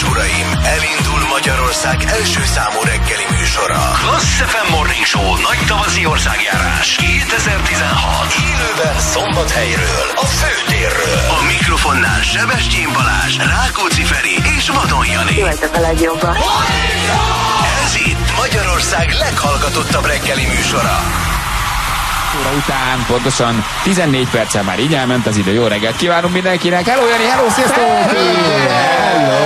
és uraim, elindul Magyarország első számú reggeli műsora. Klassz FM Morning Show nagy tavaszi országjárás 2016. Élőben Szombathelyről, a főtérről. A mikrofonnál Sebestyén Balázs, Rákóczi Feri és Vadon Jani. Voltak a legjobban. Ez itt Magyarország leghallgatottabb reggeli műsora. Óra után, pontosan 14 perccel már így elment az idő. Jó reggelt kívánunk mindenkinek. Hello, Jani, hello, sziasztok! Hello!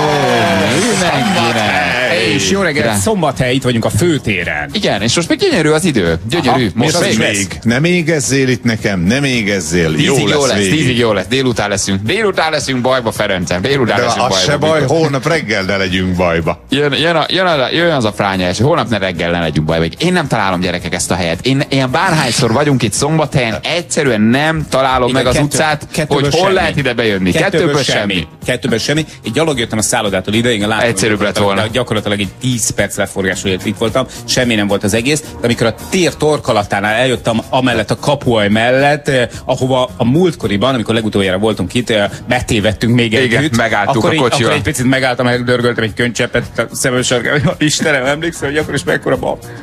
Mindenkinek! És jó reggelt, Rá. szombathely, itt vagyunk a főtéren. Igen, és most még gyönyörű az idő. Gyönyörű. Aha, most az még lesz. Még, nem égezzél itt nekem, nem égezzél. Tízig Jó lesz, végig. tízig jó lesz. Délután leszünk. Délután leszünk bajba, Ferencem. Délután De leszünk az bajba. se baj, Mikor? holnap reggel ne legyünk bajba. Jön, jön, a, jön, a, jön az a fránya és holnap ne reggel ne legyünk bajba. Én nem találom gyerekek ezt a helyet. Én, én bárhányszor vagyunk itt szombathelyen, egyszerűen nem találom meg az kettő- utcát, kettőből hogy hol semmi. lehet ide bejönni. Kettőből, semmi. Kettőből semmi. Én gyalog jöttem a szállodától ide, én látom, Egyszerűbb lett volna. de Gyakorlatilag egy 10 perc leforgásról itt voltam, semmi nem volt az egész. De amikor a tér torkalatánál eljöttem amellett a kapuaj mellett, eh, ahova a múltkoriban, amikor legutoljára voltunk itt, eh, betévettünk még Igen, együtt. megálltunk akkor a így- kocsival. Akkor egy picit megálltam, megdörgöltem egy könycseppet a szemem sarkába. Istenem, emlékszel, hogy akkor is mekkora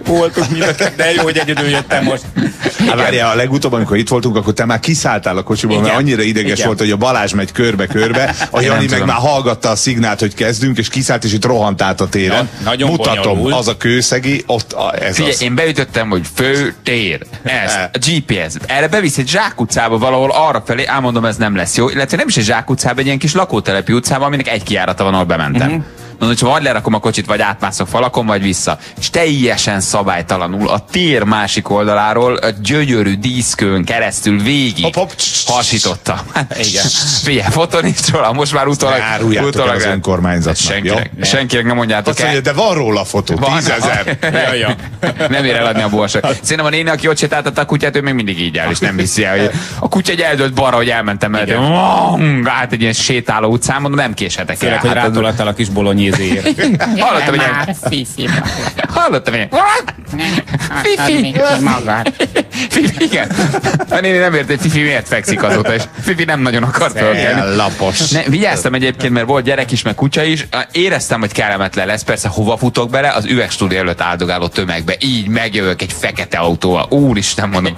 voltunk mind a ketten, de jó, hogy egyedül jöttem most. Hát várjál, a legutóbb, amikor itt voltunk, akkor te már kiszálltál a kocsiból, mert Igen. annyira ideges Igen. volt, hogy a Balázs megy körbe-körbe, a Jani meg már hallgatta a szignált, hogy kezdünk, és kiszállt, és itt rohant át a téren. Na, nagyon Mutatom, bonyolult. az a kőszegi, ott a, ez Figyelj, az. én beütöttem, hogy fő tér. Ez, E. a GPS. Erre bevisz egy zsákutcába valahol arra felé, elmondom, ez nem lesz jó. Illetve nem is egy zsákutcába, egy ilyen kis lakótelepi utcába, aminek egy kijárata van, ahol bementem. Mhm. Mondom, hogy vagy lerakom a kocsit, vagy átmászok falakon, vagy vissza. És teljesen szabálytalanul a tér másik oldaláról a gyönyörű díszkőn keresztül végig css, css. hasította. Igen. Figyelj, róla, most már utólag. Áruljátok el az önkormányzatnak, senkinek, jó? senkinek nem mondjátok Azt el. mondja, de van róla fotó, Van. tízezer. Ja, ja. nem ér eladni a borsot. Szerintem a néni, aki ott sétáltatta a kutyát, ő még mindig így áll, és nem hiszi el, hogy a kutya egy eldőlt balra, hogy elmentem. Vong, Hát egy ilyen sétáló utcán, mondom, nem késhetek el. Főleg, hogy Hát, az- rátolattál a kis bolonyézéért. Hallottam, hogy Fifi, hallottam, hogy add még ki magad. Fifi, igen. A néni nem ért, hogy Fifi miért fekszik azóta, és Fifi nem nagyon akart fölkelni. lapos. Ne, vigyáztam egyébként, mert volt gyerek is, meg kutya is. Éreztem, hogy kellemetlen lesz. Persze, hova futok bele? Az üvegstúdió előtt áldogáló tömegbe. Így megjövök egy fekete autóval. Úristen, mondom.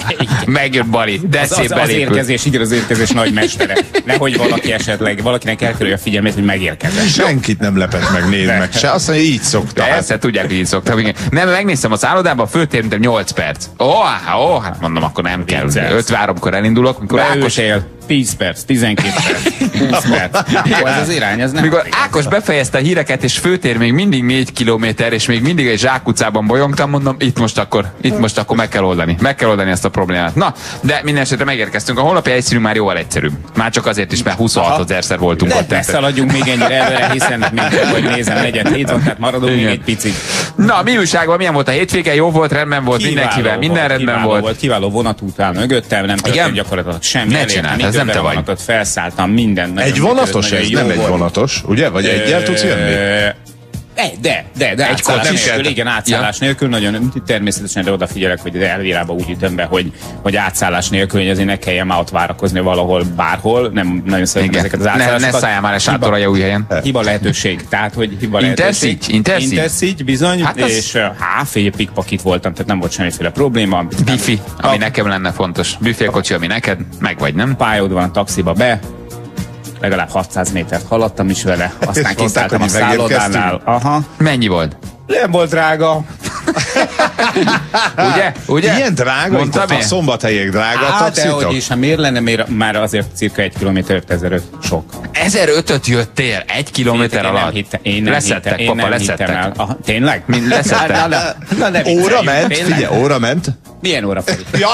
Megjött Bali. De Az, szép az, az érkezés, igen, az érkezés nagy mestere. Nehogy valaki esetleg, valakinek elkerülje a figyelmét, hogy megérkezett. Senkit nem lepett meg, nézd meg se. Azt mondja, így szokta. Persze, tudják, hogy így szoktam. Igen. Nem, megnéztem a szállodában, föltérntem 8 perc. Ó, oh, ó, hát mondom, akkor nem kell. Viccelsz. 53-kor elindulok, mikor Ákos, Beültél 10 perc, 12 perc, 20 perc. Ó, ez az irány, ez nem. mikor Ákos befejezte a híreket, és főtér még mindig 4 kilométer, és még mindig egy zsákutcában bolyongtam, mondom, itt most akkor, itt most akkor meg kell oldani. Meg kell oldani ezt a problémát. Na, de minden esetre megérkeztünk. A holnapi egyszerű már jóval egyszerűbb. Már csak azért is, mert 26 ezerszer voltunk De ott. ne szaladjunk még ennyire előre, hiszen még, hogy nézem, negyed hét van, tehát maradunk még Igen. egy picit. Na, mi újságban, milyen volt a hétvége? Jó volt, rendben volt, Kiváló mindenkivel, minden volt, rendben kiváló volt. volt. Kiváló vonatút áll mögöttem, nem történt gyakorlatilag semmi. Ne csináld, ez nem te vagy. vonatot, felszálltam, minden. Egy vonatos ez, nem egy vonatos, ugye? Vagy egyel tudsz jönni? De, de, de, de Egy átszállás kocsis? nélkül, igen, átszállás nélkül, nagyon természetesen, de odafigyelek, hogy az elvírába úgy ütöm be, hogy, hogy átszállás nélkül, hogy azért ne kelljen már ott várakozni valahol, bárhol, nem nagyon szeretem Igen. ezeket az Ne, átszállásokat. ne szálljál már a sátorra új helyen. Hiba lehetőség, tehát hogy hiba lehetőség. Intercity? Intercity, bizony, Hát az- és hát fél pikpakit voltam, tehát nem volt semmiféle probléma. Bifi, ami A- nekem lenne fontos. Büfélkocsi, ami neked, meg vagy, nem? Pályaud van a taxiba be, legalább 600 métert haladtam is vele, aztán kiszálltam a szállodánál. Aha. Mennyi volt? Nem volt drága. Ugye? Ugye? Ilyen drága, itt Mondtam a szombathelyek drága Hát, de hogy is, ha miért lenne, miért, már azért cirka egy kilométer 1005 sok. 1005-öt jöttél egy kilométer én nem alatt. hittem, én nem leszettek, hittem, én papa, nem leszettek. hittem el. Aha, tényleg? Mind leszettek. Na, na, na, ne Óra ment, tényleg? figyelj, óra ment. Milyen óra Feri? Ja,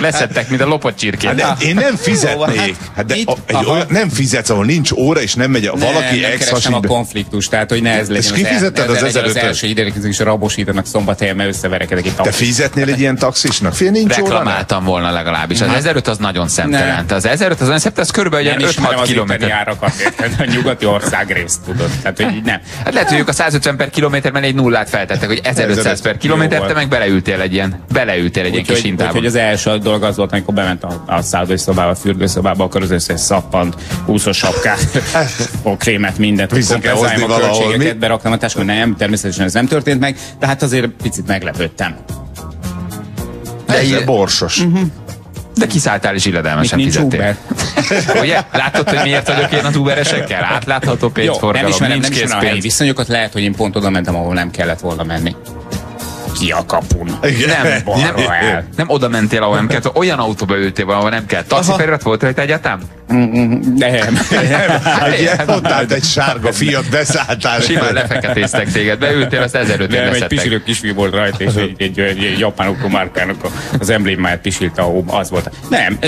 Leszettek, mint a lopott csirkét. de én nem fizetnék. Hát de Itt? a- egy olyan, nem fizetsz, ahol nincs óra, és nem megy a, valaki nem, ex a konfliktus, tehát hogy ne ez legyen kifizetted az, az az, az 1500? első ideig is rabosítanak szombathelyen, mert összeverekedek itt. Te fizetnél egy ilyen taxisnak? Fél nincs óra? Reklamáltam volna legalábbis. Az 1005 az nagyon szemtelen. Ne. Az 1005 az nagyon szemtelen, az körülbelül nem ismerem 5-6 az itteni kilométer. árakat, érted? a nyugati ország részt tudod. Tehát, hogy nem. Hát lehet, hogy ők a 150 per kilométer mellé egy nullát feltettek, hogy 1500 per kilométer, te meg beleültél egy ilyen, beleültél egy ilyen kis hintába. úgyhogy az első dolog az volt, amikor bement a, a szállodai szobába, a fürdőszobába, akkor az összes szappant, úszós sapkát, a krémet, mindent, hogy kompenzáljam a költségeket, mi? beraktam a táskon, nem, természetesen ez nem történt meg, tehát azért picit meglepődtem. De, Ez borsos. de kiszálltál és illedelmesen fizettél. Ugye? Látod, hogy miért vagyok én az Uberesekkel? Átlátható Jó, pénzforgalom, nem ismerem, nincs nem ismerem a helyi viszonyokat, lehet, hogy én pont oda mentem, ahol nem kellett volna menni. Ki a kapun? Igen. Nem, Balra nem, el. nem oda mentél, ahol nem kellett, olyan autóba ültél, ahol nem kell. Taxifelirat volt rajta egyáltalán? Nem. Egy ilyen, ott állt egy sárga fiat, beszálltál. Simán lefeketéztek téged, beültél, azt 1500 Nem, egy pisilő kisfiú volt rajta, és egy, egy, egy, egy japán automárkának a- az emblémáját pisilte, ahol az volt. Nem,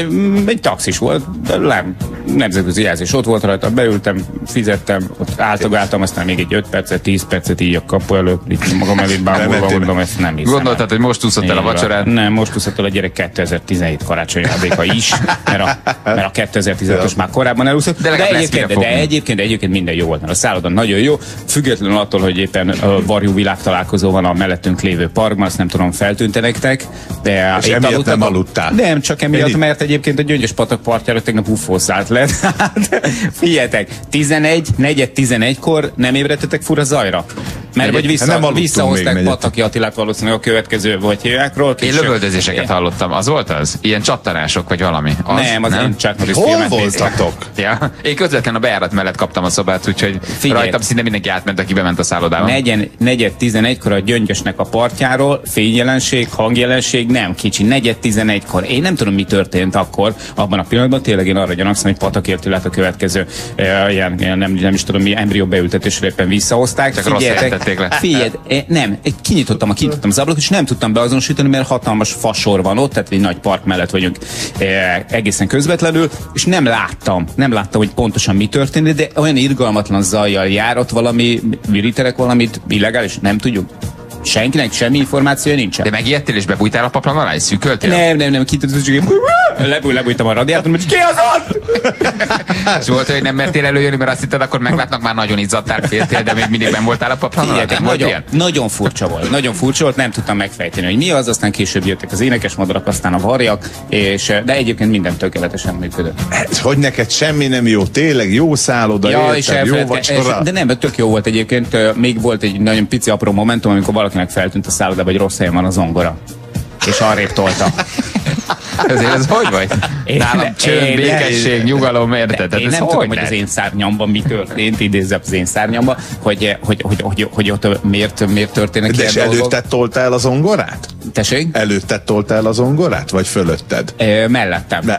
egy taxis volt, nem, nemzetközi jelzés ott volt rajta, beültem, fizettem, ott áltogáltam, aztán még egy 5 percet, 10 percet így a kapu előtt, így magam elé bámulva, mondom, ezt nem hiszem. Gondoltad, hogy most úszott el a vacsorát? Nem, most úszott el a gyerek 2017 karácsonyi ajándéka is, mert a, mert a 2016-os már korábban elúszott. De De, egyébként, de, egyébként, egyébként minden jó volt, mert a szálloda nagyon jó, függetlenül attól, hogy éppen uh, varjú világtalálkozó van a mellettünk lévő parkban, azt nem tudom, feltűnte nektek. De És emiatt aludtatok? nem aludtál? Nem, csak emiatt, mert egyébként a Gyöngyös patak partjára tegnap UFO szállt le. Hát, Figyeljetek, 11, negyed 11-kor nem ébredtetek fura zajra? Mert vagy vissza, még visszahozták. Pataki Attilát valószínűleg a következő vagy hívjákról. Én lövöldözéseket hallottam. Az volt az? Ilyen csattanások, vagy valami? Az, Nem, az én Chuck Norris Hol voltatok? Ja. Én közvetlen a bejárat mellett kaptam a szobát, úgyhogy Figyelj. rajtam szinte mindenki átment, aki bement a szállodába. Negyen, negyed 11-kor a gyöngyösnek a partjáról, fényjelenség, hangjelenség, nem kicsi, negyed 11-kor. Én nem tudom, mi történt akkor, abban a pillanatban, tényleg én arra gyanakszom, hogy patakért lett a következő, e, ilyen, ilyen, nem, nem is tudom, mi embrió beültetésre éppen visszahozták. Csak rossz Figyeljetek, tették le. Figyelj, eh, nem, kinyitottam, a kinyitottam az ablakot, és nem tudtam beazonosítani, mert hatalmas fasor van ott, tehát egy nagy park mellett vagyunk e, egészen közvetlenül, és nem láttam, nem láttam, hogy pontosan mi történt, de olyan irgalmatlan zajjal jár ott valami, viríterek valamit illegális, nem tudjuk. Senkinek semmi információja nincsen. De megijedtél és bebújtál a paplan alá, és szűköltél? nem, nem, nem, kitudott, csak lebúj, lebújtam a radiátoron, hogy ki az ott? És volt, hogy nem mertél előjönni, mert azt hitted, akkor meglátnak, már nagyon izzadtál, féltél, de még mindig nem voltál a paplan alá? Nem volt nagyon, ilyen? nagyon furcsa volt. Nagyon furcsa volt, nem tudtam megfejteni, hogy mi az, aztán később jöttek az énekes madarak, aztán a varjak, és, de egyébként minden tökéletesen működött. Ez, Hogy neked semmi nem jó, tényleg jó szálloda, Ja, érted, és jó vacsora. és- De nem, tök jó volt egyébként. Még volt egy nagyon pici apró momentum, amikor valakinek feltűnt a szállodába, hogy rossz helyen van a zongora. És arrébb tolta. Ezért ez hogy vagy? Én- Nálam csönd, én- békesség, nyugalom, érted? Én nem tudom, hogy az én szárnyamban mi történt, idézzem az én szárnyamban, hogy, hogy, hogy, hogy, hogy ott miért, miért történnek De és ilyen dolgok. előtted tolta el az ongorát? Tessék? Előtted tolta el az ongorát? Vagy fölötted? Ö, mellettem. Ne.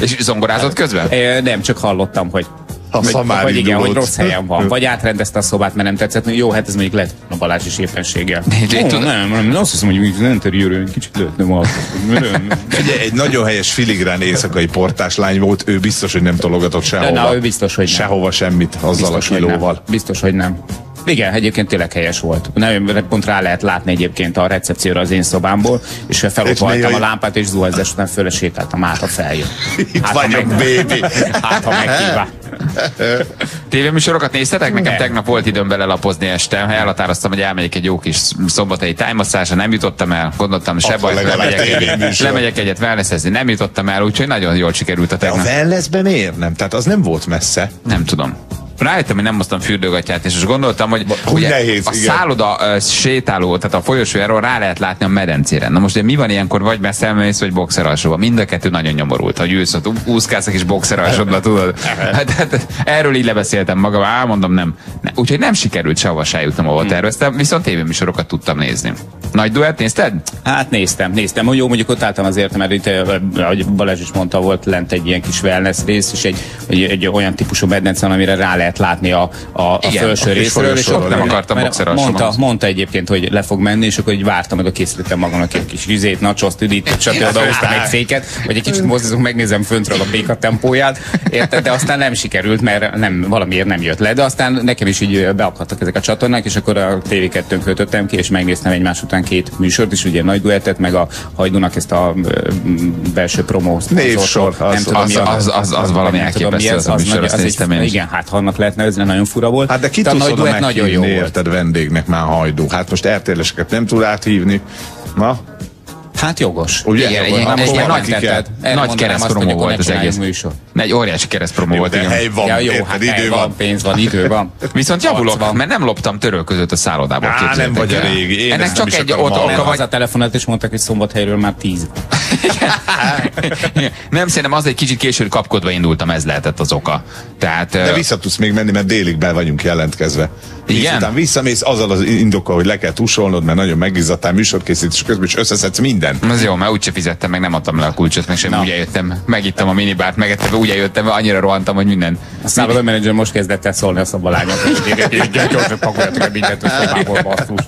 És zongorázott közben? Ö, nem, csak hallottam, hogy Ha szamár hogy igen, hogy rossz helyen van. Vagy átrendezte a szobát, mert nem tetszett. Jó, hát ez mondjuk lehet a Balázs is éppenséggel. Ó, nem, nem, azt hiszem, hogy az interiőről egy kicsit lehetne ma. Ugye egy nagyon helyes filigrán éjszakai portáslány volt, ő biztos, hogy nem tologatott sehova. Na, ő biztos, hogy nem. Sehova semmit azzal Biztos, a kilóval. Biztos, hogy nem. Igen, egyébként tényleg helyes volt. Nem, pont rá lehet látni egyébként a recepcióra az én szobámból, és néha- a lámpát, és zuhanyzás után föl sétáltam át, ha feljön. Itt Hát, ha vagyok, meg- baby. Hát, ha meghívás. Tévéműsorokat néztetek? Nekem Nem. tegnap volt időm belelapozni este. Elhatároztam, hogy elmegyek egy jó kis szombatai tájmasszásra, nem jutottam el. Gondoltam, se Akkor baj, lemegyek egyet, lemegyek egyet wellnessezni, nem jutottam el, úgyhogy nagyon jól sikerült a De a tegnap. wellnessbe miért nem? Tehát az nem volt messze. Nem tudom. Rájöttem, hogy nem hoztam fürdőgatját, és most gondoltam, hogy Hú, nehéz, a igen. szálloda uh, sétáló, tehát a folyosójáról rá lehet látni a medencére. Na most de mi van ilyenkor, vagy messze elmész, vagy boxeralsóba. Mind a kettő nagyon nyomorult, hogy ülsz ott, úszkálsz a kis boxeralsódba, tudod. Hát, hát, erről így lebeszéltem magam, á, mondom nem. ne. Úgyhogy nem sikerült sehova se jutnom, ahol terveztem, viszont tévéműsorokat tudtam nézni. Nagy duett nézted? Hát néztem, néztem. Jó, mondjuk ott álltam azért, mert itt, ahogy Balázs is mondta, volt lent egy ilyen kis wellness rész, és egy, egy, egy olyan típusú medence, amire rá lehet lehet látni a, a, a Igen, felső és részről. És akkor nem akartam boxerral mondta, mondta egyébként, hogy le fog menni, és akkor így vártam, hogy készítettem magamnak egy kis vizét, nachos, tüdít, stb. Odahoztam egy féket, hogy egy kicsit mozdulunk, megnézem föntről a béka tempóját, érted? De aztán nem sikerült, mert nem, valamiért nem jött le, de aztán nekem is így beakadtak ezek a csatornák, és akkor a TV2-ön kötöttem ki, és megnéztem egymás után két műsort is, ugye nagy duettet, meg a Hajdunak ezt a belső promó Névsor, az- tudom, az- mi a- az- az- az valami nem tudom, mi elképesztő az a műsor, nagy- azt egy- néztem én is. Igen, hát ha annak lehet nevezni, nagyon fura volt. Hát de ki tudsz oda nagyon jó meghívni, volt. érted, vendégnek már hajdú. Hát most RTL-eseket nem tud áthívni. Na, Hát jogos. Ugye? Igen, Jogos. egy, Akkor egy, egy nagy. Erre nagy keresztpromó volt az egész. műsor. Egy óriási keresztpromó volt, de igen. hely van, ja, jó, érted, hát idő van. van, pénz van, idő van. Viszont javulok, van. mert nem loptam törölközőt a szállodából. Á, nem vagy a el. régi. Én Ennek csak egy ott oka vagy. A telefonát és mondtak, hogy szombathelyről már tíz. nem, szerintem az egy kicsit későn kapkodva indultam, ez lehetett az oka. Tehát, De vissza tudsz még menni, mert délig be vagyunk jelentkezve. Igen? Után visszamész azzal az indokkal, hogy le kell tusolnod, mert nagyon megizzadtál műsorkészítés közben, és összeszedsz mindent. az jó, mert úgyse fizettem, meg nem adtam le a kulcsot, meg sem ugye jöttem, megittem a minibárt, megettem, ugye jöttem, annyira rohantam, hogy minden. A szállodai menedzser most kezdett el szólni a szabalányok, hogy gyorsan pakoljatok el mindent a szobából, basszus.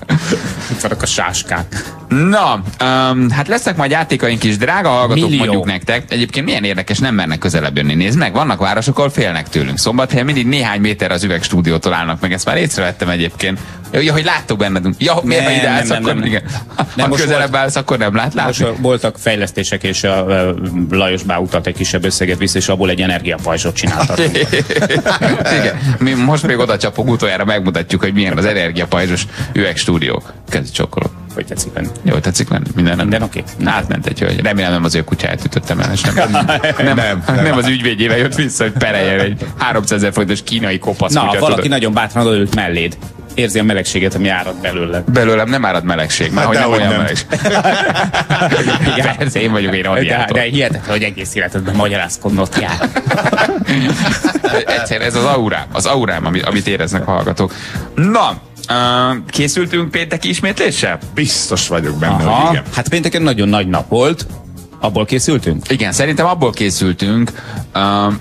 Itt a sáskák. Na, um, hát lesznek majd játékaink is, drága hallgatók, Millió. mondjuk nektek. Egyébként milyen érdekes, nem mernek közelebb jönni. Nézd meg, vannak városok, ahol félnek tőlünk. Szombathelyen mindig néhány méter az üvegstúdiótól állnak meg, ezt már észrevettem egyébként. Ja, hogy láttok benned. Ja, miért Nem, ide állsz, nem, akkor nem, nem. igen. Nem, Ha most közelebb volt- állsz, akkor nem lát, Most látni. voltak fejlesztések, és a, a Lajos beutalt egy kisebb összeget vissza, és abból egy energiapajzsot csináltak. Igen. Mi most még oda csapunk, utoljára megmutatjuk, hogy milyen az energiapajzsos üvegstúdió. Kezdj csokolok. Hogy tetszik lenni? Jó, tetszik lenni? Minden, Minden oké? Átment egy hölgy. Remélem nem az ő kutyáját ütöttem el, és nem, nem, nem, nem, nem, az ügyvédjével jött vissza, hogy pereljen egy 300 ezer forintos kínai kopasz Na, kutya, valaki tudod. nagyon bátran odaült melléd. Érzi a melegséget, ami árad belőle. Belőlem nem árad melegség, már Hát hogy nem olyan nem. melegség. Persze, én vagyok egy De, radiátor. de hihetetlen, hogy egész életedben magyarázkodnod kell. Egyszer ez az aurám, az aurám, amit, amit éreznek a hallgatók. Na, uh, készültünk pénteki ismétléssel? Biztos vagyok benne, hogy Aha, igen. hát pénteken nagyon nagy nap volt. Abból készültünk? Igen, szerintem abból készültünk,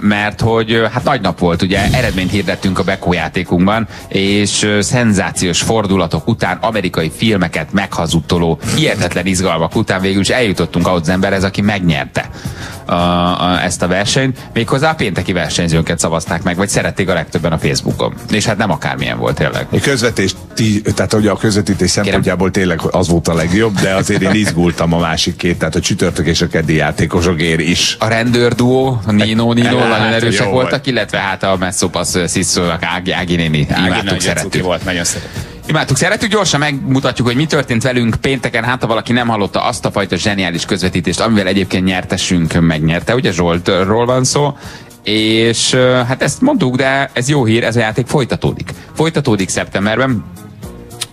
mert hogy hát nagy nap volt, ugye eredményt hirdettünk a Beko játékunkban, és szenzációs fordulatok után, amerikai filmeket meghazudtoló, hihetetlen izgalmak után végül is eljutottunk ahhoz az emberhez, aki megnyerte ezt a versenyt. Méghozzá a pénteki versenyzőnket szavazták meg, vagy szerették a legtöbben a Facebookon. És hát nem akármilyen volt tényleg. A közvetés, ti, tehát ugye a közvetítés szempontjából tényleg az volt a legjobb, de azért én izgultam a másik két, tehát a csütörtök és a keddi játékosokért is. A rendőrduó, a Nino Nino Hát, nagyon erősek jó voltak, volt. illetve hát a Messzopasz Sziszónak Ági, Ági néni. Ági Imádtuk, szerettük. volt, nagyon szerettük. Imádtuk, szeretjük, gyorsan megmutatjuk, hogy mi történt velünk pénteken, hát ha valaki nem hallotta azt a fajta zseniális közvetítést, amivel egyébként nyertesünk megnyerte, ugye Zsoltról van szó, és hát ezt mondtuk, de ez jó hír, ez a játék folytatódik. Folytatódik szeptemberben,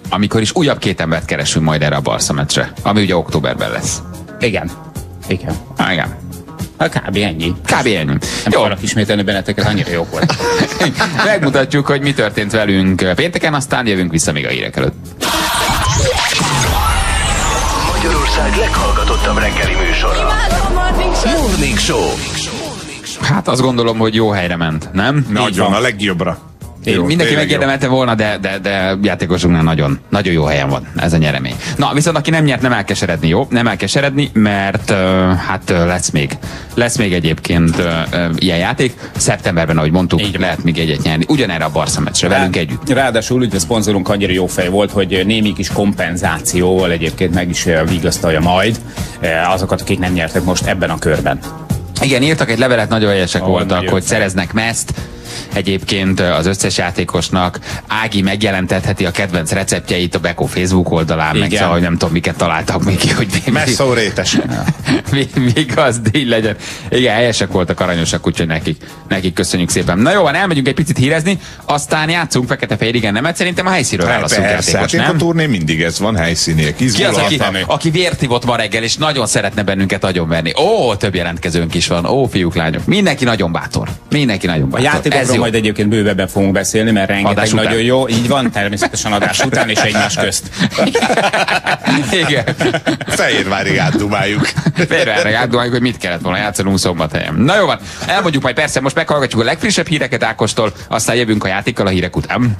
amikor is újabb két embert keresünk majd erre a Barca meccsre, ami ugye októberben lesz. Igen. Igen. Ah, igen. Kb. ennyi. Kb. ennyi. Nem Jó, akarok ismételni benneteket, annyira jó volt. megmutatjuk, hogy mi történt velünk pénteken, aztán jövünk vissza még a hírek előtt. Magyarország leghallgatottabb reggeli műsora. Morning Show. Hát azt gondolom, hogy jó helyre ment, nem? Nagyon, a legjobbra. Én Jó, mindenki megérdemelte volna, de, de, de játékosunknál nagyon, nagyon jó helyen van ez a nyeremény. Na, viszont aki nem nyert, nem elkeseredni, jó? Nem elkeseredni, mert uh, hát uh, lesz még. Lesz még egyébként uh, uh, ilyen játék. Szeptemberben, ahogy mondtuk, Így lehet még egyet nyerni. Ugyanerre a Barca meccsre, velünk együtt. Ráadásul ugye a szponzorunk annyira jó fej volt, hogy némi kis kompenzációval egyébként meg is eh, vigasztalja majd eh, azokat, akik nem nyertek most ebben a körben. Igen, írtak egy levelet, nagyon helyesek Ahol voltak, hogy fel. szereznek meszt. Egyébként az összes játékosnak Ági megjelentetheti a kedvenc receptjeit a Beko Facebook oldalán, meg Igen. szóval, hogy nem tudom, miket találtak még ki, hogy mi, Messzó rétes. mi, mi gazdi legyen. Igen, helyesek voltak, aranyosak, úgyhogy nekik, nekik köszönjük szépen. Na jó, van, elmegyünk egy picit hírezni, aztán játszunk fekete-fehér igen nemet. Szerintem a helyszínről válaszunk Persze, hát játékos, én a nem? turnén mindig ez van, helyszíniek. Ki az, aki, aki vért ivott ma reggel, és nagyon szeretne bennünket agyonverni? Ó, több jelentkezőnk is van. Ó, fiúk, lányok. Mindenki nagyon bátor. Mindenki nagyon A bátor. Dologról jó. majd egyébként bővebben fogunk beszélni, mert rengeteg Adás után. nagyon jó. Így van, természetesen adás után és egymás közt. Igen. Fehérvárig átdumáljuk. Félre átdumáljuk, hogy mit kellett volna játszanunk szombathelyen. Na jó van, elmondjuk majd persze, most meghallgatjuk a legfrissebb híreket Ákostól, aztán jövünk a játékkal a hírek után.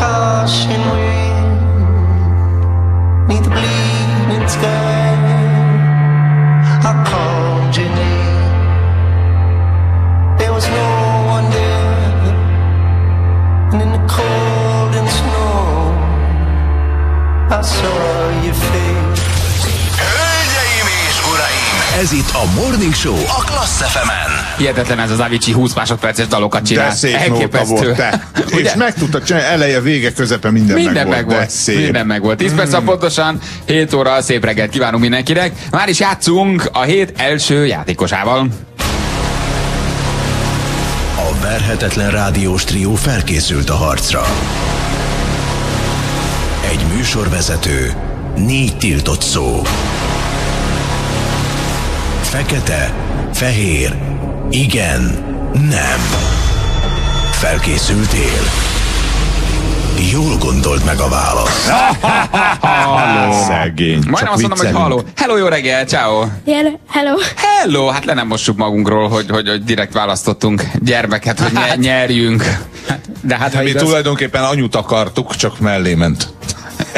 caution Ez itt a Morning Show a Klassz FM-en. Hihetetlen ez az Avicii 20 másodperces dalokat csinál. De szép nóta volt, te. És meg tudtad csinálni, eleje, vége, közepe, minden, Minden meg meg volt. volt. Szép. Minden meg volt. 10 perc pontosan, 7 óra, szép reggelt kívánunk mindenkinek. Már is játszunk a hét első játékosával. A verhetetlen rádiós trió felkészült a harcra. Egy műsorvezető, négy tiltott szó. Fekete, fehér, igen, nem. Felkészültél? Jól gondolt meg a választ. Szegény. Majdnem Csak azt mondom, hogy halló. Hello, jó reggel, ciao. Hello. Hello. Hát le nem mossuk magunkról, hogy, hogy, hogy direkt választottunk gyermeket, hogy nye, nyerjünk. De hát, ha Mi igaz, tulajdonképpen anyut akartuk, csak mellé ment.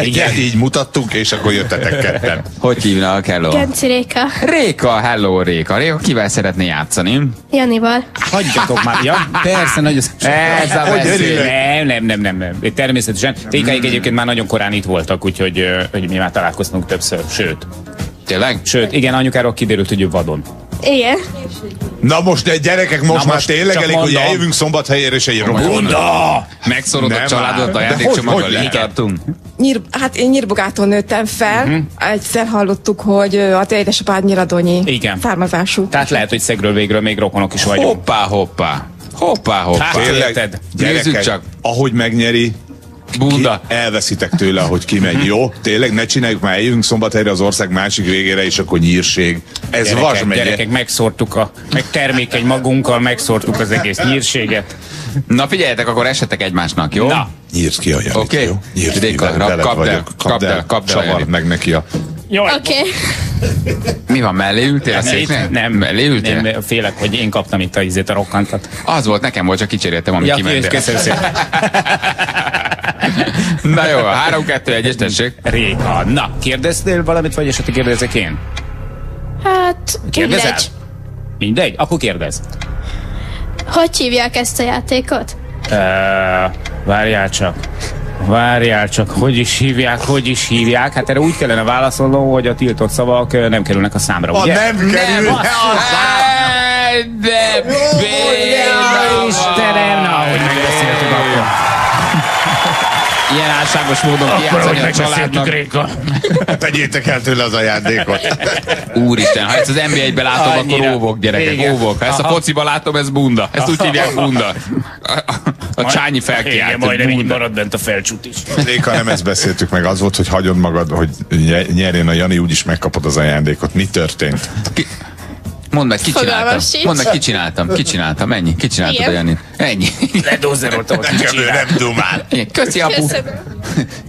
Igen, így mutattunk, és akkor jöttetek ketten. Hogy hívnak? Hello. Genci Réka. Réka, hello Réka. Réka, kivel szeretné játszani? Janival. hagyjatok már. Ja, persze, nagyon Ez a. Nem, nem, nem, nem, nem. Természetesen. Tékáik egyébként már nagyon korán itt voltak, úgyhogy hogy mi már találkoztunk többször. Sőt, Tényleg? sőt, igen, anyukáról kiderült, hogy ő vadon. Igen. Na most, de gyerekek, most, Na már most tényleg elég, hogy mondom. eljövünk szombathelyére, és egy. Bunda! Megszorod a családot, a játékcsomaggal hogy- hogy tartunk? Nyír, hát én Nyírbogától nőttem fel. Uh-huh. Egyszer hallottuk, hogy a te édesapád nyiradonyi Igen. származású. Tehát lehet, hogy szegről végről még rokonok is vagyunk. Hoppá, hoppá. Hoppá, hoppá. Hát, Tényleg? Nézzük gyerekek, csak. ahogy megnyeri, Bunda. Ki, elveszitek tőle, ahogy kimegy, jó? Tényleg ne csináljuk már, eljövünk szombathelyre az ország másik végére, és akkor nyírség. Ez Vas Gyerekek, megye. gyerekek, megszórtuk a, meg termékeny magunkkal, megszórtuk az egész nyírséget. Na figyeljetek, akkor esetek egymásnak, jó? Na. Nyírd ki a Janit, Oké. jó? Nyírd ki, kapd el, kapd el, kapd el a Csavard Janit. meg neki a... Oké. Okay. Mi van, mellé ültél a nem, széknél? nem, Mellé ültél? nem, félek, hogy én kaptam itt a izét a rokkantat. Az volt, nekem volt, csak kicseréltem, amit Ja, kimentél. köszönöm szépen. Na jó, 3, 2, 1 tessék. Réka. Na, kérdeztél valamit, vagy esetleg kérdezek én? Hát, Kérdezel? mindegy. Mindegy? Akkor kérdez. Hogy hívják ezt a játékot? Uh, várjál csak. Várjál csak, hogy is hívják, hogy is hívják? Hát erre úgy kellene válaszolnom, hogy a tiltott szavak nem kerülnek a számra, A ugye? nem kerül! Nem, Áj, de béna Istenem, na, hogy megbeszéltük akkor. Ilyen álságos módon kijátszani a családnak. Réka. Tegyétek el tőle az ajándékot. Úristen, ha ezt az NBA-ben látom, akkor Annyira. óvok, gyerekek, Igen. óvok. Ha ezt a Aha. fociban látom, ez bunda. Ezt úgy hívják bunda. A, a, a csányi Igen, felkiált. majdnem így bunda. marad bent a felcsút is. Réka, nem ezt beszéltük meg, az volt, hogy hagyod magad, hogy nye- nyerjen a Jani, úgyis megkapod az ajándékot. Mi történt? Ki- Mondd meg, ki Fogalmam csináltam? sincs. Mondd meg, ki csináltam? Ki csináltam? Ennyi. Ki csináltad a. Janit? Ennyi. Ledózeroltam a kicsit. nem dumál. Köszi, apu.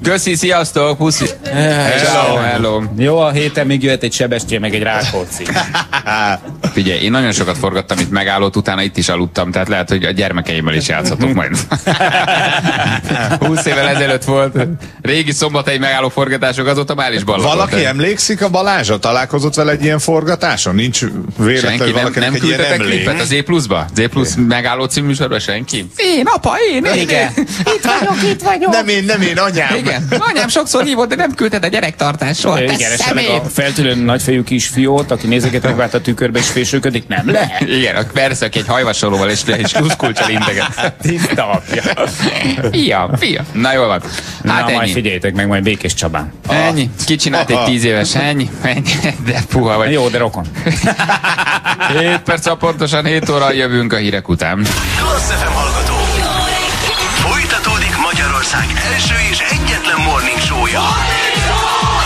Köszi, sziasztok, puszi. Hello, hello. Jó, a héten még jöhet egy Sebestyén, meg egy Rákóczi. Figyelj, én nagyon sokat forgattam itt megállót, utána itt is aludtam, tehát lehet, hogy a gyermekeimmel is játszhatok majd. 20 évvel ezelőtt volt régi szombatai megálló forgatások, azóta már is ballagott. Valaki emlékszik a Balázsa? Találkozott vele egy ilyen forgatáson? Nincs véletlen, Senki nem, nem egy küldtetek klipet az Z pluszba? Z plusz megálló című műsorba senki? Én, apa, én, én. Igen. Itt vagyok, itt vagyok. Nem én, nem én, anyám. Igen, anyám sokszor hívott, de nem küldted a gyerektartásról. Igen, esetleg a feltűnő nagyfejű kisfiót, aki nézeket megvált a tükörbe és fésülködik, nem lehet. Igen, persze, aki egy hajvasolóval és, és luszkulcsal integet. Tiszta apja. Fia, fia. Na jól van. Hát Na, majd ennyi. figyeljétek meg, majd Békés Csabán. Ennyi. Ki csinált egy tíz éves? Ennyi. Ennyi. De puha vagy. Jó, de rokon. 7 perc, a pontosan 7 óra jövünk a hírek után. Klassz FM hallgatók! Folytatódik Magyarország első és egyetlen morning show-ja.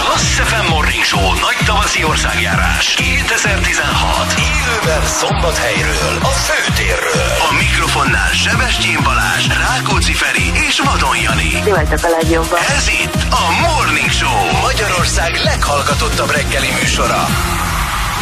Klassz FM Morning Show nagy tavaszi országjárás 2016. Élőben Szombathelyről, a főtérről. A mikrofonnál Sebestyén Balázs, Rákóczi Feri és Vadon Jani. Ti vagytok a legjobbak. Ez itt a Morning Show Magyarország leghallgatottabb reggeli műsora.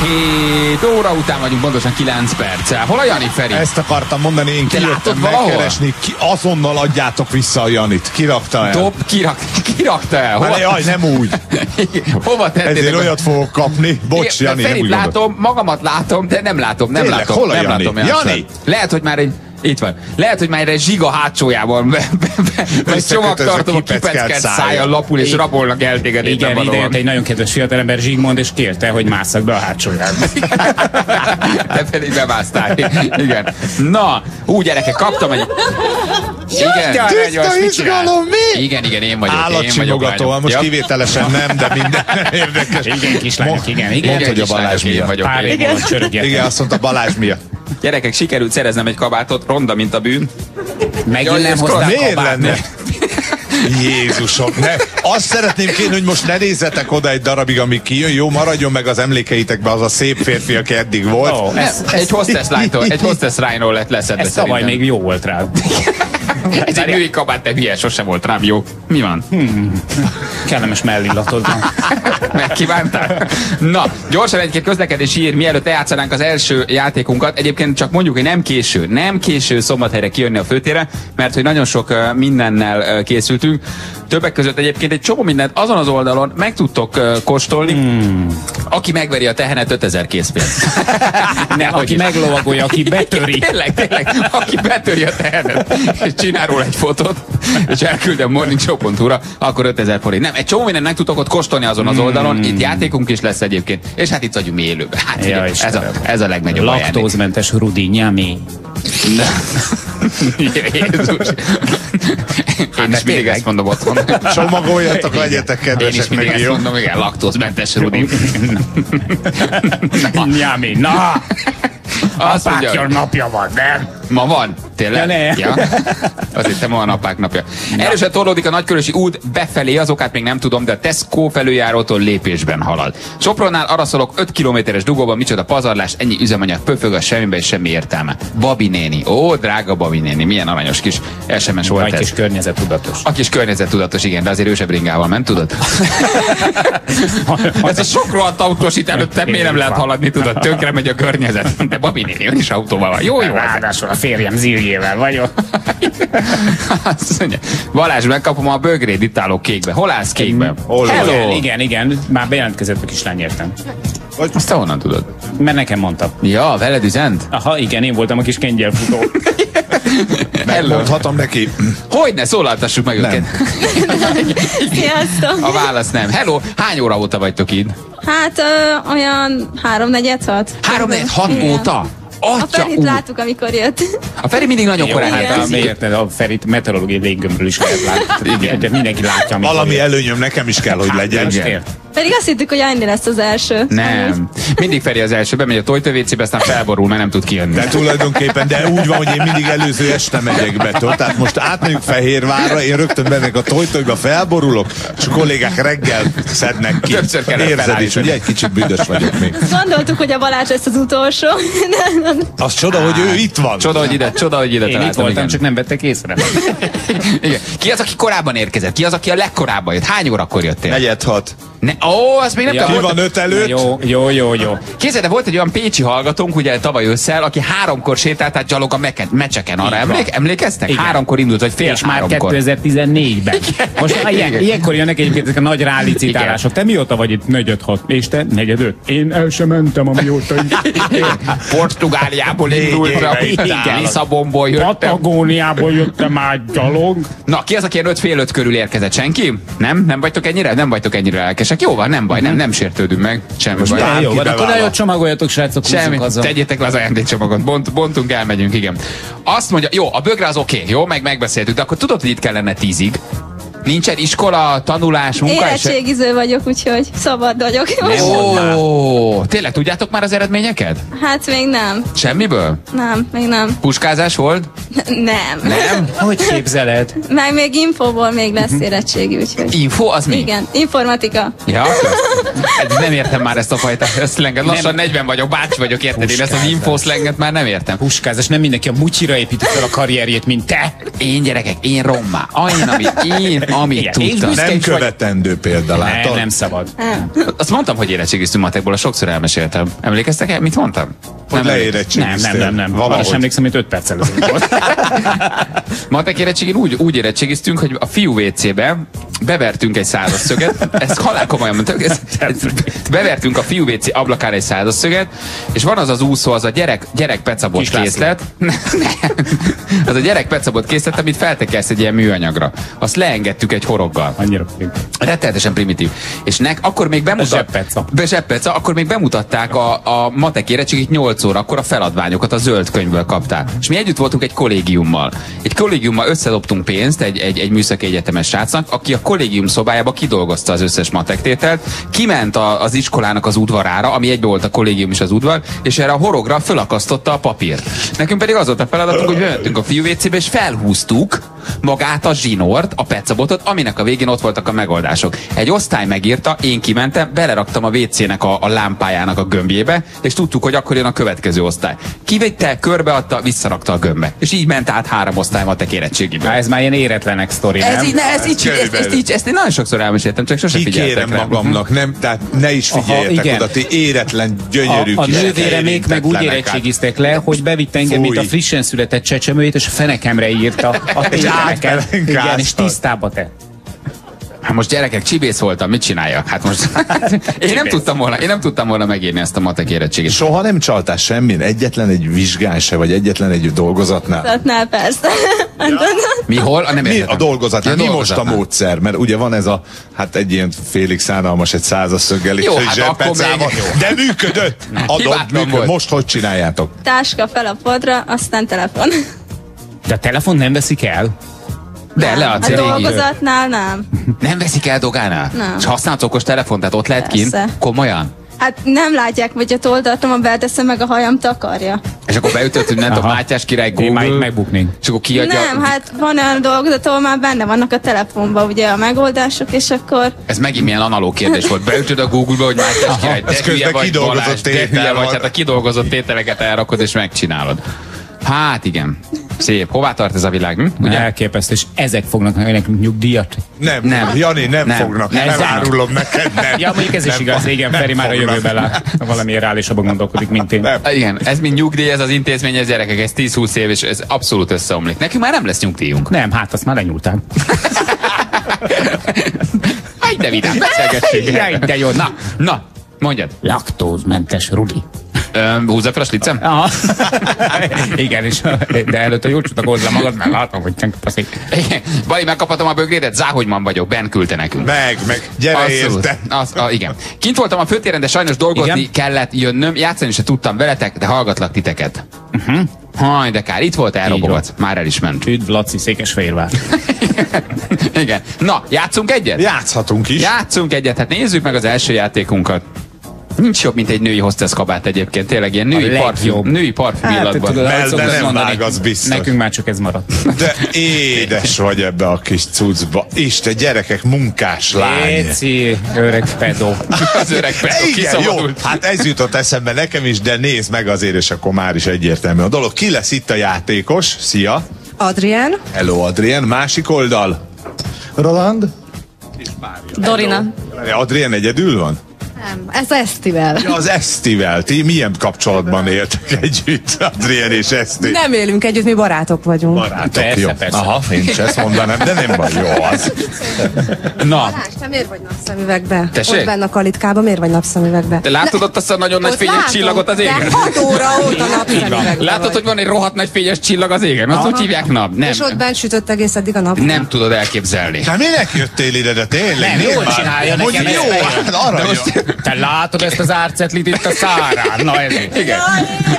7 óra után vagyunk, pontosan 9 perccel. Hol a Jani Feri? Ezt akartam mondani, én Te kijöttem megkeresni, ki, azonnal adjátok vissza a Janit. Kirakta el. Dob, kirak, kirakta el. Hát, jaj, nem úgy. Hova tettétek? Ezért olyat fogok kapni. Bocs, Igen, Jani, nem Ferit úgy gondoltam. látom, magamat látom, de nem látom, nem Tényleg, látom. hol a nem Jani? látom Jani? Lehet, hogy már egy itt van. Lehet, hogy már egy zsiga hátsójában be, be, be, csomagtartom a kipeckelt kipeckelt szája. lapul, és rabolnak el téged Igen, ide jött egy nagyon kedves fiatalember Zsigmond, és kérte, hogy másszak be a hátsójába. Te pedig bemásztál. Igen. Na, úgy gyerekek, kaptam egy... Igen. Tiszta izgalom, mi? Igen, igen, én vagyok. én vagyok. Állatsimogató, lányom. most Ja. kivételesen nem, de minden érdekes. Igen, kislányok, igen, igen. Mondd, hogy a Balázs én miatt. vagyok. Alatt csörögjetek. Igen, azt mondta Balázs miatt. Gyerekek, sikerült szereznem egy kabátot, ronda, mint a bűn. Megint nem ez hoztál Miért kabát, lenne? nem? Jézusom, ne. Azt szeretném kérni, hogy most ne nézzetek oda egy darabig, amíg kijön. Jó, maradjon meg az emlékeitekbe az a szép férfi, aki eddig volt. Ó, Nem, ez, egy hostess lánytól, egy hostess lányról lett leszedve ez tavaly még jó volt rá. Ez egy női kabát, te hülye, sose volt rám jó. Mi van? Kellemes mellillatod van. Megkívántál? Na, gyorsan egy-két közlekedési hír, mielőtt eljátszanánk az első játékunkat. Egyébként csak mondjuk, hogy nem késő, nem késő szombathelyre kijönni a főtére, mert hogy nagyon sok mindennel készültünk. Többek között egyébként egy csomó mindent azon az oldalon meg tudtok ö, kóstolni. Hmm. Aki megveri a tehenet 5000 készpénzt. Ne, aki meglovagolja, aki betöri. Tényleg, tényleg, aki betöri a tehenet, és csinál róla egy fotót, és elküldi a morningshow.hu-ra, akkor 5000 forint. Nem, egy csomó mindent meg tudtok ott kóstolni azon az oldalon, itt játékunk is lesz egyébként, és hát itt vagyunk mi élőben. Hát Ja, ja, ez, a, ez a legnagyobb. Laktózmentes rudi, nyami. Jézus. Én is mindig ezt mondom otthon. Csomagoljatok, legyetek Én is kedvesek mindig ezt mondom, igen, laktózmentes Rudi. Nyami, na! Azt mondja, Apákja napja van, nem? Ma van? Tényleg? Ja, ne. Ja. Az itt ma a napák napja. Erősen torlódik a Nagykörösi út befelé, azokat még nem tudom, de a Tesco felüljárótól lépésben halad. Sopronnál araszolok 5 kilométeres dugóban, micsoda pazarlás, ennyi üzemanyag pöfög a semmibe és semmi értelme. Babi néni. Ó, drága Babi néni, milyen aranyos kis SMS volt Nagy ez. kis környezettudatos. A kis környezettudatos, igen, de azért ősebb bringával ment, tudod? Ez a sok rohadt autós itt előtte miért nem lehet haladni, tudod? Tönkre megy a környezet. De Babi néni, ön is autóval van. Jó, jó. Ráadásul a férjem zirjével vagyok. Balázs, megkapom a bögréd itt álló kékbe. Hol állsz kékbe? Hello! Igen, igen. Már bejelentkezett a kislány értem. Azt te honnan tudod? Mert nekem mondta. Ja, veled üzent? Aha, igen, én voltam a kis kengyelfutó. Hello. Mondhatom neki. Hogyne, szólaltassuk meg Nem. őket. Sziasztok! A válasz nem. Hello, hány óra óta vagytok itt? Hát ö, olyan háromnegyed hat. Három, négy, hat Igen. óta? A Atya, Ferit ú. láttuk, amikor jött. A Feri mindig nagyon korán hát a, érted, a Ferit meteorológiai léggömbről is lehet látni. Igen. De mindenki látja, Valami jön. előnyöm nekem is kell, hogy legyen. Most Igen. Pedig azt hittük, hogy Andy lesz az első. Nem. Mindig Feri az első, bemegy a tojtövécébe, aztán felborul, mert nem tud kijönni. De tulajdonképpen, de úgy van, hogy én mindig előző este megyek be. tudod? Tehát most átmegyünk Fehérvárra, én rögtön bemegyek a tojtojba, felborulok, és a kollégák reggel szednek ki. Többször kellett Érzed is, hogy egy kicsit büdös vagyok még. Gondoltuk, hogy a Balázs lesz az utolsó. Az csoda, hogy ő itt van. Csoda, hogy ide, csoda, hogy ide Én itt voltam, igen. csak nem vettek észre. igen. Ki az, aki korábban érkezett? Ki az, aki a legkorábban jött? Hány órakor jöttél? Negyed hat. Ne, ó, azt még nem Ja. tudom. Ki volt- van öt előtt? Jó, jó, jó, jó. Képzeld, de volt egy olyan pécsi hallgatónk, ugye tavaly ősszel, aki háromkor sétált át gyalog a meken, mecseken. Arra emlék, emlékeztek? Igen. Háromkor indult, vagy fél És már háromkor. 2014-ben. Most ilyen, Igen. ilyenkor jönnek egyébként ezek a nagy rálicitálások. Te mióta vagy itt? Negyed hat. És te? Negyed öt. Én el sem mentem, amióta itt. Portugáliából indultam. Lisszabonból jöttem. Patagóniából jöttem át gyalog. Na, ki az, aki ilyen öt fél öt körül érkezett? Senki? Nem? Nem vagytok ennyire? Nem vagytok ennyire lelkesek? Jó van, nem baj, nem, nem sértődünk meg. Semmi baj. bárki Jó, van, akkor nagyon csomagoljatok, srácok, Semmi, haza. tegyétek le az ajándékcsomagot, Bont, bontunk, elmegyünk, igen. Azt mondja, jó, a bögre az oké, jó, meg megbeszéltük, de akkor tudod, hogy itt kellene tízig. Nincsen iskola, tanulás, munka? Érettségiző vagyok, úgyhogy szabad vagyok. Ó, tényleg tudjátok már az eredményeket? Hát még nem. Semmiből? Nem, még nem. Puskázás volt? Nem. Nem? Hogy képzeled? Meg még infóból még lesz érettségi, úgyhogy. Info, az mi? Igen, informatika. Ja, ez nem értem már ezt a fajta szlenget. Lassan 40 vagyok, bácsi vagyok, érted? Én ezt az Puskázás. infoszlenget már nem értem. Puskázás, nem mindenki a mutyira építi fel a karrierjét, mint te. Én gyerekek, én rommá. Én, amit, én, amit Igen, tudtam. Nem követendő példa, Nem, látod? nem szabad. Azt mondtam, hogy érettségiztünk matekból, sokszor elmeséltem. Emlékeztek el? Mit mondtam? Hogy Nem. Nem, nem, nem, nem. Arra Valahogy. sem emlékszem, mint 5 perccel ezelőtt volt. Matek érettségén úgy, úgy érettségiztünk, hogy a fiú WC-be bevertünk egy százas szöget, ezt halál komolyan mondtam, ezt, ezt, bevertünk a fiú WC ablakára egy százas szöget, és van az az úszó, az a gyerek, gyerek pecabot készlet, Nem. az a gyerek pecabot készlet, amit feltekelsz egy ilyen műanyagra. Azt leengedtük egy horoggal. Annyira primitív. Rettenetesen primitív. És nek, akkor még bemutat... Zsebpeca. Be akkor még bemutatták a, a matek érettségit 8 óra, akkor a feladványokat a zöld könyvből kapták. És mi együtt voltunk egy kollégiummal. Egy kollégiummal összedobtunk pénzt egy, egy, egy műszaki egyetemes srácnak, aki a kollégium szobájába kidolgozta az összes matektételt, kiment a, az iskolának az udvarára, ami egybe volt a kollégium és az udvar, és erre a horogra fölakasztotta a papírt. Nekünk pedig az volt a feladatunk, hogy bementünk a fiú WC-be, és felhúztuk magát a zsinort, a pecabotot, aminek a végén ott voltak a megoldások. Egy osztály megírta, én kimentem, beleraktam a WC-nek a, a lámpájának a gömbjébe, és tudtuk, hogy akkor jön a következő osztály. Kivitte, körbeadta, visszarakta a gömbbe. És így ment át három osztály matek érettségiből. Há, ez már ilyen éretlenek sztori, Ez nem? így, ne, ez így, ezt, ezt, így, ezt én nagyon sokszor elmeséltem, csak sose figyeltek Kikérem rá. magamnak, nem, tehát ne is Aha, figyeljetek igen. oda, ti éretlen, gyönyörű A, a nővéremék meg úgy hát. érettségiztek le, hogy bevitt engem, mint a frissen született csecsemőjét, és a fenekemre írta a tényeket. Igen, és tisztába te. Hát most gyerekek, csibész voltam, mit csináljak? Hát most én nem tudtam volna, én nem tudtam volna megírni ezt a matek érettségét. Soha nem csaltál semmin? Egyetlen egy vizsgán se, vagy egyetlen egy dolgozatnál? Tudatnál persze. Mi hol? A nem Mi a dolgozatnál? Ja, Mi most a dolgozatnál. módszer? Mert ugye van ez a, hát egy ilyen félig szánalmas, egy százas szöggel és Jó, egy hát akkor még- De működött! Hibátlan működött. volt. Most hogy csináljátok? Táska fel a podra, aztán telefon. De a telefon nem veszik el? De leadsz A régi. dolgozatnál nem. Nem veszik el dogánál? Nem. És használsz okos telefon, tehát ott lehet kint? Komolyan? Hát nem látják, hogy a toldatom, beteszem meg a hajam takarja. És akkor beütött, hogy nem tudom, Aha. Mátyás király Én Google. itt megbuknék. És akkor kiadja. Nem, hát van olyan dolgozat, ahol már benne vannak a telefonban ugye a megoldások, és akkor Ez megint milyen analóg kérdés volt. Beütöd a Google-ba, hogy Mátyás király, de hülye vagy kidolgozott Balázs, de tétel hülye vagy, hát a kidolgozott tételeket elrakod és megcsinálod. Hát igen. Szép. Hová tart ez a világ? Hm? Ugye? Elképesztő, és ezek fognak nekünk nyugdíjat. Nem, Nem. Jani, nem, Nem. fognak. Nem. Nem, árulom neked, nem. Ja, mondjuk ez is Nem igaz, fog- igen, Feri már a jövőben lát. Valami reálisabban gondolkodik, mint én. Nem. Igen, ez mind nyugdíj, ez az intézmény, ez gyerekek, ez 10-20 év, és ez abszolút összeomlik. Nekünk már nem lesz nyugdíjunk. Nem, hát azt már lenyúltál. Háj, de vidám, beszélgessünk. Jaj, de jó. Na, na, mondjad. Laktózmentes Rudi. Húzza fel a slicem? Aha. Igen, és, de előtte jól csatlakozz magad, mert látom, hogy te paszik. Igen. Bali, megkaphatom a bögrédet? Záhogyman vagyok, Ben küldte nekünk. Meg, meg, gyere érte. Az, a, igen. Kint voltam a főtéren, de sajnos dolgozni Igen. igen? kellett jönnöm. Játszani se tudtam veletek, de hallgatlak titeket. Uh-huh. Haj, de kár, itt volt elrobogat. Már el is ment. Üdv, Laci, Székesfehérvár. igen. Na, játszunk egyet? Játszhatunk is. Játszunk egyet, hát nézzük meg az első játékunkat. Nincs jobb, mint egy női hostess kabát egyébként, tényleg ilyen női parfüm, női parfüm Hát, illatban. tudod, de nem mondani, vág, az biztos. Nekünk már csak ez maradt. De édes vagy ebbe a kis cuccba. Isten, gyerekek, munkás lány. Léci, öreg pedó. az öreg pedó Igen, jó, hát ez jutott eszembe nekem is, de nézd meg azért, és akkor már is egyértelmű a dolog. Ki lesz itt a játékos? Szia! Adrien. Hello, Adrien. Másik oldal? Roland? Dorina. Adrien egyedül van? Nem, ez Esztivel. Ja, az Esztivel. Ti milyen kapcsolatban éltek együtt, Adrien és Eszti? Nem élünk együtt, mi barátok vagyunk. Barátok, Persze, jó. persze. Aha, én is ezt mondanám, de nem baj, jó az. Na, Balázs, te miért vagy napszemüvegbe? Tessék? Ott benne a kalitkában, miért vagy napszemüvegbe? te látod ott azt a nagyon nagy fényes látom, csillagot az égen? 6 óra óta napszemüvegbe Látod, vagy. hogy van egy rohadt nagy fényes csillag az égen? Azt úgy hívják nap? Nem. És ott bent sütött egész eddig a nap. Nem tudod elképzelni. Hát minek jöttél ide, de tényleg? Nem, jól csinálja Hogy nekem jó, arra De most Te látod ezt az árcetlit itt a szárán? Na ez Igen.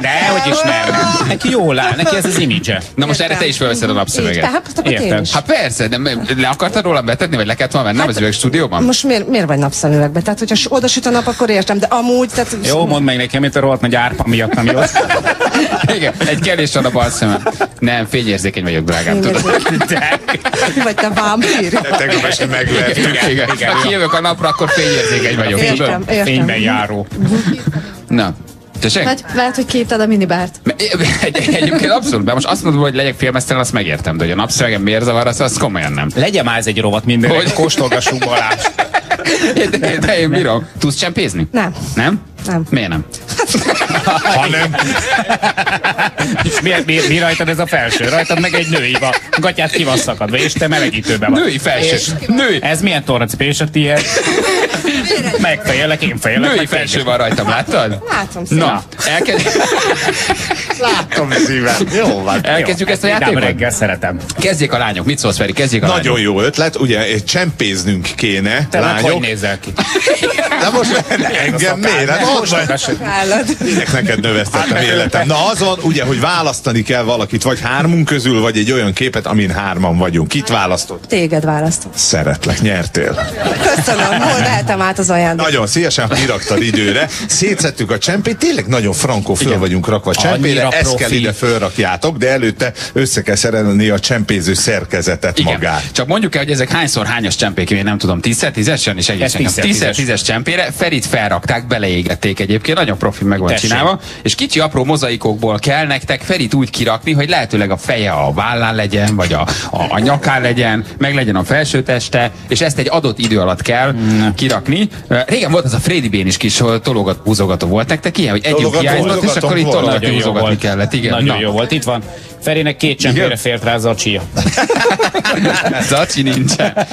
Dehogy is nem. Neki jól áll, neki ez az image Na most erre te is felveszed a napszöveget. Én Értem. Hát persze, de le akartad róla betenni, vagy le kellett volna mennem az üveg stúdióban? Most miért, miért vagy napszemüvegbe? Tehát, hogyha oda süt a nap, akkor értem, de amúgy, tehát... Jó, mondd meg nekem, itt a rohadt nagy árpa miatt nem jó. Igen, egy kevés van a bal szemem. Nem, fényérzékeny vagyok, drágám, tudod. De, Vagy te vámpír. Tegnap este megvertük. Igen, igen. Ha kijövök a napra, akkor fényérzékeny vagyok, tudod? Értem. fényben járó. Na, tessék? Vagy lehet, hogy képted a minibárt. Egy, egy, egyébként abszolút, mert most azt mondod, hogy legyek filmesztelen, azt megértem, de hogy a napszövegem miért zavar, azt, azt komolyan nem. Legyen már ez egy rovat mindenre, Hogy? kóstolgassunk Balázs. De, de én bírom. Tudsz csempézni? Nem. Nem? Nem. Miért nem? Ha nem, És mi, mi, mi, rajtad ez a felső? Rajtad meg egy női van. Gatyát ki van szakadva, és te melegítőben vagy. Női felső. És Női. Ez milyen tornacipő, és a tiéd? Megfejelek, én fejelek. Női meg felső van rajtam, láttad? Látom szépen. Na, elkezd... látom szívem. Jó van. elkezdjük ezt a játékot? reggel szeretem. Kezdjék a lányok. Mit szólsz, Feri? Kezdjék a Nagyon lányok. jó ötlet, ugye csempéznünk kéne, Te meg hogy lányok. nézel ki? De most engem miért? Hát most Állad. Tényleg neked növesztettem életem. Na az van, ugye, hogy választani kell valakit, vagy hármunk közül, vagy egy olyan képet, amin hárman vagyunk. Kit választott? Téged választom. Szeretlek, nyertél. Köszönöm, hol vehetem át az ajándékot? Nagyon szívesen kiraktad időre. Szétszettük a csempét, tényleg nagyon frankó föl vagyunk rakva a csempére. Annyira Ezt profi. kell ide fölrakjátok, de előtte össze kell szerelni a csempéző szerkezetet Igen. magát. Csak mondjuk el, hogy ezek hányszor hányas csempék, én nem tudom, 10 10 jön Ez egészen. tízszer 10 tízes. 10 csempére, Ferit felrakták, beleégették egyébként, nagyon profi meg van Tessék. csinálva, és kicsi apró mozaikokból kell nektek Ferit úgy kirakni, hogy lehetőleg a feje a vállán legyen, vagy a, a, a nyakán legyen, meg legyen a felső teste, és ezt egy adott idő alatt kell kirakni. Régen volt az a Freddy Bén is kis tologat, húzogató volt nektek ilyen, hogy Tologató, hiányzott, és akkor itt tologatni, húzogatni kellett. Igen. Nagyon Na. jó volt. Itt van. Ferinek két csempére fért rá az a csia. Zaci nincsen.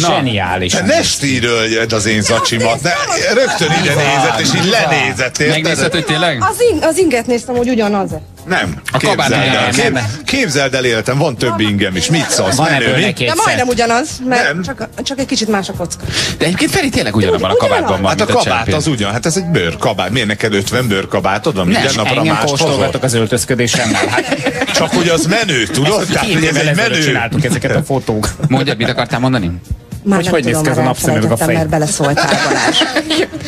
Na. Zseniális. Ne stíröljed az én zacsimat, ne, rögtön ide nézett, és így lenézett, érted? hogy tényleg? Az, ing, az inget néztem, hogy ugyanaz -e. Nem, A kabát képzeld el, nem, nem. képzeld el életem, van több ingem is, mit szólsz, Van menő, mi? De majdnem ugyanaz, mert Nem. csak, csak egy kicsit más a kocka. De egyébként Feri tényleg ugyanabban a kabátban van, Hát a a kabát csempér. az ugyan, hát ez egy bőrkabát. Miért neked 50 bőrkabátod van? Minden Nem, napra Engem más kóstolgatok az öltözködésemmel. Hát Csak hogy az menő, tudod? Tehát, két évvel egy ezelőtt menő. csináltuk ezeket a fotók. Mondjad, mit akartál mondani? Már Hogy nem hogy néz ki ez a napszemüveg a fej? mert beleszóltál Balázs.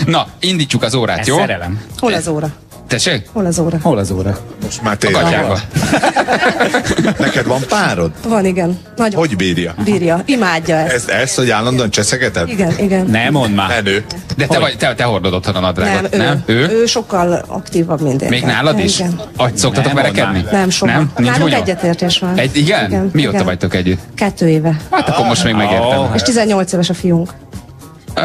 Na, indítsuk az órát, Ez jó? szerelem. Hol az óra? Tessék? Hol az óra? Hol az óra? Most már A tényleg. Neked van párod? Van, igen. Nagyon Hogy bírja? bírja. Imádja ezt. Ezt, ezt hogy állandóan cseszegeted? Igen, igen. Ne mondd már. Menő. De te, vagy, te, te hordod otthon a Nem, nadrágot, ő, nem? Ő? ő sokkal aktívabb minden. Még nálad is? Igen. Agy szoktatok Nem, verekedni? Nem, soha. Nem? Nincs Nálunk egyetértés van. Egy, igen? Mióta vagytok együtt? Kettő éve. Hát akkor most még megértem. És 18 éves a fiunk. Ö,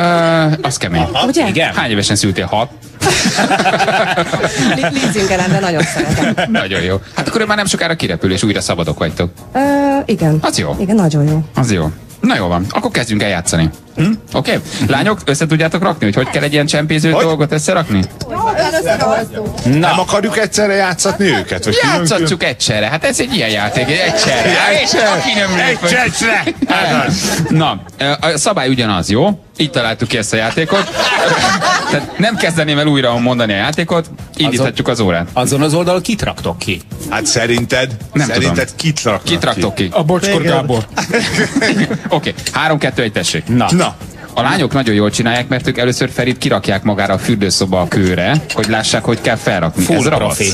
az kemény. Ugye? Igen? Hány évesen szültél? Hat? Leasingelen, de nagyon szeretem. Nagyon jó. Hát akkor ő már nem sokára kirepül, és újra szabadok vagytok. Ö, igen. Az jó. Igen, nagyon jó. Az jó. Na jó van, akkor kezdjünk el játszani. Hm? Oké? Okay? Lányok, össze tudjátok rakni, hogy hogy kell egy ilyen csempéző Hogy? dolgot összerakni? Nem akarjuk egyszerre játszatni őket? Vagy? Játszatjuk egyszerre, hát ez egy ilyen játék, egyszerre. Nem lép, hogy- Na, a szabály ugyanaz, jó? Így találtuk ki ezt a játékot. Tehát nem kezdeném el újra mondani a játékot, indíthatjuk az órát. Azon az oldalon kit raktok ki? Hát szerinted? Nem szerinted tudom. kit raknak Kit raktok ki? A Bocskor Gábor. Oké, három, kettő, egy, tessék. Na. Na, A lányok nagyon jól csinálják, mert ők először Ferit kirakják magára a fürdőszoba a kőre, hogy lássák, hogy kell felrakni. Full Ez profi.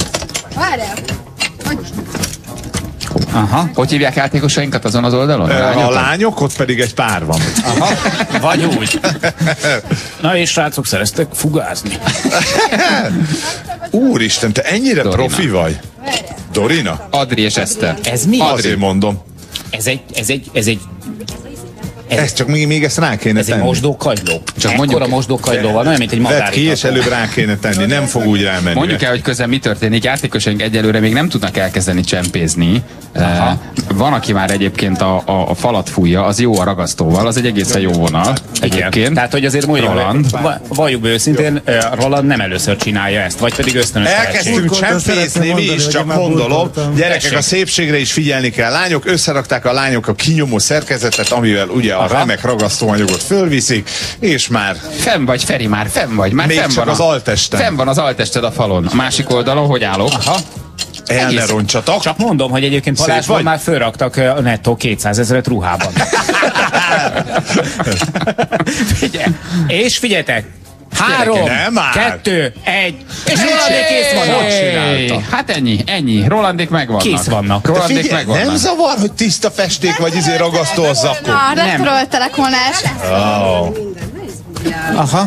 Aha. Hogy hívják játékosainkat azon az oldalon? a lányokon? lányok, ott pedig egy pár van. Aha. Vagy úgy. Na és srácok, szereztek fugázni. Úristen, te ennyire Dorina. profi vagy? Dorina? Adri és Eszter. Ez mi? Adri. Azért mondom. Ez egy, ez egy, ez egy, Ez- Ez csak még, még ezt rá kéne ez egy tenni. mosdókagyló. Csak mondjuk- mosdókagylóval, olyan, mint egy Vedd madári. ki, és előbb rá kéne tenni. Nem fog úgy rámenni. Mondjuk el, hogy közben mi történik. Játékosaink egyelőre még nem tudnak elkezdeni csempézni. Aha. Van, aki már egyébként a, a, a falat fújja, az jó a ragasztóval, az egy egészen jó vonal. Egyébként. Tehát, hogy azért mondjuk, Roland. va- valljuk be őszintén, eh, Roland nem először csinálja ezt, vagy pedig ösztönös. Elkezdtünk csempészni, mi is, csak gondolom. Gyerekek, a szépségre is figyelni kell. Lányok, összerakták a lányok a kinyomó szerkezetet, amivel ugye a remek ragasztóanyagot fölviszik, és már Fenn vagy, Feri, már fenn vagy. Már Még fenn csak van az a, altesten. Fenn van az altested a falon. A másik oldalon, hogy állok? Aha. el ne roncsatok. Csak mondom, hogy egyébként vagy? már fölraktak nettó 200 ezeret ruhában. Figyelj. És figyeljetek! Három, nem már. kettő, egy, és Rolandék kész. Hey, hát ennyi, ennyi. Rolandék megvannak. Kész vannak. Rolandék Figyelj, megvannak. nem zavar, hogy tiszta festék vagy izé ragasztó a zakó? Na, retöröltelek volna ezt. Aha.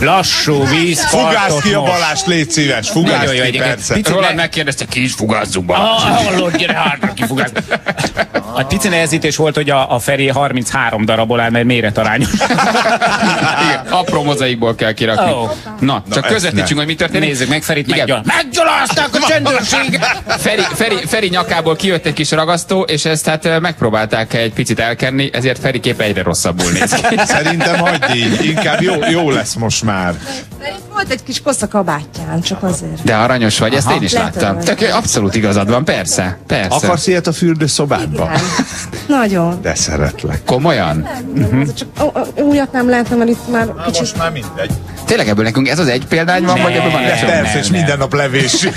Lassú víz. Fugász ki a Balást, légy szíves, jó ki egyébként. percet. Picit Roland le- megkérdezte, ki is fugázzuk be. Ah, hallod, gyere hátra, kifugás. A pici nehezítés volt, hogy a, a Feri 33 darabból áll, mert méretarányos. Apró mozaikból kell kirakni. Ó. Na, csak ezt közvetítsünk, ne. hogy mi történik. Nézzük meg, Ferit meggyal. Meggyalázták a csendőrséget! Feri, Feri, Feri nyakából kijött egy kis ragasztó, és ezt hát megpróbálták egy picit elkenni, ezért Feri képe egyre rosszabbul néz ki. Szerintem hagyd így, inkább jó, jó lesz most már. Volt egy kis kosz a kabátján, csak azért. De aranyos vagy, ezt én is láttam. letöröltem. Tök, abszolút igazad van, persze, persze. Akarsz ilyet a fürdőszobádba? Nagyon. De szeretlek. Komolyan? Uh-huh. Csak ó, ó, újat nem láttam, mert itt már kicsit... már mindegy. Tényleg ebből nekünk ez az egy példány van, vagy ebből van De egy persze, és nem. minden nap levés.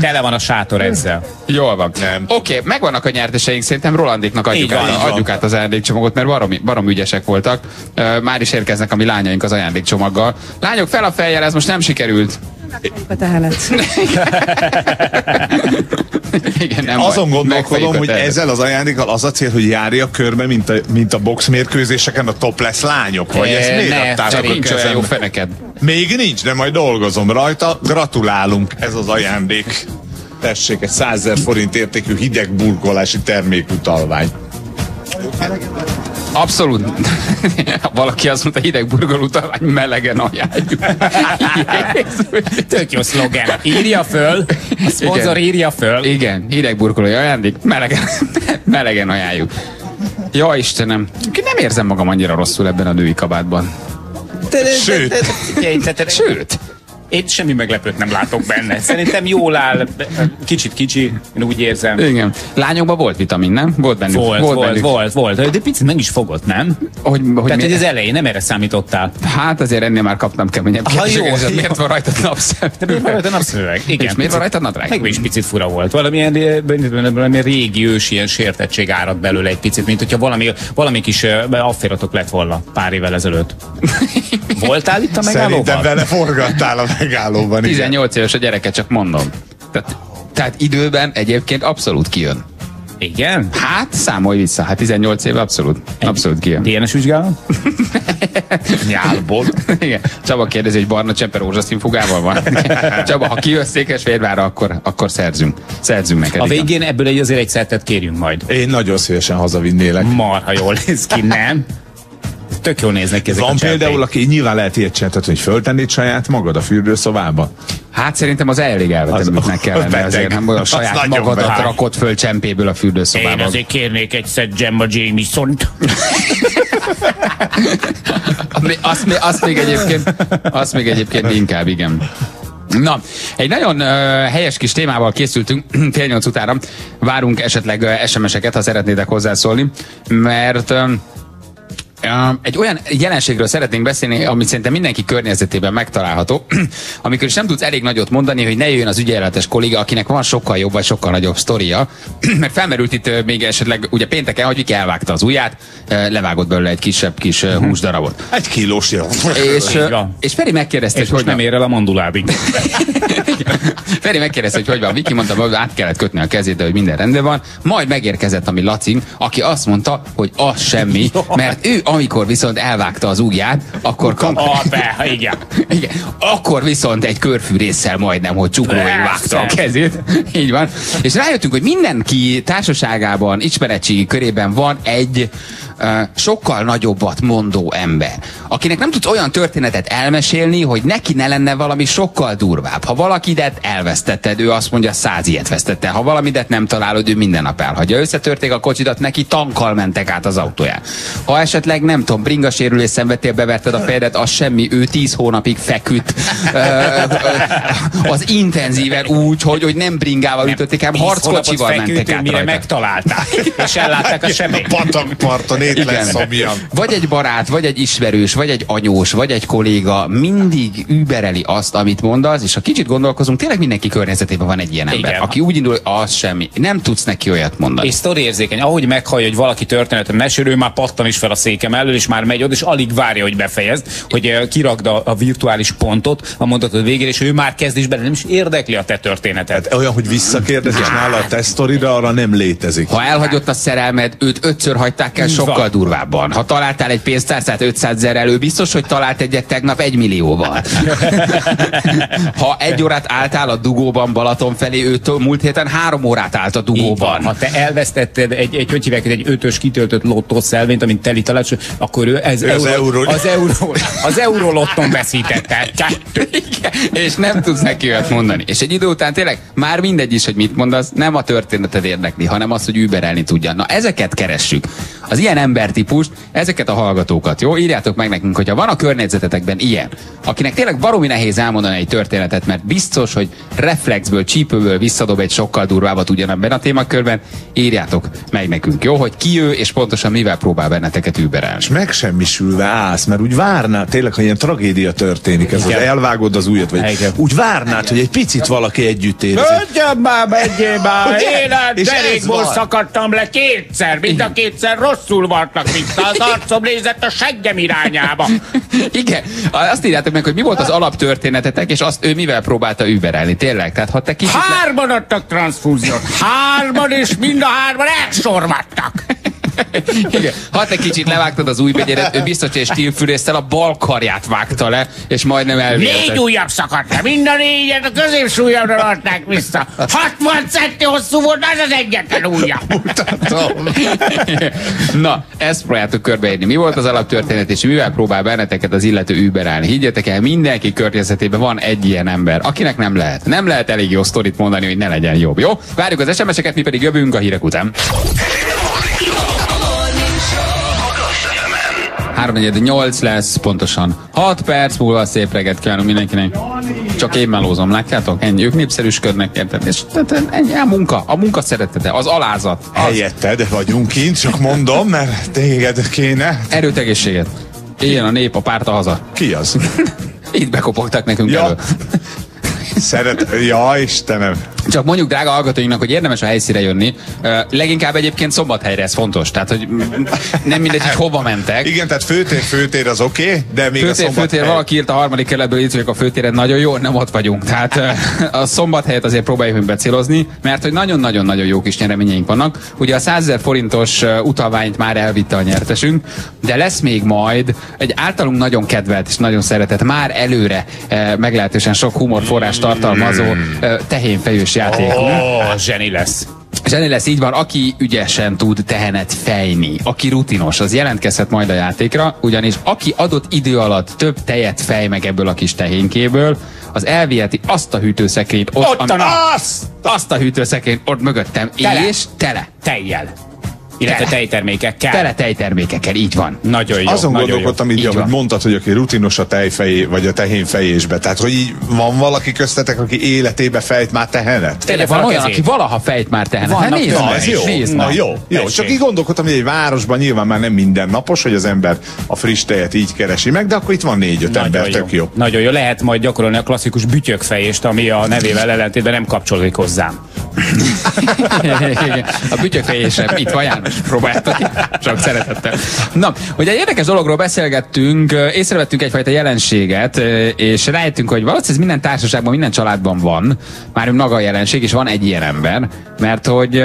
Tele van a sátor ezzel. Jól van. Nem. Oké, megvannak a nyerteseink, szerintem Rolandéknak adjuk, át, adjuk át az ajándékcsomagot, mert barom, barom ügyesek voltak. Már is érkeznek a mi lányaink az ajándékcsomaggal. Lányok, fel a fejjel, ez most nem sikerült. A tehenet. Igen, nem Azon baj. gondolkodom, hogy ezzel az ajándékkal az a cél, hogy járja körbe, mint a, mint a boxmérkőzéseken a topless lányok, vagy ezt Eh, miért ne, adtátok nincs olyan jó feneked. Még nincs, de majd dolgozom rajta. Gratulálunk, ez az ajándék. Tessék, egy 100 000 forint értékű hideg burkolási termékutalvány. Abszolút. Valaki azt mondta, hideg burgol utalvány, melegen ajánljuk. Tök jó szlogen. Írja föl, a szponzor Igen. írja föl. Igen, hideg burkolói ajándék, melegen, melegen ajánljuk. Ja Istenem, nem érzem magam annyira rosszul ebben a női kabátban. Sőt, Sőt, Én semmi meglepőt nem látok benne. Szerintem jól áll, kicsit kicsi, én úgy érzem. igen. Lányokban volt vitamin, nem? Volt bennük. Volt, volt, volt, bennük. volt, volt. De picit meg is fogott, nem? Hogy, hogy Tehát, mi- hogy az elején nem erre számítottál. Hát azért ennél már kaptam keményebb Ha, jó, jó. Miért van rajtad napszem? De miért van rajta napszöveg? Igen. És miért van rajta nadrág? Meg is picit fura volt. Valamilyen, eh, valami régi ősi ilyen sértettség árad belőle egy picit, mint hogyha valami, valami kis affératok lett volna pár évvel ezelőtt. Voltál itt a szerintem megállóban? vele forgattál a megállóban. igen. 18 éves a gyereke, csak mondom. Tehát, tehát időben egyébként abszolút kijön. Igen? Hát számolj vissza, hát 18 éve abszolút, abszolút kijön. DNS vizsgálat? Nyálból. Igen. Csaba kérdezi, hogy barna cseppe rózsaszín fugával van. Csaba, ha kijössz Székesfehérvárra, akkor, akkor szerzünk. Szerzünk neked. A igen. végén ebből egy azért egy szettet kérjünk majd. Én nagyon szívesen hazavinnélek. Marha jól néz ki, nem? Tök jól néznek ki ezek Van a cserpék. például, aki nyilván lehet ilyet csináltatni, hogy föltennéd saját magad a fürdőszobába. Hát szerintem az elég elvetemültnek Az- kellene beteg. azért, nem a saját magadat beteg. rakott föl csempéből a Én fürdőszobában. azért kérnék egy szett Gemma Jameson-t. Azt, még- azt, még egyébként, azt még egyébként inkább, igen. Na, egy nagyon uh, helyes kis témával készültünk fél nyolc utára. Várunk esetleg uh, SMS-eket, ha szeretnétek hozzászólni, mert Uh, egy olyan jelenségről szeretnénk beszélni, amit szerintem mindenki környezetében megtalálható, amikor is nem tudsz elég nagyot mondani, hogy ne jöjjön az ügyeletes kolléga, akinek van sokkal jobb vagy sokkal nagyobb sztoria, mert felmerült itt még esetleg ugye pénteken, hogy Viki elvágta az ujját, levágott belőle egy kisebb kis uh, húsdarabot. Egy kilós jó. És, és Feri megkérdezte, És hogy most nem ér el a mandulábig. Feri megkérdezte, hogy hogy van. Viki mondta, hogy át kellett kötni a kezét, de hogy minden rendben van. Majd megérkezett a mi Lacin, aki azt mondta, hogy az semmi, mert ő amikor viszont elvágta az ujját, akkor kap... Ah, be, igen. Igen. Akkor viszont egy körfűrésszel majdnem, hogy csuklói Persze. vágta a kezét. Így van. És rájöttünk, hogy mindenki társaságában, ismeretségi körében van egy sokkal nagyobbat mondó ember, akinek nem tudsz olyan történetet elmesélni, hogy neki ne lenne valami sokkal durvább. Ha valakidet elvesztetted, ő azt mondja, száz ilyet vesztette. Ha valamidet nem találod, ő minden nap elhagyja. Összetörték a kocsidat, neki tankkal mentek át az autóján. Ha esetleg nem tudom, bringasérülés szenvedtél, beverted a fejedet, az semmi, ő tíz hónapig feküdt az intenzíven úgy, hogy, hogy nem bringával ütötték, hanem harckocsival mentek át mire rajta. megtalálták, és ellátták a sebét. Patakparton étlen szomjan. Vagy egy barát, vagy egy ismerős, vagy egy anyós, vagy egy kolléga mindig übereli azt, amit mondasz, és ha kicsit gondolkozunk, tényleg mindenki környezetében van egy ilyen ember, Igen. aki úgy indul, hogy az semmi. Nem tudsz neki olyat mondani. És sztori érzékeny, ahogy meghallja, hogy valaki történetet mesél, ő már pattan is fel a székem elől, és már megy oda, és alig várja, hogy befejezd, hogy eh, kirakd a, a virtuális pontot a mondatod végére, és ő már kezd is bele, nem is érdekli a te történeted. Olyan, hogy visszakérdezés nála a tesztorira, arra nem létezik. Ha elhagyott a szerelmed, őt ötször hagyták el Így sokkal durvábban. Ha találtál egy pénztárcát 500 ezer elő, biztos, hogy talált egyet tegnap egy millióval. ha egy órát álltál a dugóban Balaton felé, őtől múlt héten három órát állt a dugóban. Ha te elvesztetted egy, egy hogy hívják, egy ötös kitöltött lottó szelvényt, amit teli talált, akkor ő ez az euró- az euró, az euró lotton veszítette. Igen, és nem tudsz neki olyat mondani. És egy idő után tényleg már mindegy is, hogy mit mondasz, nem a történeted érdekli, hanem az, hogy überelni tudja. Na ezeket keressük. Az ilyen embertípust, ezeket a hallgatókat, jó? Írjátok meg nekünk, hogyha van a környezetetekben ilyen, akinek tényleg baromi nehéz elmondani egy történetet, mert biztos, hogy reflexből, csípőből visszadob egy sokkal durvábbat ugyanebben a témakörben, írjátok meg nekünk, jó? Hogy ki ő, és pontosan mivel próbál benneteket überelni. És megsemmisülve állsz, mert úgy várnád, tényleg, ha ilyen tragédia történik, ez az Igen. elvágod az ujjat, vagy Igen. úgy várnád, hogy egy picit valaki együtt érzi. Menjen már, már! Én a derékból van. szakadtam le kétszer, mind a kétszer rosszul vartak vissza, az arcom nézett a seggem irányába. Igen, azt írjátok meg, hogy mi volt az alaptörténetetek, és azt ő mivel próbálta überelni, tényleg. Tehát ha te kicsit... Hárman adtak transfúziót, hárman, és mind a hárman elsorvadtak. Igen. Ha te kicsit levágtad az újbegyeret, ő biztos, hogy stílfűrésztel a bal karját vágta le, és majdnem Négy elvérzett. ujjam szakadt le, mind a négyet a középső ujjamra adták vissza. 60 centi hosszú volt, az az egyetlen ujjam. Na, ezt próbáljátok körbeírni. Mi volt az alaptörténet, és mivel próbál benneteket az illető überelni? Higgyétek el, mindenki környezetében van egy ilyen ember, akinek nem lehet. Nem lehet elég jó sztorit mondani, hogy ne legyen jobb, jó? Várjuk az SMS-eket, mi pedig jövünk a hírek után. 348 lesz, pontosan 6 perc múlva szép reggelt kívánunk mindenkinek. Csak én melózom, látjátok? Ennyi, ők népszerűsködnek, érted? És tehát ennyi, a munka, a munka szeretete, az alázat, az Helyetted vagyunk kint, csak mondom, mert téged kéne. erőt, egészséget. Éljen a nép, a párta haza. Ki az? Itt bekopogtak nekünk Ja. elő. Szeret... Ja, Istenem. Csak mondjuk drága hallgatóinknak, hogy érdemes a helyszíre jönni. Leginkább egyébként szombathelyre ez fontos. Tehát, hogy nem mindegy, hogy hova mentek. Igen, tehát főtér, főtér az oké, okay, de még a Főtér, szombat főtér, valaki írt a harmadik kerületből, itt vagyok a főtéren, nagyon jó, nem ott vagyunk. Tehát a szombathelyet azért próbáljuk meg becélozni, mert hogy nagyon-nagyon-nagyon jó kis nyereményeink vannak. Ugye a 100 000 forintos utalványt már elvitte a nyertesünk, de lesz még majd egy általunk nagyon kedvelt és nagyon szeretett, már előre meglehetősen sok humorforrás tartalmazó ö, tehénfejős játékunk. Ó, oh, zseni lesz. Zseni lesz így van, aki ügyesen tud tehenet fejni, aki rutinos, az jelentkezhet majd a játékra, ugyanis aki adott idő alatt több tejet fej meg ebből a kis tehénkéből, az elviheti azt a hűtőszekrényt ott, Ott a azt, azt a hűtőszekrényt ott mögöttem, Tele. és tele. Tejjel. Illetve Tele. tejtermékekkel. Tele tejtermékekkel, így van. Nagyon jó. Azon nagyon gondolkodtam így, Így ahogy van. mondtad, hogy aki rutinos a tejfejé, vagy a tehén fejésbe. Tehát, hogy így van valaki köztetek, aki életébe fejt már tehenet? Tényleg van van olyan, aki valaha fejt már tehenet. Hát Vannak nézd meg, Az jó. nézd Na jó, jó. Tessék. Csak így gondolkodtam, hogy egy városban nyilván már nem minden napos, hogy az ember a friss tejet így keresi meg, de akkor itt van négy-öt ember, tök jó. Nagyon jó. Lehet majd gyakorolni a klasszikus bütyökfejést, ami a nevével ellentétben nem kapcsolódik hozzám. A bütyökfejésre itt van János, próbáljátok ki. Csak szeretettel. Na, hogy egy érdekes dologról beszélgettünk, észrevettünk egyfajta jelenséget, és rájöttünk, hogy valószínűleg minden társaságban, minden családban van, már maga a jelenség, és van egy ilyen ember, mert hogy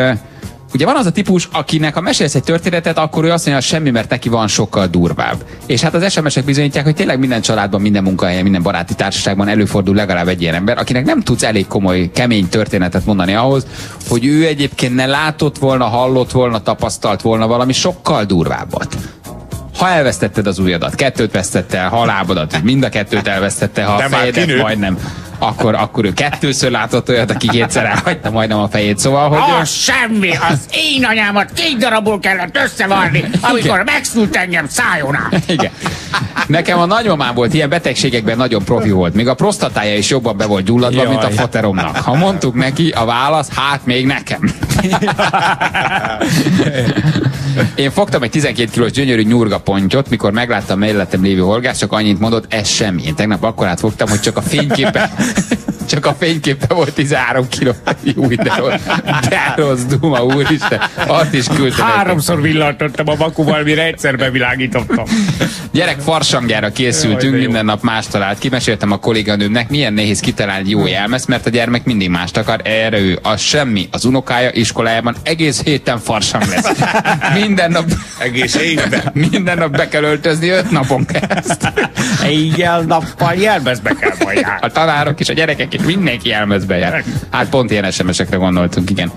Ugye van az a típus, akinek ha mesélsz egy történetet, akkor ő azt mondja, hogy semmi, mert neki van sokkal durvább. És hát az SMS-ek bizonyítják, hogy tényleg minden családban, minden munkahelyen, minden baráti társaságban előfordul legalább egy ilyen ember, akinek nem tudsz elég komoly, kemény történetet mondani ahhoz, hogy ő egyébként ne látott volna, hallott volna, tapasztalt volna valami sokkal durvábbat. Ha elvesztetted az ujjadat, kettőt vesztette ha a lábadat, mind a kettőt elvesztette, ha De a fejedet kinő. majdnem, akkor, akkor ő kettőször látott olyat, aki kétszer elhagyta majdnem a fejét. Szóval, hogy... Az semmi, az én anyámat két darabból kellett összevarni, amikor megszült engem szájon át. Igen. Nekem a nagymamám volt ilyen betegségekben nagyon profi volt. Még a prostatája is jobban be volt gyulladva, Jaj. mint a fateromnak. Ha mondtuk neki, a válasz, hát még nekem. Én fogtam egy 12 kilós gyönyörű nyurga pontyot, mikor megláttam mellettem lévő horgás, csak annyit mondott, ez semmi. Én tegnap akkor átfogtam, hogy csak a fényképe csak a fényképe volt 13 kiló. Új, de, de rossz duma, úristen. Azt is küldtem. Háromszor villantottam a vakuval, mire egyszer bevilágítottam. Gyerek farsangjára készültünk, minden nap más talált ki. Meséltem a kolléganőmnek, milyen nehéz kitalálni jó jelmezt, mert a gyermek mindig mást akar. Erre ő az semmi. Az unokája iskolájában egész héten farsang lesz. Minden nap, Egész évben. minden nap be kell öltözni öt napon keresztül. Éjjel-nappal jelmezbe kell majd. A tanárok és a gyerekek és mindenki elmezbe jár. Hát pont ilyen SMS-ekre gondoltunk, igen.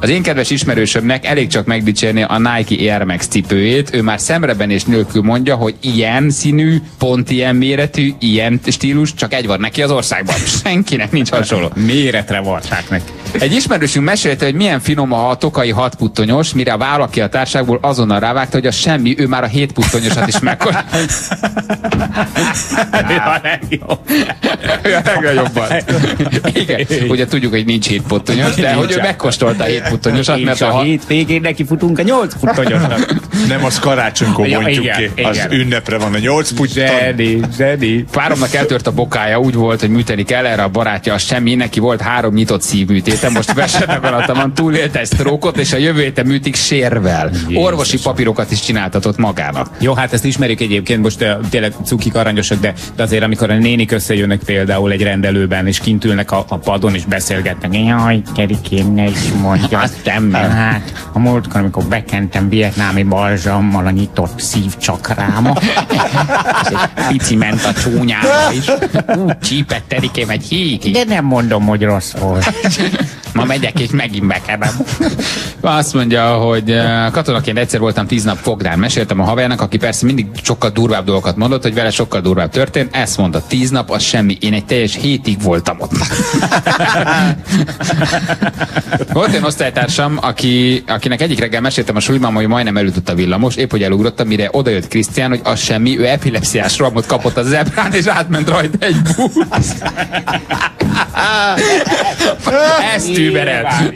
Az én kedves ismerősömnek elég csak megdicsérni a Nike Air Max cipőjét. Ő már szemreben és nélkül mondja, hogy ilyen színű, pont ilyen méretű, ilyen stílus, csak egy van neki az országban. Senkinek nincs hasonló. Méretre varták meg. Egy ismerősünk mesélte, hogy milyen finom a tokai hat puttonyos, mire a valaki a társágból azonnal rávágta, hogy a semmi, ő már a hét puttonyosat is megkor. a legjobb. Ő a legjobban. Igen, ugye tudjuk, hogy nincs hét puttonyos, de hogy ő megkóstolta a hét puttonyosat, mert a hét végén neki futunk a nyolc futtonyosnak. Nem, az karácsonykor Ja, bontjuk igen, ki. Az igen. ünnepre van a nyolc putytan. Zseni, zseni. Páromnak eltört a bokája, úgy volt, hogy műteni kell erre a barátja, az semmi, neki volt három nyitott szívműtéte, most vesetnek alatt van, túlélte egy sztrókot, és a jövő héten műtik sérvel. Orvosi papírokat is csináltatott magának. Jó, hát ezt ismerjük egyébként, most tényleg cukik aranyosak, de, de azért amikor a nénik összejönnek például egy rendelőben, és kint ülnek a, a padon, és beszélgetnek. Jaj, Kerikém, ne is mondja. Azt. Hát, a múltkor, amikor bekentem vietnámi balzsammal a nyitott szívcsakráma, és egy pici ment a csúnyába is. Úgy csípett Terikém egy híkig. De nem mondom, hogy rossz volt. Ma megyek és megint bekenem. Azt mondja, hogy eh, katonaként egyszer voltam tíz nap fogdán. Meséltem a havernak, aki persze mindig sokkal durvább dolgokat mondott, hogy vele sokkal durvább történt. Ezt mondta, tíz nap az semmi. Én egy teljes hétig voltam ott. Volt egy osztálytársam, aki, akinek egyik reggel meséltem a suliban, hogy majdnem elütött a villamos, épp hogy elugrottam, mire odajött Krisztián, hogy az semmi, ő epilepsziás rohamot kapott az zebrán, és átment rajta egy busz. Ezt tűberelt.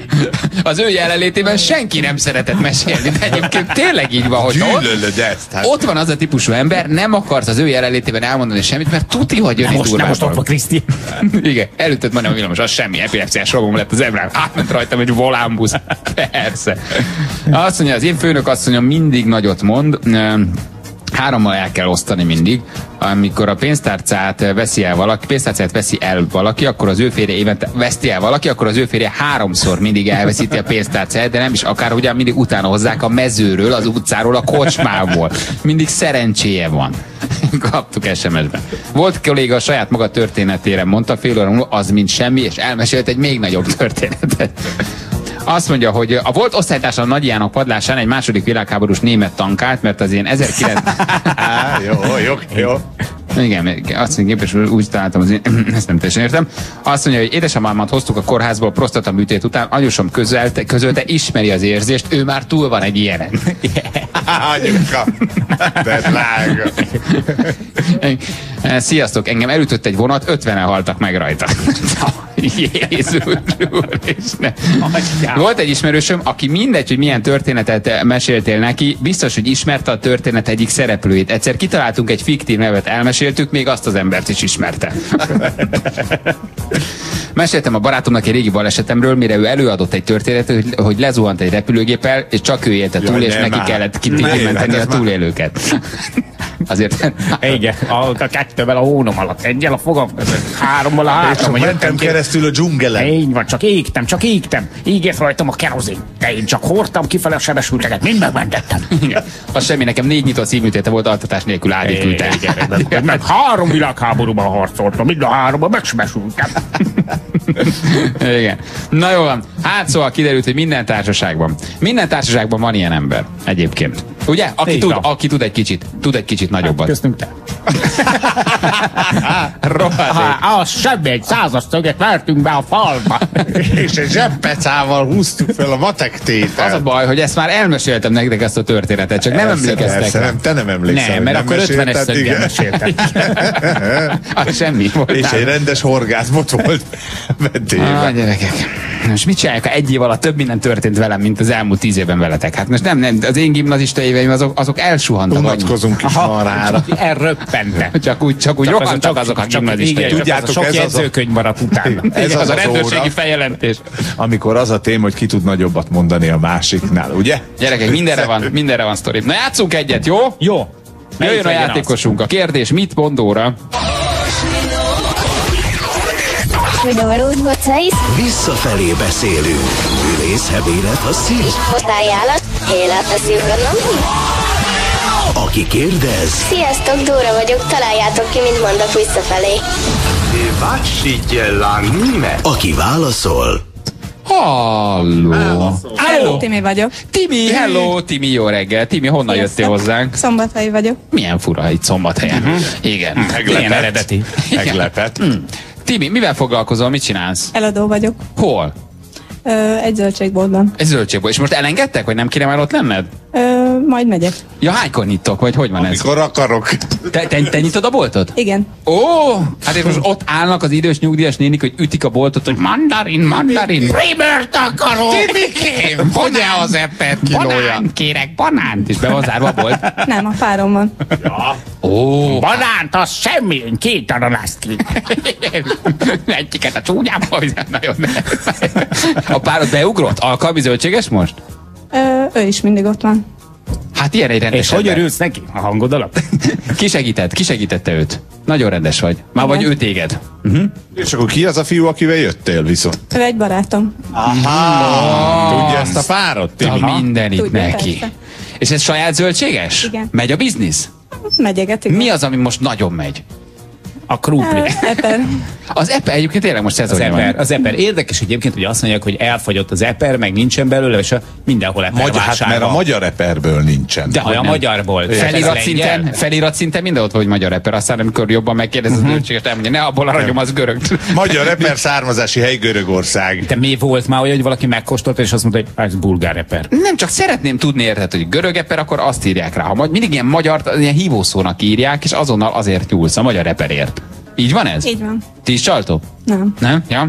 Az ő jelenlétében senki nem szeretett mesélni, de egyébként tényleg így van, hogy ott, ezt. Hát. ott van az a típusú ember, nem akarsz az ő jelenlétében elmondani semmit, mert tuti, hogy jön Most nem most ott van Kriszti. Igen, előtted majdnem a villamos, az semmi, epilepsziás robom lett az ebrán, átment rajtam egy volánbusz. Persze. Azt mondja, az én főnök azt mondja, mindig nagyot mond, hárommal el kell osztani mindig. Amikor a pénztárcát veszi el valaki, pénztárcát veszi el valaki, akkor az ő férje évente veszti el valaki, akkor az ő férje háromszor mindig elveszíti a pénztárcát, de nem is akár ugyan mindig utána hozzák a mezőről, az utcáról, a kocsmából. Mindig szerencséje van. Kaptuk SMS-ben. Volt kolléga a saját maga történetére mondta fél óra múlva, az mint semmi, és elmesélt egy még nagyobb történetet. Azt mondja, hogy a volt osztálytársam Nagy János padlásán egy második világháborús német tankát, mert az én 1900... Á, jó, jó, jó. Igen, azt mondja, képes, úgy találtam, az én, ezt nem teljesen értem. Azt mondja, hogy édesapámat hoztuk a kórházból prostata műtét után, anyusom közölte, közölte, ismeri az érzést, ő már túl van egy ilyenen. Anyuka. De drága. Sziasztok, engem elütött egy vonat, 50-en haltak meg rajta. Jézus úristen. Volt egy ismerősöm, aki mindegy, hogy milyen történetet meséltél neki, biztos, hogy ismerte a történet egyik szereplőjét. Egyszer kitaláltunk egy fiktív nevet, elmeséltük, még azt az embert is ismerte. Meséltem a barátomnak egy régi balesetemről, mire ő előadott egy történetet, hogy, hogy lezuhant egy repülőgéppel, és csak ő élte túl, Jaj, és ne neki már. kellett kimenteni a túlélőket. Azért Igen, a, a kettővel a hónom alatt, egyel a fogam között, hárommal a És hátam. mentem keresztül a dzsungelen. Így van, csak égtem, csak égtem. Ígért rajtam a kerozin. De én csak hordtam kifele a sebesülteket, mind megmentettem. Az semmi, nekem négy nyitott szívműtéte volt altatás nélkül Ádi küldte. Meg, meg három világháborúban harcoltam, mind a háromban megsebesültem. Igen. Na jó van. Hát szóval kiderült, hogy minden társaságban, minden társaságban van ilyen ember egyébként. Ugye? Aki Így tud, van. aki tud egy kicsit, tud egy kicsit nagyobbat. Köszönöm te. Rohadt ég. Ha, az semmi, egy százas szöget vertünk be a falba. És egy zseppecával húztuk fel a matek Az a tételt. baj, hogy ezt már elmeséltem nektek ezt a történetet, csak nem Persze, emlékeztek persze, nem, te nem emlékszel. Nem, mert akkor 50-es mesélted, szöggel meséltem. Ah, semmi volt. És egy rendes horgászmot volt Ah, vettéve. gyerekek. Most mit csinálják, ha egy év alatt több minden történt velem, mint az elmúlt tíz évben veletek? Hát most nem, nem, az én gimnazista éveim azok, azok elsuhantak. Unatkozunk kis marára. Elröppente. Csak úgy, csak úgy Csak rohantak azok a gimnazista évek. Tudjátok, sok ez az jegyzőkönyv maradt utána. Ez Igen, az a az rendőrségi óra. feljelentés. Amikor az a téma, hogy ki tud nagyobbat mondani a másiknál, ugye? Gyerekek, mindenre van, mindenre van sztori. Na játszunk egyet, jó? Jó. Jöjjön a az? játékosunk. A kérdés, mit mond óra? Videóról Gocais, Visszafelé beszélünk. Ülész, hebélet, a szív. fotájálat, élet a szívgodnom. Aki kérdez, Sziasztok, Dóra vagyok, találjátok ki, mit mondok visszafelé. aki válaszol, Halló. Hello. Timi vagyok. Timi, hello, Timi, jó reggel. Timi, honnan jöttél Sziasztok. hozzánk? Szombathelyi vagyok. Milyen fura itt szombathelyen. Igen. Milyen eredeti. Meglepet. Timi, mivel foglalkozol, mit csinálsz? Eladó vagyok. Hol? Ö, egy zöldségboltban. Ez zöldségból. És most elengedtek, hogy nem kéne már ott lenned? Ö, majd megyek. Ja, hánykor nyitok, vagy hogy van ez? Mikor akarok. Te, te, te nyitod a boltot? Igen. Ó, hát és most ott állnak az idős nyugdíjas nénik, hogy ütik a boltot, hogy mandarin, mandarin. Rébert akarok! Timikém, hogy az eppet kilója? Banán, kérek, banánt! És be van zárva a bolt? Nem, a párom van. Ó, Banánt, az semmi, én két ananászt ki. egyiket a csúnyába, hogy nagyon ne. A párod beugrott? Alkalmi zöldséges most? Ö, ő is mindig ott van. Hát ilyen egy rendes És hogy ember. örülsz neki a hangod alatt? Ki segített? Ki segítette őt? Nagyon rendes vagy. Már vagy ő téged. És akkor ki az a fiú, akivel jöttél viszont? Ő egy barátom. Tudja ezt a párat? Aha. Mindenit Tudja, neki. persze. És ez saját zöldséges? Igen. Megy a biznisz? Megyeget, igen. Mi az, ami most nagyon megy? A krúpli. Ö, Eper. Az epe egyébként tényleg most Az szezonja eper, van. az eper. Érdekes egyébként, hogy azt mondják, hogy elfogyott az eper, meg nincsen belőle, és a mindenhol eper Magyar, hát, mert a van. magyar eperből nincsen. De hogy a nem. magyarból. Felirat szinten, felirat szinten minden ott vagy magyar reper, aztán amikor jobban megkérdez Mhm. az zöldséget, elmondja, ne abból a ragyom, az görög. Magyar eper származási hely Görögország. De mi volt már olyan, hogy valaki megkóstolta, és azt mondta, hogy ez bulgár eper. Nem, csak szeretném tudni, érted, hogy görög eper, akkor azt írják rá. Ha mindig ilyen magyar, ilyen hívószónak írják, és azonnal azért nyúlsz a magyar eperért. Így van ez? Így van. Ti is csaltok? Nem. Nem? Ja?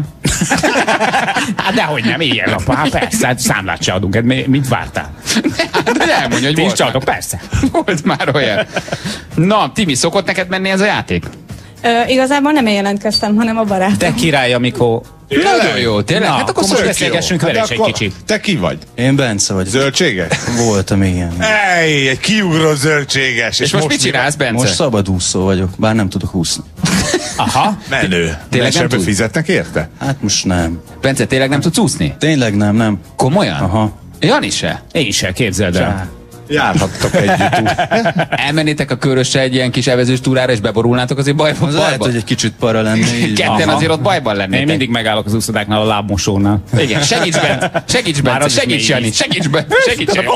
Hát dehogy nem, ilyen nap. Hát persze, hát számlát se adunk. Hát mi- mit vártál? Hát, de elmondja, hogy Ti is csaltok, persze. Volt már olyan. Na, Timi, szokott neked menni ez a játék? Ö, igazából nem én jelentkeztem, hanem a barátom. Te király, amikor... Nagyon jó, tényleg? Na, hát akkor most szólj. beszélgessünk Hát vele is egy kicsit. Te ki vagy? Én Bence vagyok. Zöldséges? Voltam, igen. Ej, egy kiugró zöldséges. És most mit csinálsz, Bence? Most szabadúszó vagyok, bár nem tudok úszni. Aha. Menő. Tényleg nem tud? fizetnek érte? Hát most nem. Bence, tényleg nem tudsz úszni? Tényleg nem, nem. Komolyan? Aha. Jani se? Én sem, képzeld el. Járhattok együtt. Elmennétek a körösre egy ilyen kis evezős túrára, és beborulnátok azért bajba? Az lehet, hogy egy kicsit para lenne. így. Ketten Aha. azért ott bajban lennétek. Én mindig megállok az úszodáknál a lábmosónál. Igen, segíts Bence, segíts is segíts Jani, segíts Bence, segíts Jani.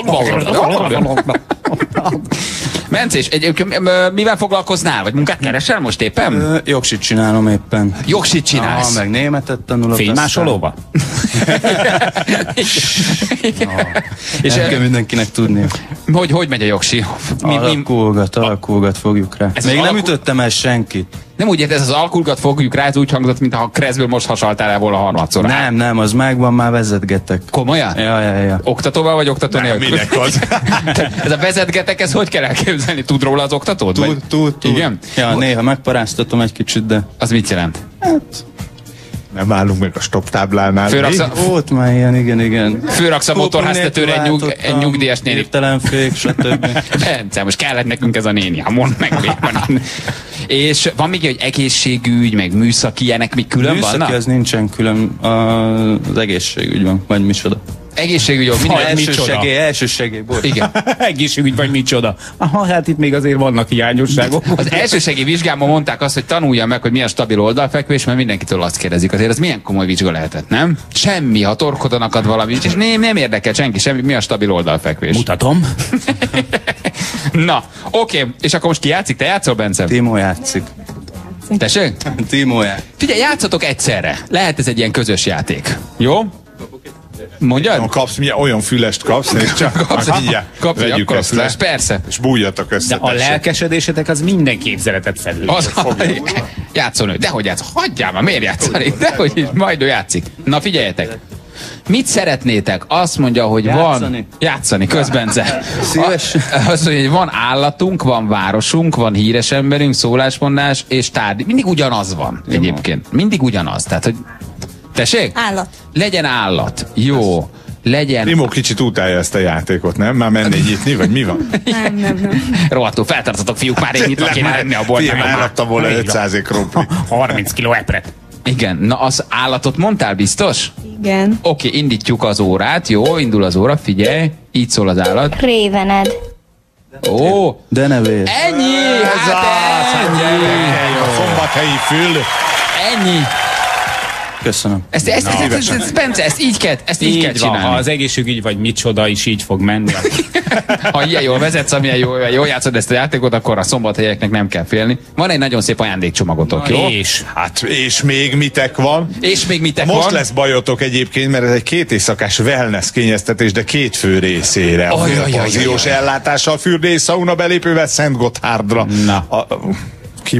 Bence, és egyébként mivel foglalkoznál? Vagy munkát keresel most éppen? Ö, Jogsit csinálom éppen. Jogsit csinálsz? Aha, meg németet tanulok. Fénymásolóba? És És kell ö, mindenkinek tudni. hogy, hogy megy a jogsi? Mi, Alakulgat, alakulgat fogjuk rá. Ez Még az nem alakul- ütöttem el senkit. Nem úgy ez az alkulgat fogjuk rá, ez úgy hangzott, mintha a kreszből most hasaltál el volna harmadszor. Nem, nem, az megvan, már vezetgetek. Komolyan? Ja, ja, ja. Oktatóval vagy oktató Nem, nélkül? minek az? ez a vezetgetek, ez hogy kell elképzelni? Tud róla az oktatót? Tud, tud, tud. Igen? Ja, néha megparáztatom egy kicsit, de Az mit jelent? Nem állunk meg a stop táblánál. Főraksz a- Mi? Volt már ilyen, igen, igen. Főraksz a motorháztetőre egy, nyug, egy nyugdíjas néni. Hirtelen fék, stb. Bence, most kellett nekünk ez a néni, ha mondd meg, mi van. És van még egy egészségügy, meg műszaki, ilyenek még külön Műszaki vannak? az nincsen külön, az egészségügy van, vagy micsoda. Egészségügy, jó, mindig első segély, első segély, bocs. Igen. Egészségügy vagy micsoda. Aha, hát itt még azért vannak hiányosságok. Az elsősegi vizsgámon mondták azt, hogy tanuljam meg, hogy milyen stabil oldalfekvés, mert mindenkitől azt kérdezik. Azért az milyen komoly vizsga lehetett, nem? Semmi, ha torkodon akad valami, és nem, nem érdekel senki semmi, mi a stabil oldalfekvés. Mutatom. Na, oké, és akkor most ki játszik? Te játszol, Bence? Timo játszik. Tessék? Timo játszik. Figyelj, játszatok egyszerre. Lehet ez egy ilyen közös játék. Jó? Mondjad? Ha kapsz, milyen olyan fülest kapsz, és csak Kapsz, azt mindjárt kapsz egy vegyük akkora ezt le, persze. és bújjatok össze. De a tessék. lelkesedésetek az minden képzeletet felül. Az, játszol ő. Dehogy játsz. Hagyjál már, miért játszani? Dehogy is, majd ő játszik. Na figyeljetek. Mit szeretnétek? Azt mondja, hogy Játszani. van... Játszani. Közbence. Szíves. Azt mondja, hogy van állatunk, van városunk, van híres emberünk, szólásmondás és tárgy. Mindig ugyanaz van egyébként. Mindig ugyanaz. Tehát, hogy... Tessék? Állat. Legyen állat. Jó. Legyen... Rimó kicsit utálja ezt a játékot, nem? Már menné nyitni, vagy mi van? Nem, nem, nem. Rohadtul feltartatok, fiúk, már én nyitva kéne lenni a boltban. már adtam volna 500 krumpli. 30 kiló epret. Igen, na az állatot mondtál biztos? Igen. Oké, indítjuk az órát, jó, indul az óra, figyelj, így szól az állat. Révened. Ó, De nevér. ennyi, Ez hát az, ennyi, a szombathelyi fül. ennyi. Köszönöm. Ezt, ezt, ezt, ezt, ezt, Bence, ezt így kell, ezt így, kell Így van, ha csinálni. az egészségügy vagy micsoda is így fog menni. Ha ilyen jól vezetsz, amilyen jól, jól játszod ezt a játékot, akkor a szombathelyeknek nem kell félni. Van egy nagyon szép ajándékcsomagotok, jó? És Hát, és még mitek van? És még mitek Most van? lesz bajotok egyébként, mert ez egy két éjszakás wellness kényeztetés, de két fő részére. Ajajajajaj. A penziós ellátással, fürdés, szauna belépővel Szent Gotthárdra. Na. A,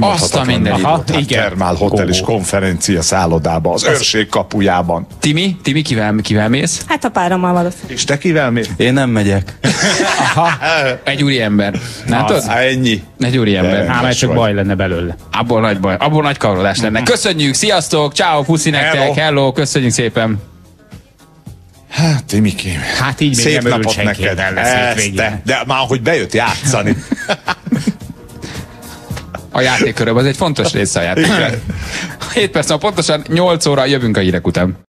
Azt a mindenit. Aha, Igen. igen. Termál Hotel és konferencia szállodába, az őrség kapujában. Timi, Timi, kivel, kivel mész? Hát a párommal valószínűleg. És te kivel mész? Én nem megyek. Egy úri ember. Látod? Á, ennyi. Egy úri ember. Ám ez csak baj lenne belőle. Abból nagy baj, abból nagy kavarodás lenne. Köszönjük, sziasztok, ciao, puszi nektek, hello. Hello. köszönjük szépen. Hát, Timikém. Hát így még Szép nem napot neked. Ezt. De már hogy bejött játszani. A játékköröm, az egy fontos része a játéknak. 7 perc, pontosan 8 óra, jövünk a hírek után.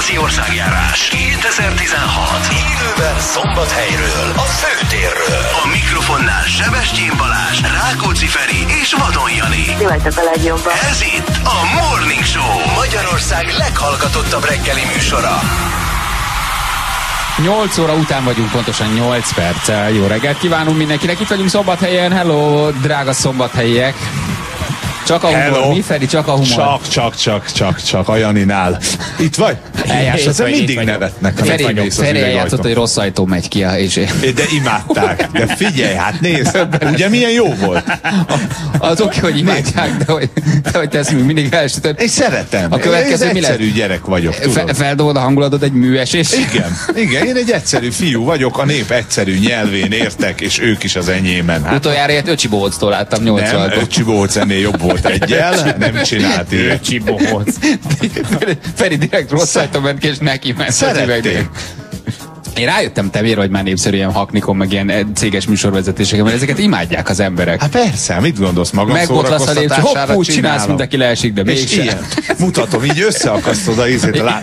Tavaszi országjárás 2016. Élőben Szombathelyről, a főtérről. A mikrofonnál Sebestyén Balázs, Rákóczi Feri és Vadon Jani. Ti vagytok a legjobban. Ez itt a Morning Show. Magyarország leghallgatottabb reggeli műsora. 8 óra után vagyunk, pontosan 8 perccel. Jó reggelt kívánunk mindenkinek. Itt vagyunk Szombathelyen. Hello, drága szombathelyiek. Csak a humor. Hello. Mi, Feri? Csak a humor. Csak, csak, csak, csak, csak a Janinál. Itt vagy? Eljátszottam, Ezen mindig vagyok. nevetnek. Feri, Feri eljátszott, hogy rossz ajtó megy ki, és De imádták. De figyelj, hát nézd, ugye milyen jó volt? az oké, hogy imádják, de hogy, de hogy tesz mindig elsütött. Én szeretem. A következő én mi lesz? egyszerű gyerek vagyok, Fe, tudod? feldobod a hangulatot egy műesés? Igen, igen, én egy egyszerű fiú vagyok, a nép egyszerű nyelvén értek, és ők is az enyémen. Hát Utoljára ilyet Öcsi Bóctól láttam 8 nem, Öcsi Bóc ennél jobb volt egyel, nem csinált ilyet. Öcsi bohóc. Feri direkt rossz ment ki, és neki ment az Szerették. Én rájöttem te hogy már népszerű ilyen haknikon, meg ilyen eh, céges műsorvezetéseken, mert ezeket imádják az emberek. Hát persze, mit gondolsz magam Megbotlasz a lépcső, hopp, úgy csinálsz, mint aki leesik, de mégsem. ilyen. Mutatom, így összeakasztod a ízét. Lá...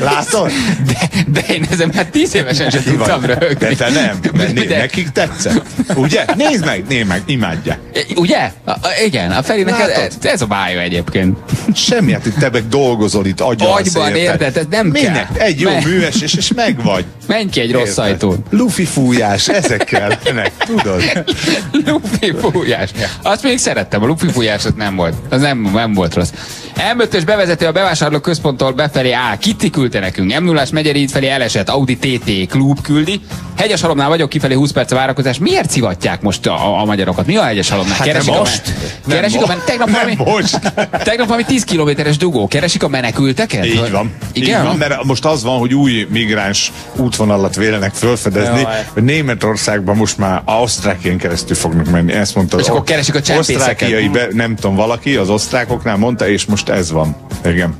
Látod? De, de én ezen már tíz évesen sem tudtam röhögni. De te nem. De, né, De- nekik tetszett. Ugye? Nézd meg, nézd meg, imádják. Ugye? A, igen, a Ferinek ez, ez a bája egyébként. Semmi, hát itt te meg dolgozol itt agyalsz, Agyban, érted? Ez nem Minek? kell. Egy jó műves, és, és megvagy. Menj ki egy rossz Érted? ajtón. Lufi fújás, ezek kellenek, tudod? Lufi fújás. Azt még szerettem, a lufi fújás az nem volt. Az nem, nem volt rossz. M5-ös bevezető a bevásárló központtól befelé áll. Kitti küldte nekünk. m 0 megyeri itt felé elesett. Audi TT Klub küldi. Hegyes halomnál vagyok, kifelé 20 perc a várakozás. Miért szivatják most a, a, a magyarokat? Mi a hegyes halomnál? Hát Keresik nem a most. men- Keresik a Nem men- tegnap valami, most. tegnap valami 10 kilométeres dugó. Keresik a menekülteket? Így van. Igen? Így van, mert most az van, hogy új migráns útvonalat vélnek felfedezni, Jaj. hogy Németországban most már Ausztrákén keresztül fognak menni. Ezt mondta. És akkor keresik a csempészeket. osztrákiai be, nem tudom, valaki az osztrákoknál mondta, és most ez van. Igen.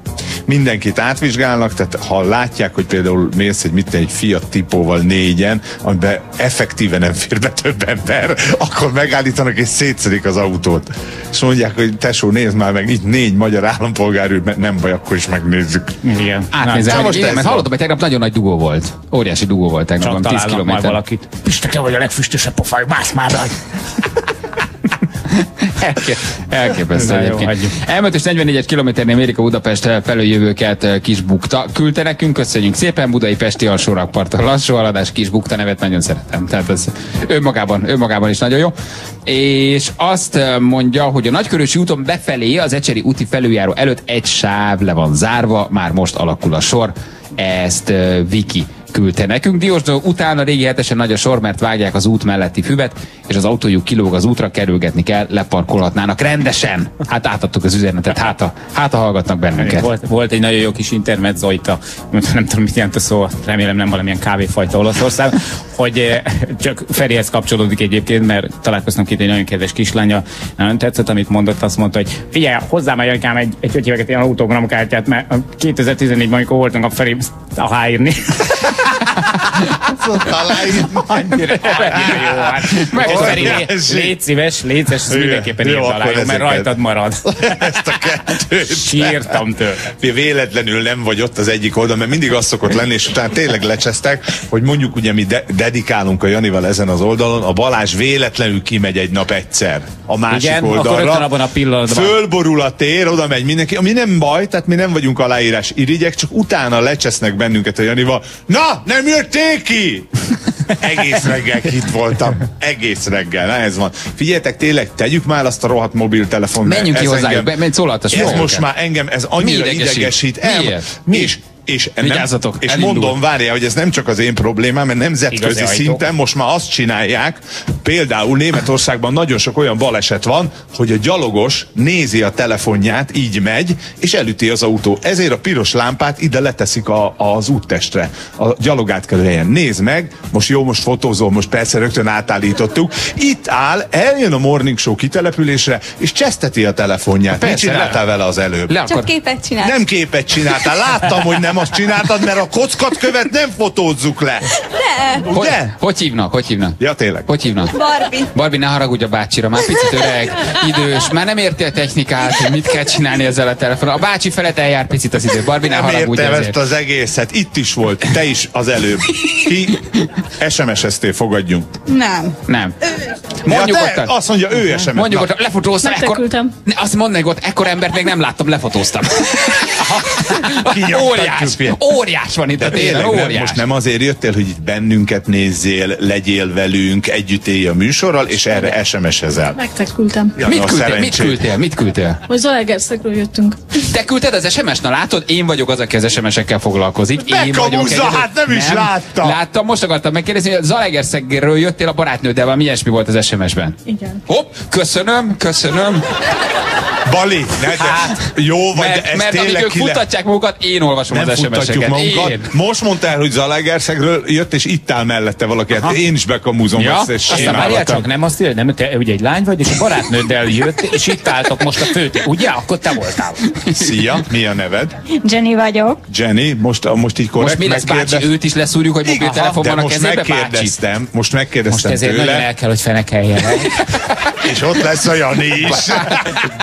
Mindenkit átvizsgálnak, tehát ha látják, hogy például mész egy, mit, egy Fiat tipóval négyen, amiben effektíven nem fér be több ember, akkor megállítanak és szétszedik az autót. És mondják, hogy tesó, nézd már meg, itt négy magyar állampolgár ül, mert nem baj, akkor is megnézzük. Igen. Átnézem, most igen, mert hallottam, hogy tegnap nagyon nagy dugó volt. Óriási dugó volt tegnap, Csak van 10 találnak majd kilométer. valakit. Pista, te vagy a legfüstösebb pofaj, mász már rajt. Elké- Elképesztő Na jó, egyébként. hagyjuk. Elment és 44 kilométernél mérik a Budapest felől jövőket eh, kis bukta. Küldte nekünk, köszönjük szépen. Budai Pesti alsó rakparton lassú haladás, kis bukta nevet nagyon szeretem. Tehát ez önmagában, önmagában is nagyon jó. És azt eh, mondja, hogy a Nagykörösi úton befelé az Ecseri úti felüljáró előtt egy sáv le van zárva, már most alakul a sor. Ezt eh, Viki küldte nekünk. Diósdó után a régi hetesen nagy a sor, mert vágják az út melletti füvet, és az autójuk kilóg az útra, kerülgetni kell, leparkolhatnának rendesen. Hát átadtuk az üzenetet, hát a, hát a hallgatnak bennünket. Volt, volt egy nagyon jó kis intermezzo itt a, nem tudom mit jelent a szó, remélem nem valamilyen kávéfajta Olaszország, hogy eh, csak Ferihez kapcsolódik egyébként, mert találkoztam itt egy nagyon kedves kislánya, nagyon tetszett, amit mondott, azt mondta, hogy figyelj, hozzám a Janykám egy, egy öt éveket ilyen autogramkártyát, mert 2014-ben, amikor voltunk a Feri aláírni. Annyira, annyira jó, hát. Meg Feri, légy, szíves, légy szíves, mindenképpen írd alá, jó, mert rajtad marad. Ezt a kettőt. Sírtam tőle. Véletlenül nem vagy ott az egyik oldal, mert mindig az szokott lenni, és utána tényleg lecsesztek, hogy mondjuk ugye mi de- dedikálunk a Janival ezen az oldalon, a Balázs véletlenül kimegy egy nap egyszer a másik Igen, akkor oldalra. rögtön abban a pillanatban. Fölborul a tér, oda megy mindenki, ami nem baj, tehát mi nem vagyunk aláírás irigyek, csak utána lecsesznek bennünket a Janival. Na, nem jöttél ki! Egész reggel itt voltam. Egész reggel. Na ez van. Figyeljetek, tényleg, tegyük már azt a rohadt mobiltelefon. Menjünk ki ez hozzájuk, engem- be- menj, szólaltassuk Ez őket. most már engem, ez annyira Mi idegesít? idegesít. El, Miért? És, és, nem, Vigyázzatok, és elindul. mondom, várjál, hogy ez nem csak az én problémám, mert nemzetközi szinten most már azt csinálják, például Németországban nagyon sok olyan baleset van, hogy a gyalogos nézi a telefonját, így megy, és elüti az autó. Ezért a piros lámpát ide leteszik a, az úttestre, a gyalogátkelő helyen. Nézd meg, most jó, most fotózol, most persze rögtön átállítottuk. Itt áll, eljön a Morning Show kitelepülésre, és cseszteti a telefonját. Mit Persze, csináltál vele az előbb? Le Csak képet csinál. Nem képet csináltál, láttam, hogy nem azt csináltad, mert a kockatkövet nem fotózzuk le. De, Hogy, hogy hívnak? Hogy hívnak? Ja, tényleg. Hogy hívnak? Barbie. Barbie, ne haragudj a bácsira, már picit öreg, idős, már nem érti a technikát, hogy mit kell csinálni ezzel a telefonon. A bácsi felett eljár picit az idő. Barbie, ne Nem haragudj értem ezt az egészet. Itt is volt, te is az előbb. Ki SMS-eztél, fogadjunk. Nem. Nem. Ja, Mondjuk te, ott, azt mondja, ő SMS. mondjuk ott, lefotóztam, Nektek ekkor, azt mondd meg ott, ekkor embert még nem láttam, lefotóztam. Kinyomtatjuk, óriás, óriás van itt a téren, Tényleg, nem, óriás. most nem azért jöttél, hogy itt bennünket nézzél, legyél velünk, együtt élj a műsorral, és erre SMS-ezel. Nektek küldtem. Ja, Mit küldtél, mit küldtél, mit küldtél? Hogy Zalaegerszegről jöttünk. Te küldted az SMS-t, na látod? Én vagyok az, aki az SMS-ekkel foglalkozik. Én Bekamuzza, vagyok egyedül. hát nem is láttam. Láttam, most akartam megkérdezni, hogy Zalaegerszegről jöttél a barátnőddel, valami ilyesmi volt az SMS-ben. Igen. Hopp, köszönöm, köszönöm. Bali, ne, de, Hát, jó vagy, de Mert, ez mert amíg tényleg ők ki le... futtatják magukat, én olvasom Nem az SMS-eket. magunkat. Én. Most mondtál, hogy Zalaegerszegről jött, és itt áll mellette valaki. Hát én is bekamúzom Ja, ezt, és aztán várjál csak, nem azt írja, nem, te ugye egy lány vagy, és a barátnőddel jött, és itt álltok most a főté. Ugye? Akkor te voltál. Szia, mi a neved? Jenny vagyok. Jenny, most, most így korrekt Most mi lesz bácsi? Őt is leszúrjuk, hogy mobiltelefon de van a most kezébe, bácsi? megkérdeztem, most Most megkérdeztem ezért nagyon tőle, el kell, hogy fenekeljen. És ott lesz a Jani is.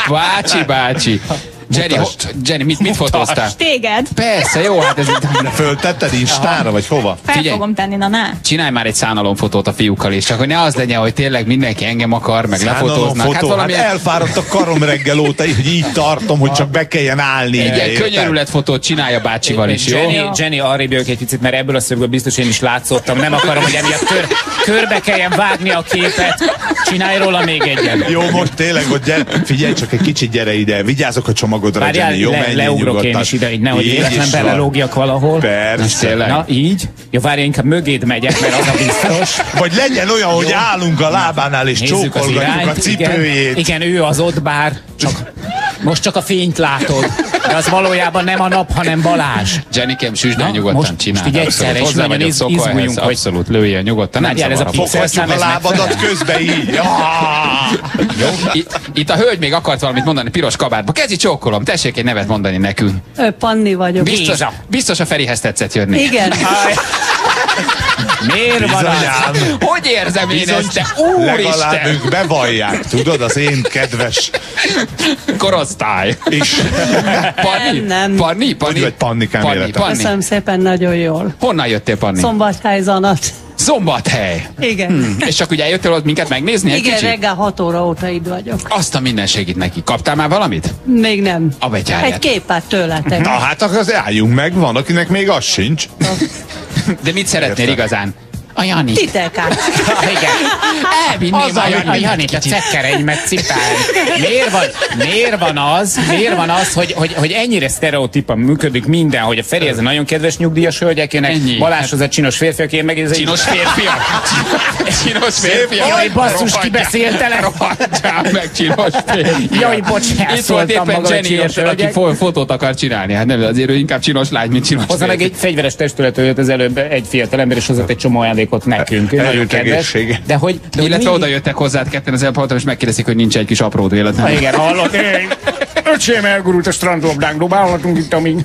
Bácsi, bácsi. Jenny, ho, Jenny mit, mit fotóztál? Téged. Persze, jó, hát ez De föltetted Instára, vagy hova? Fel Figyelj. fogom tenni, na ne. Csinálj már egy szánalomfotót a fiúkkal is, csak hogy ne az legyen, hogy tényleg mindenki engem akar, meg lefotóznak. Hát, valami hát elfáradt a karom reggel óta, hogy így tartom, hogy csak be kelljen állni. érted? könyörületfotót csinálja bácsival is, jó? Jenny, Jenny arrébb jövök egy picit, mert ebből a szögből biztos én is látszottam. Nem akarom, hogy emiatt kör, körbe kelljen vágni a képet. Csinálj róla még egyen. Jó, most tényleg, hogy gyere, figyelj csak egy kicsit gyere ide, vigyázzok a csomag magadra, Várjál, Jenny, jó? le, Menjél leugrok én nyugodtan. is ide, így nehogy véletlen belelógjak valahol. Persze. Tényleg? Na, így? Jó, várj, inkább mögéd megyek, mert az a biztos. Vagy legyen olyan, hogy Jó. állunk a lábánál és Nézzük csókolgatjuk a irányt. cipőjét. Igen, igen, ő az ott bár, csak most csak a fényt látod. De az valójában nem a nap, hanem Balázs. Jennikém, süsd el nyugodtan, most- csinálj. most így egyszerre is Hozzá nagyon izguljunk, hogy- Abszolút, lőjél nyugodtan. Nem ez a pixel szám, a lábadat közbe így. Jó? Itt, itt a hölgy még akart valamit mondani piros kabátba. Kezdj csókolom, tessék egy nevet mondani nekünk. Ö, Panni vagyok. Biztos, biztos a Ferihez tetszett jönni. Igen. Miért van az? Hogy érzem én Bizony, ezt, te úristen! ők bevallják, tudod, az én kedves Korosztály. és Panni? Nem, nem. Panni? Panni? Panni, életem? Panni. Köszönöm szépen, nagyon jól. Honnan jöttél, Panni? Szombathely zanat. Szombathely. Igen. Hmm. És csak ugye eljöttél ott minket megnézni egy Igen, kicsit? reggel 6 óra óta itt vagyok. Azt a mindenségit neki. Kaptál már valamit? Még nem. A betyárját. Egy képet tőletek. Na hát akkor az álljunk meg, van, akinek még az sincs. De mit szeretnél Értem. igazán? A Jani. Titeket. Igen. Elvinném Az a, a a Jani. Janit a cekkereimet cipelni. Miért van, miért van az, miért van az, hogy, hogy, hogy ennyire sztereotípan működik minden, hogy a Feri ez a nagyon kedves nyugdíjas hölgyekének, Ennyi. Balázs az a csinos férfiak, én meg ez egy... Csinos férfiak. Csinos férfiak. Jaj, basszus, kibeszéltelek. Rohadjál meg, csinos férfiak. Jaj, bocs, Itt volt éppen Jenny, aki hölgyek. fo- fotót akar csinálni. Hát nem, azért ő inkább csinos lány, mint csinos Hozza meg egy fegyveres testületről jött az előbb egy fiatal ember, és hozott egy csomó ajándékot nekünk. Ő Nagyon kedves. De hogy... De Illetve mi- oda jöttek hozzád ketten az elpalaton, és megkérdezik, hogy nincs egy kis apród Ha, véletlen. igen, hallod? Én- Öcsém elgurult a strandlabdán, dobálhatunk itt, amíg...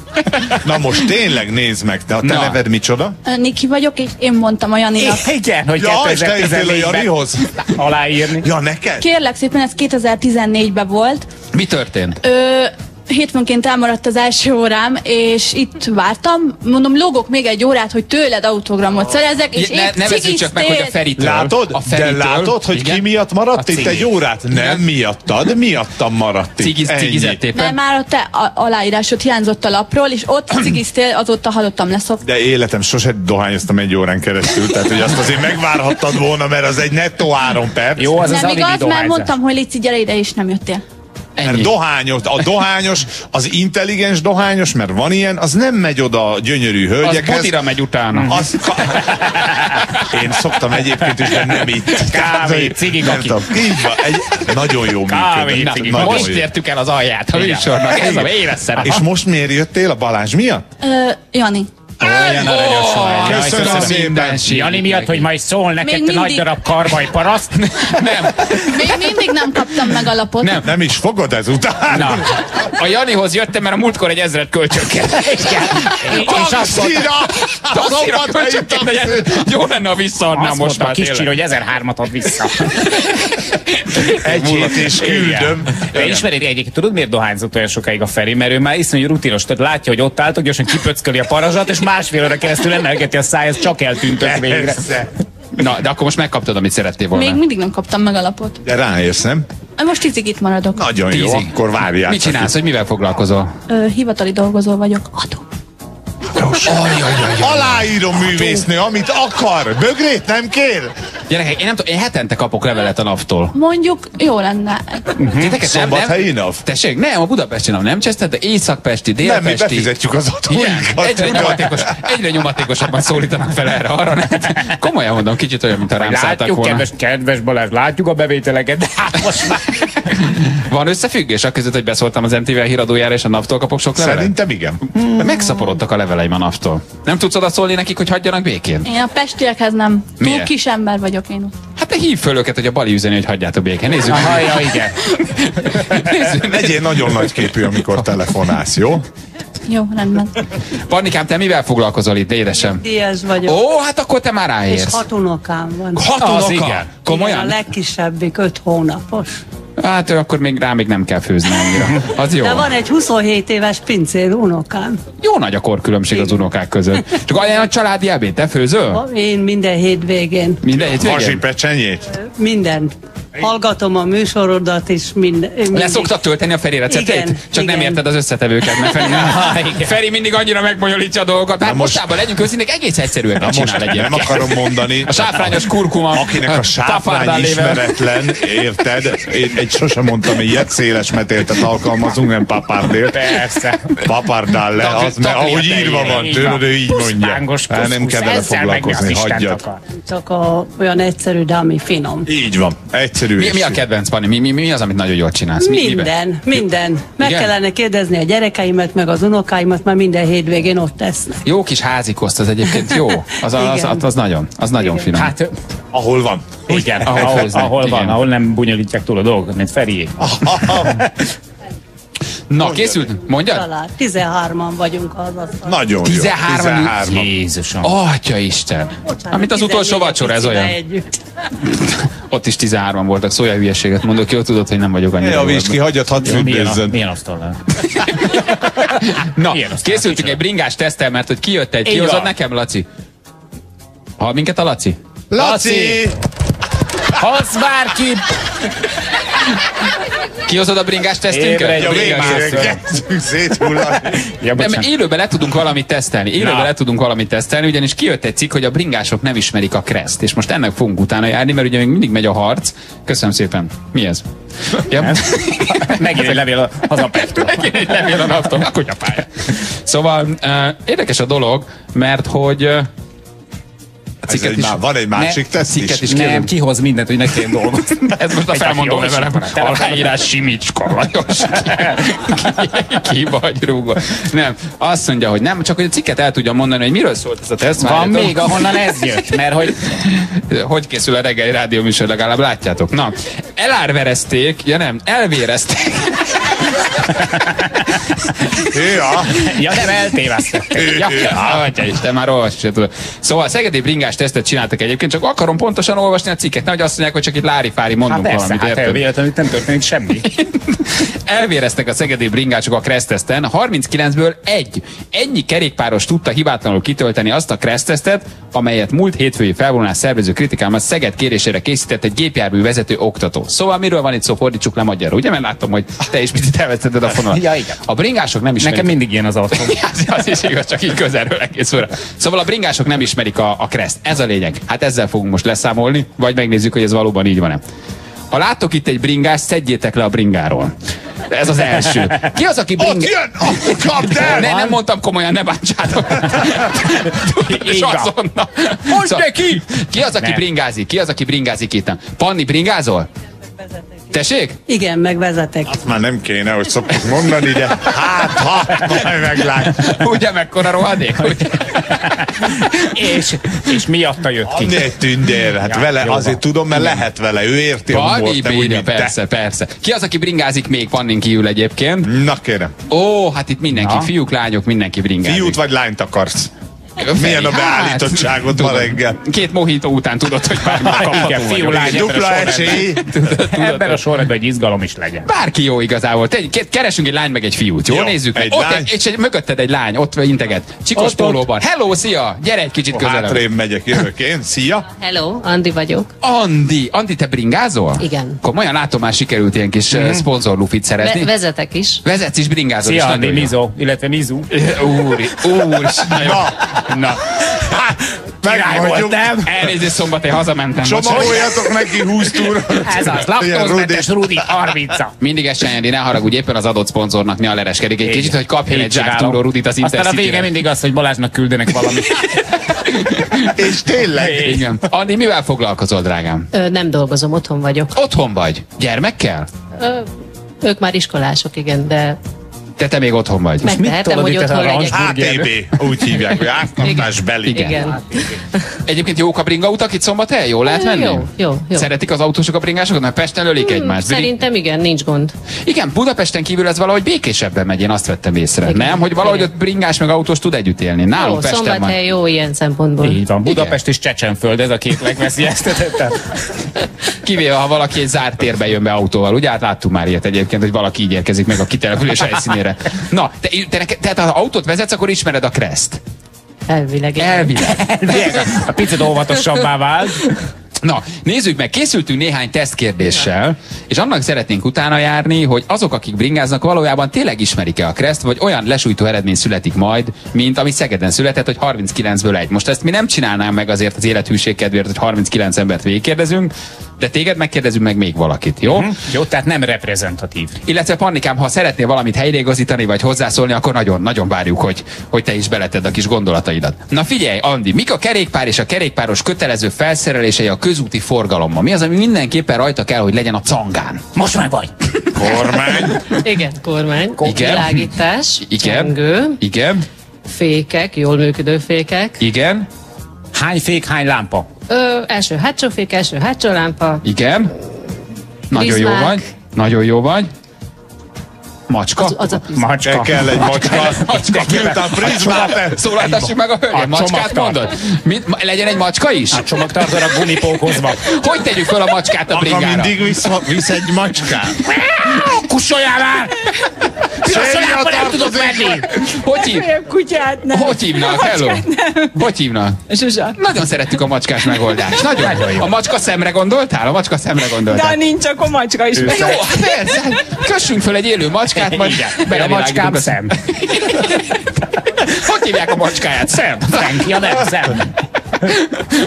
Na most tényleg nézd meg, te a te Na. neved micsoda? Niki vagyok, és én mondtam a Janinak. Igen, hogy Ja, és te jöttél a 2014-ben Janihoz? aláírni. Ja, neked? Kérlek szépen, ez 2014-ben volt. Mi történt? Ö, hétfőnként elmaradt az első órám, és itt vártam. Mondom, logok még egy órát, hogy tőled autogramot szerezek, és ne, nevezzük csak meg, hogy a. Feritől. Látod? A De Feritől. látod, hogy Igen? ki miatt maradt itt egy órát? Nem Igen. miattad, miattam maradt itt. Cigiz, cigizett Mert éppen. már a te a- aláírásod hiányzott a lapról, és ott cigiztél, azóta hallottam leszok. De életem sose dohányoztam egy órán keresztül, tehát hogy azt azért megvárhattad volna, mert az egy nettó három perc. Jó, az az Nem alibi igaz, mert mondtam, hogy Lici, gyere ide, és nem jöttél. Mert Ennyi. dohányos, a dohányos, az intelligens dohányos, mert van ilyen, az nem megy oda a gyönyörű Az hölgyekhez. bodira megy utána. Az Én szoktam egyébként is, de nem itt. Kávé, cigi, tudom, Így van, egy, nagyon jó Kávé, működött. Na, most jó. értük el az alját a műsornak. Ez a éves. És most miért jöttél a Balázs miatt? Ö, Jani. Olyan aranyos vagy. Jaj, Köszönöm szépen. Jani miatt, hogy majd szól neked, te nagy mindig. darab karvaj paraszt. Nem, Még mindig nem kaptam meg a lapot. nem. Nem is fogod ezután? Na, a Janihoz jöttem, mert a múltkor egy ezret kölcsönként. És azt mondta, Taxira! Taxira kölcsönként, jó lenne, ha visszaadnám most már kis csír, hogy 1003-at ad vissza. Egy hét és küldöm. Ismered egyébként, tudod miért dohányzott olyan sokáig a Feri? Mert ő már iszonyú rutinos, tehát látja, hogy ott álltok, gyorsan kipöcköli a parazsat, és másfél óra keresztül emelgeti a száj, ez csak eltűntök végre. Na, de akkor most megkaptad, amit szerettél volna. Még mindig nem kaptam meg a lapot. De ráérsz, nem? Most tízig itt maradok. Nagyon jó, Tízig. akkor várjál. Mit csinálsz, hogy mivel foglalkozol? Ö, hivatali dolgozó vagyok. Adó. Aláírom művésznő, amit akar. Bögrét nem kér? Gyerekek, én nem tudom, én hetente kapok levelet a NAV-tól. Mondjuk jó lenne. Titeket nem, nem? Szombathelyi NAV? Tessék, nem, a Budapesti NAV nem cseszted, de északpesti, Nem, mi délpesti. befizetjük az Igen, adóinkat. egyre, nyomatékos, egyre nyomatékosabban szólítanak fel erre, arra nem. Komolyan mondom, kicsit olyan, mint a rám szálltak Látjuk, volna. kedves, kedves Balázs, látjuk a bevételeket, de hát most már... Van összefüggés a között, hogy beszóltam az MTV híradójára, és a NAV-tól kapok sok levelet? Szerintem igen. Megszaporodtak a leveleim a. Nem tudsz oda szólni nekik, hogy hagyjanak békén? Én a pestiekhez nem. Túl Miért? kis ember vagyok én ott. Hát te hív föl őket, hogy a Bali üzeni, hogy hagyjátok békén. Nézzük. Aha, ja, igen. Nézzük. Legyél nagyon nagy képű, amikor telefonálsz, jó? Jó, rendben. Pannikám, te mivel foglalkozol itt, édesem? Diaz vagyok. Ó, hát akkor te már és ráérsz. hat unokám van. Hat Az unoka? igen. Igen, a Komolyan? legkisebbik öt hónapos. Hát akkor még rá még nem kell főzni annyira. Az jó. De van egy 27 éves pincér unokám. Jó nagy a korkülönbség az unokák között. Csak olyan a családi ebéd, te főzöl? Én minden hétvégén, Minden Hasi hétvégén? pecsenyét? minden hallgatom a műsorodat is minden. Le szoktad tölteni a Feri receptjeit? Igen, Csak nem igen. érted az összetevőket, mert Feri, igen. Feri mindig annyira megbonyolítja a dolgokat. Hát most- mostában legyünk őszinték, egész egyszerűek Na csinál most nem akarom mondani. A sáfrányos kurkuma. Akinek a sáfrány ismeretlen, érted? Én egy sosem mondtam ilyet, széles metéltet alkalmazunk, nem papárdél. Persze. Papárdál le, az, mert ahogy írva van, van. ő így mondja. Hát nem kell vele foglalkozni, hagyjad. Csak a, olyan egyszerű, de ami finom. Így van, egyszerű. Mi, mi a kedvenc, Pani? Mi, mi, mi az, amit nagyon jól csinálsz? Mi, miben? Minden, minden. Meg Igen? kellene kérdezni a gyerekeimet, meg az unokáimat, már minden hétvégén ott tesznek. Jó kis házikoszt, az egyébként jó. Az, az, az, az nagyon, az nagyon Igen. finom. Hát Ahol van. igen, Ahol ahol, ahol van, igen. ahol nem bonyolítják túl a dolgokat, mint Ferié. Na, készült? Mondjad? Talán 13-an vagyunk az asztal. Nagyon jó. 13. 13. Jézusom. Atya Isten! Amit az utolsó 14-et vacsora, ez olyan. Együtt. Ott is 13-an voltak, szója hülyeséget mondok, jó tudod, hogy nem vagyok annyira. Ja, jó víz ki, hagyjad, hadd Milyen, a, fürdőzzön. milyen asztalnál? Na, készültünk egy bringás tesztel, mert hogy kijött egy, kihozod nekem, Laci? Hall minket a Laci? Laci! Hozz bárki! Kihozod a bringás tesztünket? Ébredj, A bringás széthullani. Ja, Nem, élőben le tudunk valamit tesztelni. Élőben Na. le tudunk valamit tesztelni, ugyanis kijött egy cikk, hogy a bringások nem ismerik a kreszt. És most ennek fogunk utána járni, mert ugye még mindig megy a harc. Köszönöm szépen. Mi ez? Ja. Megint egy levél az apektől. Megint egy levél a naptól, a kutyapálya. Szóval uh, érdekes a dolog, mert hogy uh, a Ez egy, má- van egy másik teszt is. cikket is Nem, kihoz mindent, hogy ne kelljen dolgozni. Ez most a felmondó levelem. Aláírás Simicska Lajos. Ki, ki vagy rúgva. Nem, azt mondja, hogy nem, csak hogy a cikket el tudja mondani, hogy miről szólt ez a teszt. Van még, ahonnan ez jött, mert hogy Hogy készül a reggeli rádió műsor, legalább látjátok. Na, elárverezték, ja nem, elvérezték. Ja. Ja, nem eltévesztettek. Ja, Atya Isten, már olvasni sem. Szóval a Szegedi bringás tesztet csináltak egyébként, csak akarom pontosan olvasni a cikket, nehogy azt mondják, hogy csak itt lári-fári Hát mondunk persze, valamit, hát véletlenül itt nem történik semmi. Elvéreztek a szegedi bringások a kreszteszten, 39-ből egy. Ennyi kerékpáros tudta hibátlanul kitölteni azt a kresztesztet, amelyet múlt hétfői felvonulás szervező kritikában Szeged kérésére készített egy gépjármű vezető oktató. Szóval miről van itt szó, fordítsuk le magyarul, ugye? Mert látom, hogy te is picit elvesztetted a fonalat. Ja, igen. A bringások nem ismerik. Nekem mindig ilyen az autó. az, az is igaz, csak így közelről egész óra. Szóval a bringások nem ismerik a, a kreszt. Ez a lényeg. Hát ezzel fogunk most leszámolni, vagy megnézzük, hogy ez valóban így van-e. Ha láttok itt egy bringást, szedjétek le a bringáról. Ez az első. Ki az, aki Ott bring... jön! Akkor kapd el! Ne, nem mondtam komolyan, ne bántsátok. És azonnal. Mondd Szóval, neki! Ki az, aki Nem. bringázik? Ki az, aki bringázik itt? Panni, bringázol? Tessék? Igen, megvezetek. Azt már nem kéne, hogy szoktuk mondani, de hát ha, majd meglát. Ugye mekkora rohadék? Ugye? és, és miatta jött ki. Egy tündér, hát Ja, vele jó azért van. tudom, mert lehet vele, ő érti a humort, nem úgy, bírja, mint te. persze, persze. Ki az, aki bringázik még Pannin kívül egyébként? Na kérem, Ó, hát itt mindenki, Na. fiúk, lányok, mindenki bringázik. fiút vagy lányt akarsz? Milyen a hát, beállítottságod ma reggel? Két mohító után tudod, hogy bármi kapható fiú, lány, Dupla ebben a sorrendben. esély. Ebben a sorrendben egy izgalom is legyen. Bárki jó igazából. Te, keresünk egy lány meg egy fiút, jó? Jó, Nézzük meg. egy Ott lány. egy, és egy, mögötted egy lány, ott integet. Csikos Ott, ott. pólóban. Hello, szia! Gyere egy kicsit közelebb. Hátrébb megyek, jövök én. Szia! Hello, Andi vagyok. Andi, Andi, te bringázol? Igen. Komolyan látom, már sikerült ilyen kis mm. szponzorlufit szerezni. Ve- vezetek is. Vezetsz is, bringázol Szia, is. Andi. Mizo, illetve Mizu. Úr, úr, na jó. Na, Király Megvagyunk. voltam. elnézést szombat, én hazamentem. Csomagoljatok neki 20 túra. Ez az, laktózmentes Rudi. Rudi 30 Mindig esenyendi, ne haragudj, éppen az adott szponzornak ne lereskedik egy kicsit, hogy kapjon egy Jack csinálom. Turo Rudit az Aztán a vége mindig az, hogy Balázsnak küldenek valamit. És tényleg. Igen. Andi, mivel foglalkozol, drágám? Ö, nem dolgozom, otthon vagyok. Otthon vagy? Gyermekkel? Ö, ők már iskolások, igen, de Te, te még otthon vagy. megtehetem, hogy otthon a legyek. HTB, úgy hívják, hogy átnapás beli. Igen. Igen. Egyébként jók a bringa utak itt szombathely? Jó lehet Ö, menni? jó, jó, jó. Szeretik az autósok a bringásokat? Mert Pesten ölik egymást. Bring- Szerintem igen, nincs gond. Igen, Budapesten kívül ez valahogy békésebben megy, én azt vettem észre. Igen. Nem, hogy valahogy Igen. ott bringás meg autós tud együtt élni. Nálunk Jó, Pesten van. jó ilyen szempontból. Így van, Budapest és Csecsenföld, ez a két legveszélyeztetettebb. Kivéve, ha valaki egy zárt térbe jön be autóval. Ugye hát láttuk már ilyet egyébként, hogy valaki így érkezik meg a kitelepülés helyszínére. Na, te, te neke, tehát ha autót vezetsz, akkor ismered a Kreszt. Elvileg. igen. Elvileg. A picit óvatosabbá vált. Na, nézzük meg, készültünk néhány tesztkérdéssel, és annak szeretnénk utána járni, hogy azok, akik bringáznak, valójában tényleg ismerik-e a kreszt, vagy olyan lesújtó eredmény születik majd, mint ami Szegeden született, hogy 39-ből egy. Most ezt mi nem csinálnánk meg azért az élethűség kedvéért, hogy 39 embert végigkérdezünk, de téged megkérdezünk meg még valakit, jó? Hm? Jó, tehát nem reprezentatív. Illetve Pannikám, ha szeretnél valamit helyreigazítani, vagy hozzászólni, akkor nagyon, nagyon várjuk, hogy, hogy te is beleted a kis gondolataidat. Na figyelj, Andi, mik a kerékpár és a kerékpáros kötelező felszerelései a közúti forgalomban? Mi az, ami mindenképpen rajta kell, hogy legyen a cangán? Most már vagy. Kormány. Igen, kormány, Igen. világítás, Igen. csengő, Igen, fékek, jól működő fékek. igen, Hány fék, hány lámpa? Ö, első hátsó fék, első hátsó lámpa. igen. Nagyon jó Prizmák. vagy. Nagyon jó vagy. Macska? Az, az a prizma. Macska. Kell egy macska. Macska. Miután prizmát Szólaltassuk meg a hölgyet. A Macskát csomagtár. mondod? Mit, ma- legyen egy macska is? A csomagtartóra gumipókozva. Hogy tegyük fel a macskát a Maga bringára? mindig visz, visz egy macskát. Kussoljál már! Kussoljál, nem tudok menni! Hogy, hív, Kutyát nem. hogy hívnak? Hello? Hogy hívnak? Zsuzsa. Nagyon szerettük a macskás megoldást. Nagyon. Nagyon jó. A macska szemre gondoltál? A macska szemre De gondoltál? nincs, akkor macska is. Jó, hát persze. Kössünk fel egy élő macskát, majd Igen. A belevilágítunk macskám a- szem. Hogy hívják a macskáját? Szem. Frankia nem szem.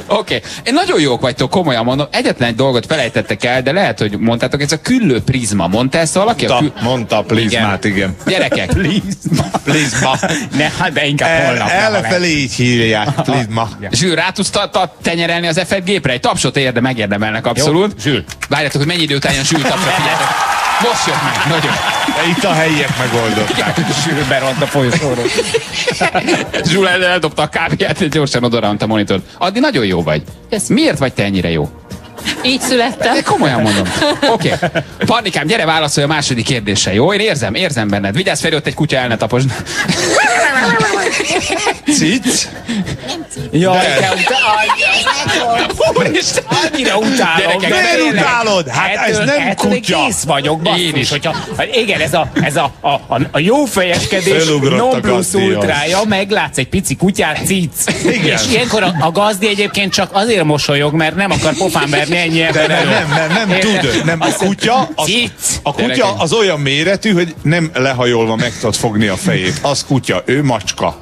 Oké. Okay. Én nagyon jók vagytok, komolyan mondom. Egyetlen egy dolgot felejtettek el, de lehet, hogy mondtátok, ez a küllő prizma. Mondta ezt valaki? A Mondta, kül... mondta a plizmát, igen. Gyerekek, Plizma. Ne, hát de inkább El, holnap. elfelé így hívják, plizma. Zsűr, rá tudsz tenyerelni az F1 gépre? Egy tapsot érde, megérdemelnek abszolút. Zsűr. Várjátok, hogy mennyi idő után jön Zsűr tapsra, figyeljetek. Most jött meg, nagyon. Itt a helyiek megoldották. Beront a folyosóról. Zsúl el, eldobta a kávéját, gyorsan odarant a monitort. Addi nagyon jó vagy. Köszönöm. Miért vagy te ennyire jó? Így születtem. De komolyan mondom. Oké. Okay. Pannikám, gyere válaszolj a második kérdésre, jó? Én érzem, érzem benned. Vigyázz fel, ott egy kutya el ne taposd. Cic? Jaj, De. te Úristen. annyira utálom. De miért utálod? Hát ez nem kutya. kész vagyok, basszus, Én is. Hogyha, igen, ez a, ez a, a, a, a jó fejeskedés non plus ultrája, meglátsz egy pici kutyát, cic. Igen. És ilyenkor a, a gazdi egyébként csak azért mosolyog, mert nem akar pofán verni ennyi De ember nem, nem, nem, nem tud. Nem, a kutya, az, Cic. a kutya az olyan méretű, hogy nem lehajolva meg tudod fogni a fejét. Az kutya, ő macska.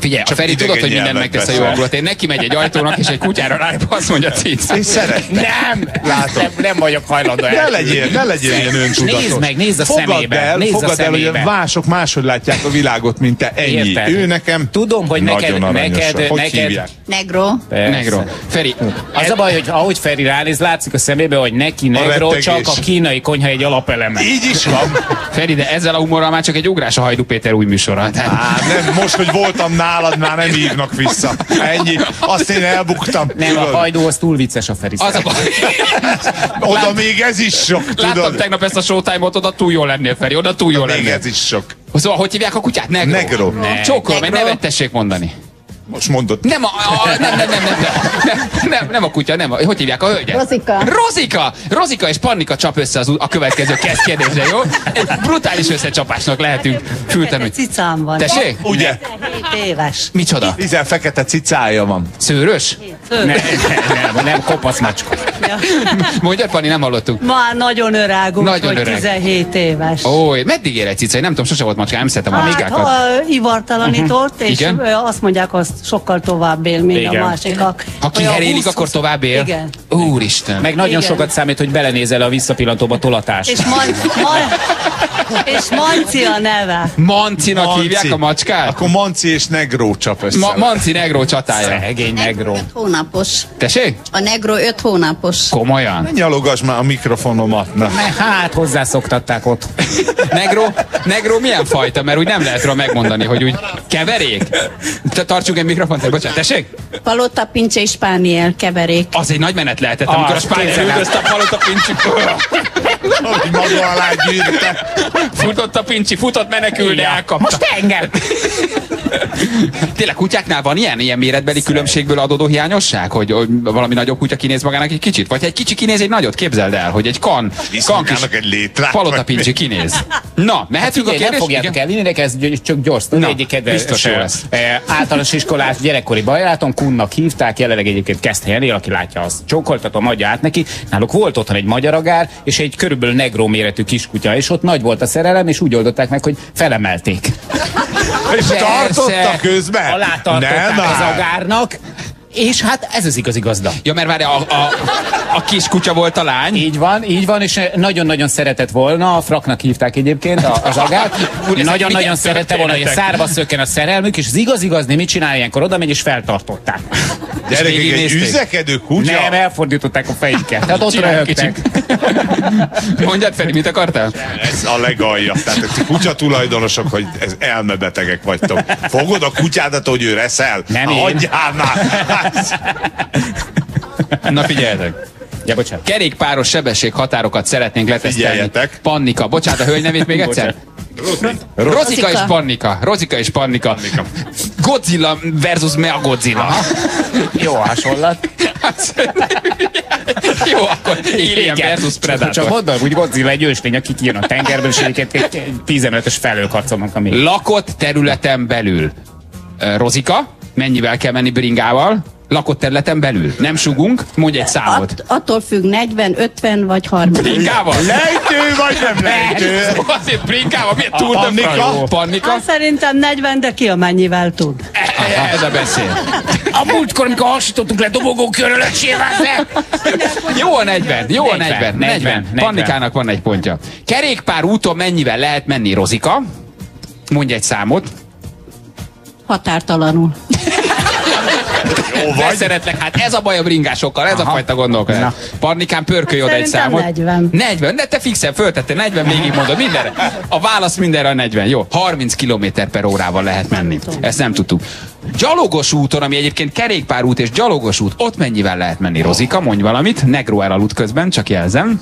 Figyelj, a Csak Feri tudod, hogy mindent megtesz a jó hangulat. Én neki megy egy ajtónak, és egy kutyára rájön, azt mondja cic. És. Nem, Látod. nem, nem vagyok hajlandó Ne el. legyél, ne legyél ilyen öntudatos. Nézd meg, nézd a fogadd szemébe, El, nézd a fogadd el, hogy szemébe. a mások máshogy látják a világot, mint te. Ennyi. Érted. Ő nekem Tudom, hogy neked- neked- Hogy neked- hívják? Negro. Persze. Negro. Feri, Az a baj, hogy ahogy Feri ránéz, látszik a szemébe, hogy neki negro rettegés. csak a kínai konyha egy alapeleme. Így is van. Feri, de ezzel a humorral már csak egy ugrás a Hajdu Péter új műsora. Tehát... Á, nem, most, hogy voltam nálad, már nem hívnak vissza. Ennyi. Azt én elbuktam. Nem, a tudod. hajdú az túl vicces a Feri Az a baj. Oda még ez is sok, Láttam tudod? tegnap ezt a showtime-ot, oda túl jól lennél, Feri, oda túl jól Még lennél. ez is sok. Szóval, hogy hívják a kutyát? Negro. Negro. Ne. Csókolom, meg Negro. nevet tessék mondani. Most mondod. Nem a, a nem, nem, nem, nem, nem, nem, nem, nem a kutya, nem a, hogy hívják a hölgyet? Rozika. Rozika! Rozika és Pannika csap össze az, a következő kezd kérdésre, jó? Egy brutális összecsapásnak lehetünk fültenni. Cicám van. Tessék? Ugye? 7 éves. Micsoda? Tizen fekete cicája van. Szőrös? Föl. Nem, nem, nem, kopasz macska. Ja. Mondjad, Pani, nem hallottuk. Már nagyon öreg, úgy, Nagyon hogy öreg. 17 éves. Ó, meddig ér egy cica? Én nem tudom, sose volt macska, nem szeretem a Hát, migákat. ha ivartalanított, és Igen? azt mondják, azt sokkal tovább él, mint Igen. a másikak. Ha kiherélik, 20-20 akkor tovább él? Igen. Úristen. Meg nagyon Igen. sokat számít, hogy belenézel a visszapillantóba tolatás. És, man, man, és Manci a neve. Mancinak Manci. hívják a macskát? Akkor Manci és Negró csap össze. Ma- Manci Negró csatája. Szegény negro. Hónapos. Tessék? A negro 5 hónapos. Komolyan? Nyalogass már a mikrofonomat. Na. Hát hozzászoktatták ott. Negro, negro milyen fajta? Mert úgy nem lehet róla megmondani, hogy úgy keverék. Tartsunk egy mikrofont, bocsánat, tessék? Palota Pince és Spániel keverék. Az egy nagy menet lehetett, amikor a áll. üldözte a palota pincsük. Hogy maga alá gyűrte. Futott a pincsi, futott menekül, de elkapta. Most engem! Tényleg kutyáknál van ilyen, ilyen méretbeli különbségből adódó hiányosság, hogy, hogy valami nagyobb kutya kinéz magának egy kicsit? Vagy egy kicsi kinéz egy nagyot, képzeld el, hogy egy kan, kan kis egy létrát, palotapincsi vagy kinéz. Na, mehetünk Figyelj, a nem kérdés? fogjátok elvinni, de ez csak gyors. Na, egyik kedves biztos jó lesz. eh, általános iskolás gyerekkori barátom, Kunnak hívták, jelenleg egyébként Keszthelyen él, aki látja, azt csókoltatom, adja át neki. Náluk volt otthon egy magyar agár, és egy körülbelül negró méretű kiskutya, és ott nagy volt a szerelem, és úgy oldották meg, hogy felemelték. És tartotta közben? Tartották Nem az agárnak, és hát ez az igazi gazda. Ja, mert várj, a, a, a kis kutya volt a lány. Így van, így van, és nagyon-nagyon szeretett volna, a fraknak hívták egyébként a- az agát. Nagyon-nagyon szerette volna, hogy a szárba szökken a szerelmük, és az igaz-igazni mit csinál ilyenkor? Oda megy és feltartották. Gyerekek, egy üzekedő kutya. Nem, elfordították a fejüket. Tehát ott röhögtek. Mondjad, Feri, mit akartál? Ez a legalja. Tehát ti kutya tulajdonosok, hogy ez elmebetegek vagytok. Fogod a kutyádat, hogy ő reszel? Nem én. Hagyjál már! Na figyeljetek. Ja, bocsánat. Kerékpáros sebességhatárokat szeretnénk letesztelni. Figyeljetek. Pannika. Bocsánat, a hőgy nevét még egyszer? Rozika és Pannika. Rozika és Pannika. Godzilla versus Mea Godzilla. Jó a hasonlat. Jó, akkor Alien versus Csak Predator. mondom, úgy Godzilla egy őslény, aki kijön a tengerből, és egyébként egy 15-ös felőkarcolnak, ami... Lakott területen belül. Rozika, mennyivel kell menni bringával? Lakott területen belül. Nem sugunk, mondj egy számot. At, attól függ 40, 50 vagy 30. Bringával? Lejtő vagy nem lejtő? Azért bringával, miért túl Pannika? Pannika? Hát szerintem 40, de ki amennyivel tud. Ez a beszél. A múltkor, amikor hasítottunk le dobogókörről, öcsém, Jó a 40, jó a 40, 40, 40. 40. Pannikának van egy pontja. Kerékpár úton mennyivel lehet menni, Rozika? Mondj egy számot. Határtalanul. Jó Vagy? szeretlek, hát ez a baj a bringásokkal, ez a fajta gondolkodás. Parnikán pörkölj oda egy számot. 40. 40, de te fixen föltettél, 40 végig mondod mindenre. A válasz mindenre a 40. Jó, 30 km per órával lehet menni. Ezt nem tudtuk. Gyalogos úton, ami egyébként kerékpárút és gyalogos út, ott mennyivel lehet menni, Rozika? Mondj valamit. Negro elaludt közben, csak jelzem.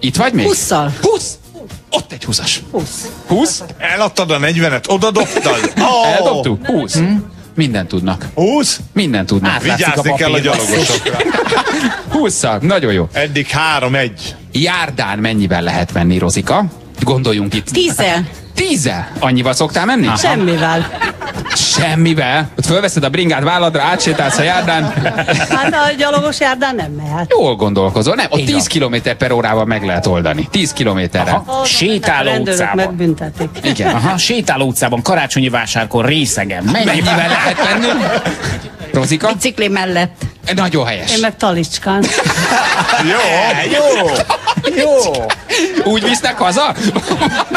Itt vagy még? 20-szal. 20! Ott egy 20-as. 20. 20? Eladtad a 40-et, oda dobtad. Oh, Eldobtuk? 20. Mindent tudnak. 20? Mindent tudnak. Átlátszik Vigyázni a kell a gyalogosokra. 20 Nagyon jó. Eddig 3-1. Járdán mennyivel lehet menni, Rozika? Gondoljunk itt. Tízzel. Tízzel? Annyival szoktál menni? Semmivel. Semmivel. Ott fölveszed a bringát válladra, átsétálsz a járdán. Hát a gyalogos járdán nem mehet. Jól gondolkozol. Nem, ott Így 10 km per órával meg lehet oldani. 10 kilométerre. Aha, sétáló A utcában. megbüntetik. Igen. Aha, sétáló utcában, karácsonyi vásárkor részegen. Mennyivel lehet menni? Rozika? Bicikli mellett. Nagyon helyes. Én meg talicskán. Jó. Jó, jó, Úgy visznek haza?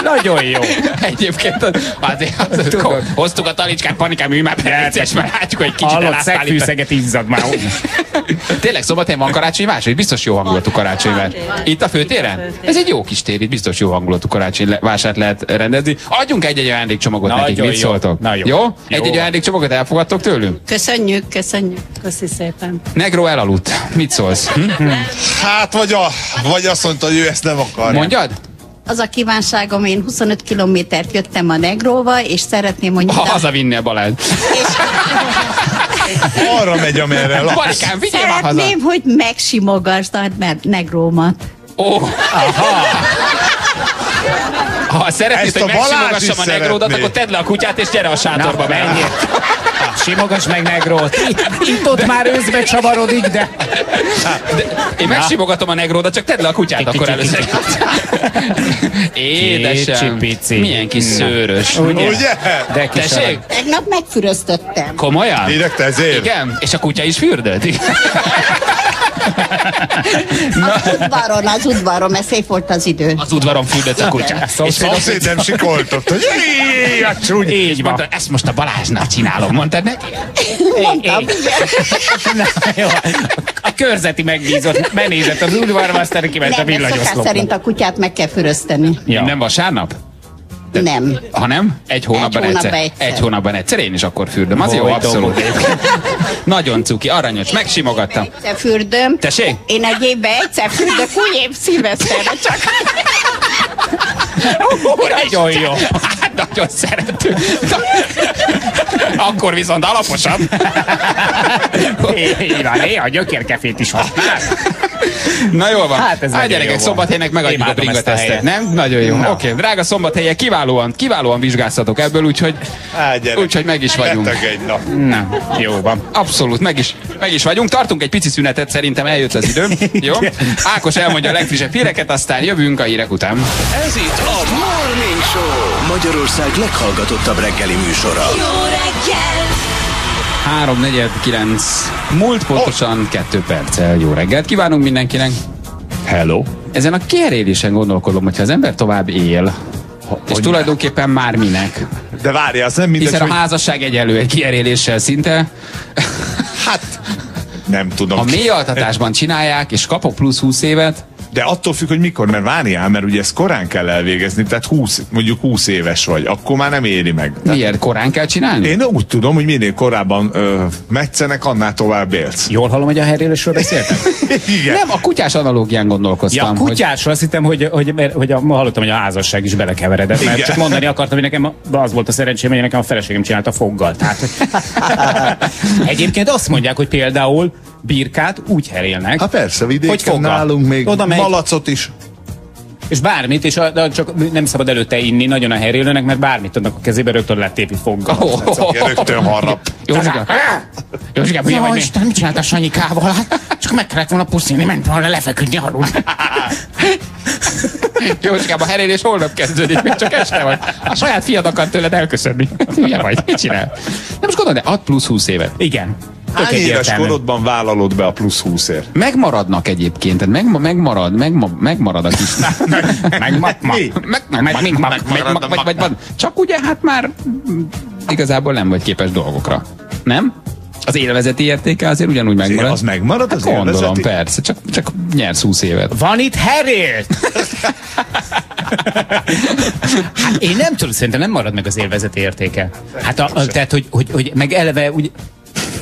nagyon jó. Egyébként az, azért, az, Tudod. hoztuk a talicskát, panikám, mi már perces, mert látjuk, hogy kicsit Hallott szegfűszeget izzad már. Tényleg szombathelyen van karácsonyi vásár? Biztos jó hangulatú karácsonyi vásár. Itt a főtéren? Ez egy jó kis tér, itt biztos jó hangulatú karácsonyi vásárt lehet rendezni. Adjunk egy-egy ajándékcsomagot Nagyon nekik, mit jó. szóltok? Na jó. Jó? Jó. Egy-egy ajándékcsomagot elfogadtok tőlünk? Köszönjük, köszönjük. Köszi szépen. Negro elaludt. Mit szólsz? Hm? Hát, vagy, a, vagy azt mondta, hogy ő ezt nem akar. Mondjad? Az a kívánságom, én 25 kilométert jöttem a Negróval, és szeretném, hogy... Ha hazavinni a Balázs. Arra megy, amerre laksz. Barikám, vigyél már haza. Szeretném, hogy megsimogasd a ne- Negrómat. Ó. Ha szeretnéd, Ezt hogy megsimogassam a negródat, szeretné. akkor tedd le a kutyát, és gyere a sátorba. Na, menj. menjél. Simogass meg negrót. Itt, ott már őszbe csavarodik, de... De én megsimogatom a negródat, csak tedd le a kutyát akkor először. Édesem, milyen kis Na. szőrös. Ugye? Ugye? De kis Tessék? Tegnap megfüröztöttem. Komolyan? Direkt ezért? Igen? És a kutya is fürdött? Az udvaron, az udvaron, mert szép volt az idő. Az udvaron fürdött a kutya. Szóval És Szomszéd nem sikoltott, hogy "Íj, a csúny. így mondta, ezt most a Balázsnak csinálom, mondtad neki? Mondtam, Na, jó. A körzeti megbízott, benézett az udvarba, aztán kiment a villanyoszlopba. szerint a kutyát meg kell fürözteni. Ja. Nem vasárnap? Nem. Ha nem? Egy hónapban, hónapban egyszer. egyszer. Egy hónapban egyszer. Én is akkor fürdöm. Az jó, Hogy abszolút. Nagyon cuki, aranyos, megsimogattam. Egyszer fürdöm. Tessék? Én egy évben egyszer fürdök, úgy épp szilveszterre csak. Nagyon jó. Hát nagyon szerető. Akkor viszont alaposabb. Így van, néha gyökérkefét is használ. Na jól van. Hát ez nagyon gyerekek, szombathelynek megadjuk a bringa ezt a tesztet, helyet. nem? Nagyon jó. Na. Oké, okay. drága szombathelyek, kiválóan, kiválóan vizsgáztatok ebből, úgyhogy, úgyhogy meg is vagyunk. Egy nap. Na, jó van. Abszolút, meg is, meg is vagyunk. Tartunk egy pici szünetet, szerintem eljött az időm. Jó? Ákos elmondja a legfrissebb híreket, aztán jövünk a hírek után. Ez itt a Morning Show. Magyarország leghallgatottabb reggeli műsora. Jó reggel! 3.49. Múlt pontosan 2 perccel. Jó reggelt kívánunk mindenkinek. Hello. Ezen a kiherélésen gondolkodom, hogyha az ember tovább él, és tulajdonképpen már minek. De várja, az nem mindegy, Hiszen a hogy... házasság egyenlő egy kiheréléssel szinte. Hát, nem tudom. Ha mély altatásban csinálják, és kapok plusz 20 évet, De attól függ, hogy mikor, mert várjál, mert ugye ezt korán kell elvégezni, tehát 20, mondjuk 20 éves vagy, akkor már nem éri meg. miért korán kell csinálni? Én úgy tudom, hogy minél korábban ö, metszenek, annál tovább élsz. Jól hallom, hogy a herélésről beszéltem? Igen. Nem, a kutyás analógián Ja, gondolkoztam. a kutyásról azt hittem, hogy, hogy, hogy, hogy a, ma hallottam, hogy a házasság is belekeveredett, mert Igen. csak mondani akartam, hogy nekem az volt a szerencsém, hogy nekem a feleségem csinálta foggal. Tehát, hogy... Egyébként azt mondják, hogy például birkát úgy herélnek, Hát persze, hogy vidéken foggal. nálunk még Oda megy, malacot is. és bármit, és a, de csak nem szabad előtte inni nagyon a herélőnek, mert bármit adnak a kezébe, rögtön letépi foggal. Oh, Igen, rögtön harrap. Józsika, Józsika, milyen Ja, vagy? Isten, mit csinált a Sanyikával? Hát, csak meg kellett volna puszilni, ment volna lefeküdni aludni. Józsikám, a herélés holnap kezdődik, még csak este van. A saját fiad akar tőled elköszönni. Milyen vagy? Mit csinál? Nem most gondolod, de ad plusz 20 évet. Igen. Hány éves egyértelmű. korodban vállalod be a plusz 20 -ért? Megmaradnak egyébként, tehát meg, megmarad, meg, megmarad a kis... Csak ugye hát már igazából nem vagy képes dolgokra. Nem? Az élvezeti értéke azért ugyanúgy megmarad. Az megmarad az hát gondolom, élvezeti? persze, csak, csak nyersz 20 évet. Van itt herért! hát én nem tudom, szerintem nem marad meg az élvezeti értéke. Hát a, a, tehát, hogy, hogy, hogy meg eleve úgy,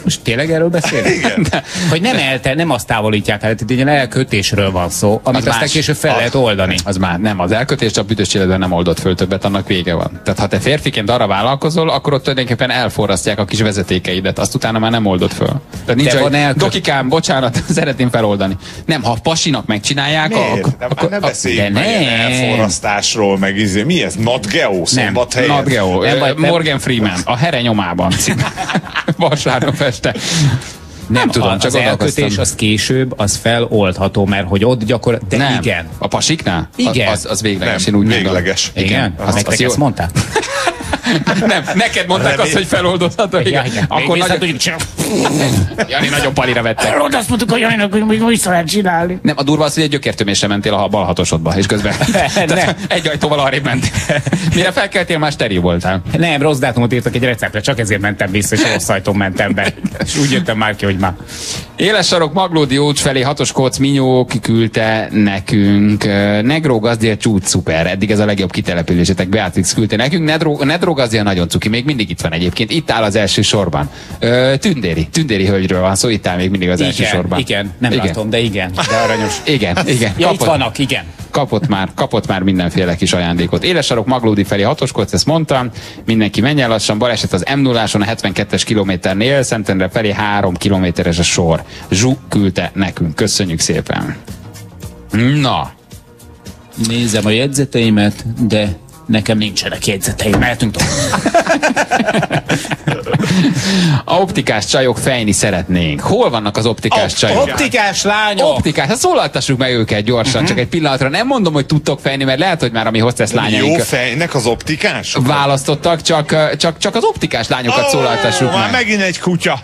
most tényleg erről beszélünk? Igen. Hogy nem elte, nem azt távolítják el, itt egy ilyen elkötésről van szó, amit Az aztán más. később fel lehet oldani. Az már nem, az elkötés csak büdös életben nem oldott föl többet, annak vége van. Tehát ha te férfiként arra vállalkozol, akkor ott tulajdonképpen elforrasztják a kis vezetékeidet, azt utána már nem oldott föl. Tehát nincs, De hogy elkö- dokikám, bocsánat, szeretném feloldani. Nem, ha pasinak megcsinálják, Miért? akkor, Nem, akkor, ne beszéljünk de nem. elforrasztásról, meg izé. Mi ez? Not Geo, szombathelyen? Not Geo, Nem nem, nem- Morgan Freeman, a here nyomában. Vasárnap este. Nem, tudom, a, csak az elkötés az később, az feloldható, mert hogy ott gyakor... De nem. igen. A pasiknál? Igen. Az, az végleges, Nem, én úgy végleges. Mondom. Igen? Az, Az, az, nektek jó. ezt mondták? Nem, neked mondták Remény- azt, hogy feloldozható. Igen. Igen. Akkor nagyon... tudjuk. Jani nagyon palira vette. Oda azt mondtuk, hogy Janinak, hogy még vissza lehet csinálni. Nem, a durva az, hogy egy gyökértömésre mentél a bal hatosodba, és közben egy ajtóval arrébb mentél. Mire felkeltél, már steril voltál. Nem, rossz dátumot írtak egy receptre, csak ezért mentem vissza, és rossz ajtón mentem be. És úgy jöttem már ki, hogy már. Éles sarok Maglódi Ócs felé hatos koc Minyó kiküldte nekünk. Ö, Negró Gazdél csúcs szuper. Eddig ez a legjobb kitelepülésetek. Beatrix küldte nekünk. Nedró, Nedró Gazdél nagyon cuki. Még mindig itt van egyébként. Itt áll az első sorban. Ö, tündéri. Tündéri hölgyről van szó. Itt áll még mindig az első Igen, sorban. igen, nem igen. látom, de igen, de aranyos. Igen, igen. Ja, itt vannak, igen. kapott már, kapott már mindenféle kis ajándékot. Éles sarok Maglódi felé hatoskodsz, ezt mondtam. Mindenki menjen lassan. Baleset az m 0 a 72-es kilométernél, Szentendre felé 3 kilométeres a sor. Zsu küldte nekünk. Köszönjük szépen. Na, Nézem a jegyzeteimet, de nekem nincsenek jegyzeteim. Mehetünk tovább. a optikás csajok fejni szeretnénk. Hol vannak az optikás csajok? Optikás lányok! Optikás, hát szólaltassuk meg őket gyorsan, csak egy pillanatra. Nem mondom, hogy tudtok fejni, mert lehet, hogy már a mi hostess Jó lányaink fejnek az optikás? választottak, csak, csak, csak az optikás lányokat szólaltassuk már meg. megint egy kutya.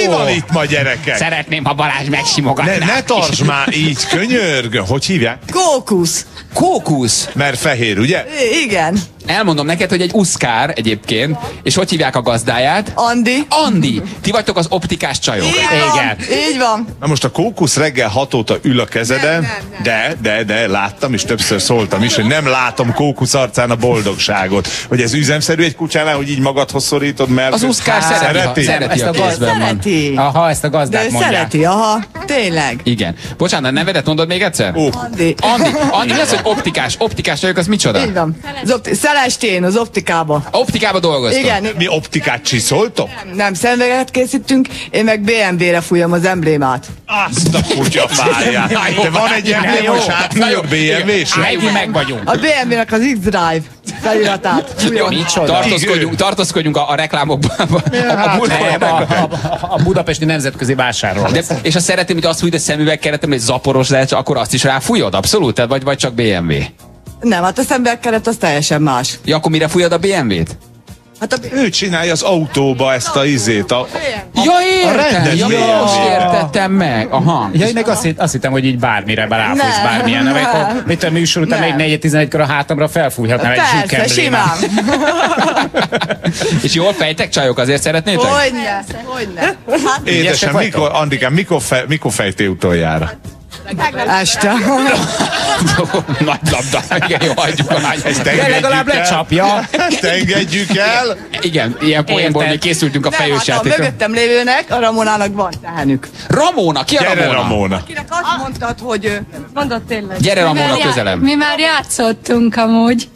Mi van itt ma gyerekek? Szeretném, ha Balázs megsimogatná. Ne, ne tartsd már így, könyörgöm. Hogy hívják? Kókusz. Kókusz. Mert fehér, ugye? I- igen. Elmondom neked, hogy egy uszkár egyébként, és hogy hívják a gazdáját? Andi. Andi! Ti vagytok az optikás csajok. Igen. Így van. Na most a kókusz reggel 6 óta ül a kezeden, de, de, de láttam, és többször szóltam is, hogy nem látom kókusz arcán a boldogságot. Hogy ez üzemszerű egy kucsánál, hogy így magadhoz szorítod, mert Az uszkár szereti, szereti. szereti a kézben van. Szereti. Aha, ezt a De gazdák ő mondják. szereti, aha. Tényleg. Igen. Bocsánat, a nevedet mondod még egyszer? Ó, Andi. Andi, Andi, mi az, hogy optikás? Optikás vagyok, az micsoda? Így van. Az Celestén, az optikába. Optikába dolgoztok? Igen, mi optikát csiszoltok? nem szemüveget készítünk, én meg BMW-re fújom az emblémát. Azt a kutya fáját. De van egy emblémos hátfújó BMW-s? Megint meg vagyunk. A BMW-nek az X-Drive feliratát fújom. Tartózkodjunk, tartózkodjunk a, a reklámokban. A, a, a, Nem, a, a, budapesti nemzetközi vásárról. de, és azt szeretném, hogy azt fújt a szemüveg keretem, hogy zaporos lehet, akkor azt is ráfújod? Abszolút? Tehát Vagy, vagy csak BMW? Nem, hát a szemüvegkeret az teljesen más. Ja, akkor mire fújod a BMW-t? Hát a Ő csinálja az autóba ezt a izét. A, Ja, értem! rendes Ja, BMW. most értettem meg. Aha. Ja, én meg azt, azt hittem, hogy így bármire Nem. bármilyen. Amikor, mit a műsor után Nem. még 4-11-kor a hátamra felfújhatnám egy zsúkemblémát. simán. És jól fejtek csajok, azért szeretnétek? Hogyne, hogyne. Hát, Édesem, mikor, Andikám, mikor, fe, mikor fejtél utoljára? Este. Nagy labda. Igen, jó, hagyjuk a nagy. Ezt De legalább el. lecsapja. Ezt engedjük el. Igen, ilyen poénból még készültünk a Nem, fejős hát a mögöttem lévőnek, a Ramonának van tehenük. Ramóna, ki a Gyere, Ramóna? Ramóna. Akinek azt mondtad, hogy. Mondod tényleg. Gyere já- közelem. Mi már játszottunk amúgy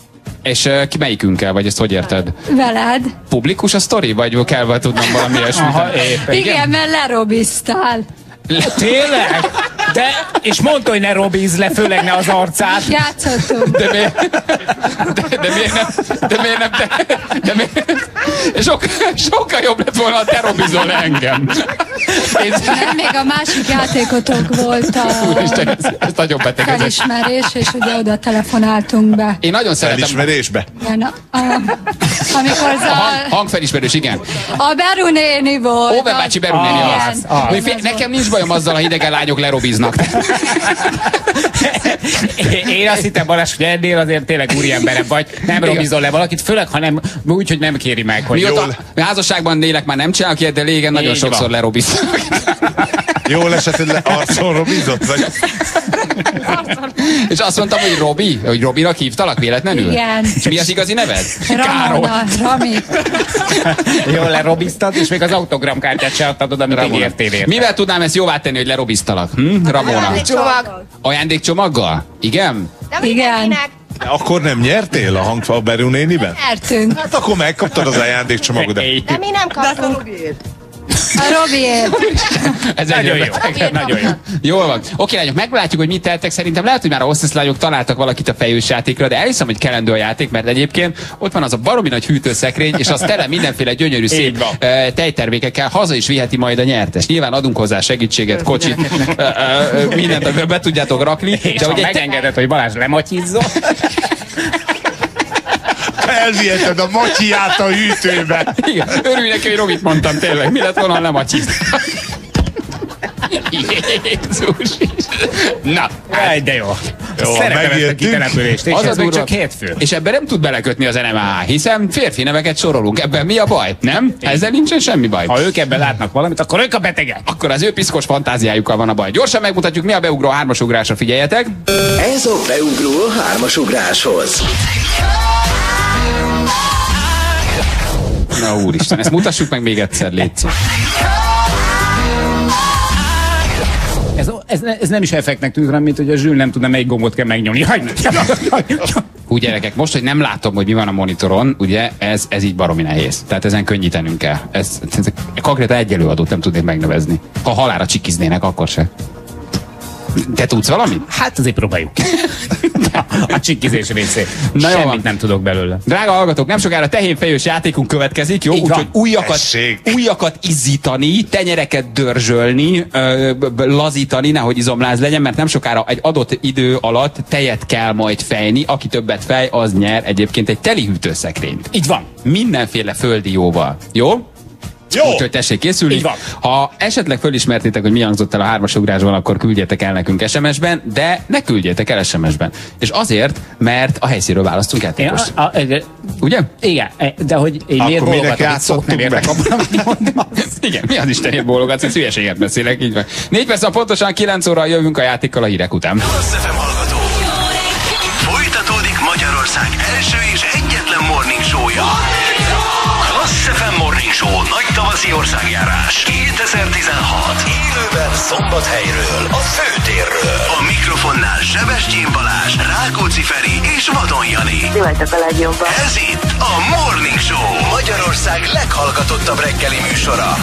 És uh, ki melyikünkkel, vagy ezt hogy érted? veled. Publikus a sztori, vagy kell vagy tudnom valami ilyesmit? Igen, mert lerobiztál. Tényleg? De, és mondta, hogy ne robízz le, főleg ne az arcát. Játszottunk. De miért, de, de miért nem, de miért nem, de, de miért, sok, sokkal jobb lett volna, ha te robizol le engem. Én, Nem, még a másik játékotok volt a Úristen, ez, ez nagyon beteg. Felismerés, és ugye oda telefonáltunk be. én nagyon szeretem. Felismerésbe. Igen, a, a, amikor az A hang, a, hangfelismerős, igen. a Beru néni volt. Óve bácsi Beru néni Igen. az. Hogy fél- Nekem nincs bajom azzal, ha idegen lányok lerobiznak. Én azt hittem, Balázs, hogy ennél azért tényleg úriemberebb vagy. Nem robizol le valakit, főleg, ha nem, úgy, hogy nem kéri meg, hogy Mióta jól. házasságban élek, már nem csinálok ilyet, de régen nagyon Így sokszor van. lerobiznak. Jól esett, hogy le arcon robizott? Vagy... És azt mondtam, hogy Robi, hogy Robinak hívtalak véletlenül? Igen. És mi az igazi neved? Ramona, Rami. Jól lerobiztad, és még az autogramkártyát se adtad oda, amit ígértél érte. Mivel tudnám ezt jóvá tenni, hogy lerobiztalak? Hm? Ramona. Csomag. Ajándékcsomaggal? Igen? Igen. De akkor nem nyertél a hang a Beru néniben? Nyertünk. Hát akkor megkaptad az ajándékcsomagodat. De mi nem kaptunk. A Robiért. Ez Nagyon jó. Nagyon jó. Jól van. Oké, lányok, meglátjuk, hogy mit tehetek. Szerintem lehet, hogy már a hostess lányok találtak valakit a fejős játékra, de elhiszem, hogy kelendő a játék, mert egyébként ott van az a baromi nagy hűtőszekrény, és az tele mindenféle gyönyörű szép tejtermékekkel haza is viheti majd a nyertes. Nyilván adunk hozzá segítséget, kocsit, mindent be- be tudjátok rakni. És De ha hogy egy te- megengedett, hogy Balázs lemotyizzon, Elviheted a macsiát a hűtőbe. Igen, örülj neki, hogy Robit mondtam tényleg. Mi lett volna, ha nem a Jézus! Na, Jaj, de jó. Jó, Szeretem kitelepülést, és az ez még csak hétfő. És ebben nem tud belekötni az NMA, hiszen férfi neveket sorolunk. Ebben mi a baj? Nem? Ezzel nincsen semmi baj. Ha ők ebben látnak valamit, akkor ők a betegek. Akkor az ő piszkos fantáziájukkal van a baj. Gyorsan megmutatjuk, mi a beugró hármas ugrásra, figyeljetek. Ez a beugró a Na úristen, ezt mutassuk meg még egyszer, légy. Ez, ez, ez nem is effektnek tűnt rám, mint hogy a zsűl nem tudna melyik gombot kell megnyomni. Jaj. Hú, gyerekek, most, hogy nem látom, hogy mi van a monitoron, ugye, ez, ez így baromi nehéz. Tehát ezen könnyítenünk kell. Ez, ez, ez konkrétan egy előadót nem tudnék megnevezni. Ha halára csikiznének, akkor se. Te tudsz valamit? Hát azért próbáljuk. a csikizés részét. Na jó Semmit van. nem tudok belőle. Drága hallgatók, nem sokára tehénfejős játékunk következik, jó? Úgyhogy újakat, újakat izzítani, tenyereket dörzsölni, ö, b- b- lazítani, nehogy izomláz legyen, mert nem sokára egy adott idő alatt tejet kell majd fejni. Aki többet fej, az nyer egyébként egy teli hűtőszekrényt. Így van. Mindenféle földi jóval. Jó? Jó. Úgyhogy tessék készülni. Így van. Ha esetleg fölismertétek, hogy mi hangzott el a hármas ugrásban, akkor küldjetek el nekünk SMS-ben, de ne küldjetek el SMS-ben. És azért, mert a helyszínről választunk játékost. a, a, a, Ugye? igen, e, de hogy én Akkor miért itt szót nem játszottunk értek abban, amit. Igen, mi az Istenért bólogatsz, hogy hülyeséget beszélek, így van. Négy perc, pontosan 9 óra jövünk a játékkal a hírek után. Folytatódik Magyarország első Morning Show nagy tavaszi országjárás 2016. Élőben Szombathelyről, a főtérről. A mikrofonnál Sebestyén Balázs, Rákóczi Feri és Vadon Jani. Vagytok a legjobban. Ez itt a Morning Show Magyarország leghallgatottabb reggeli műsora.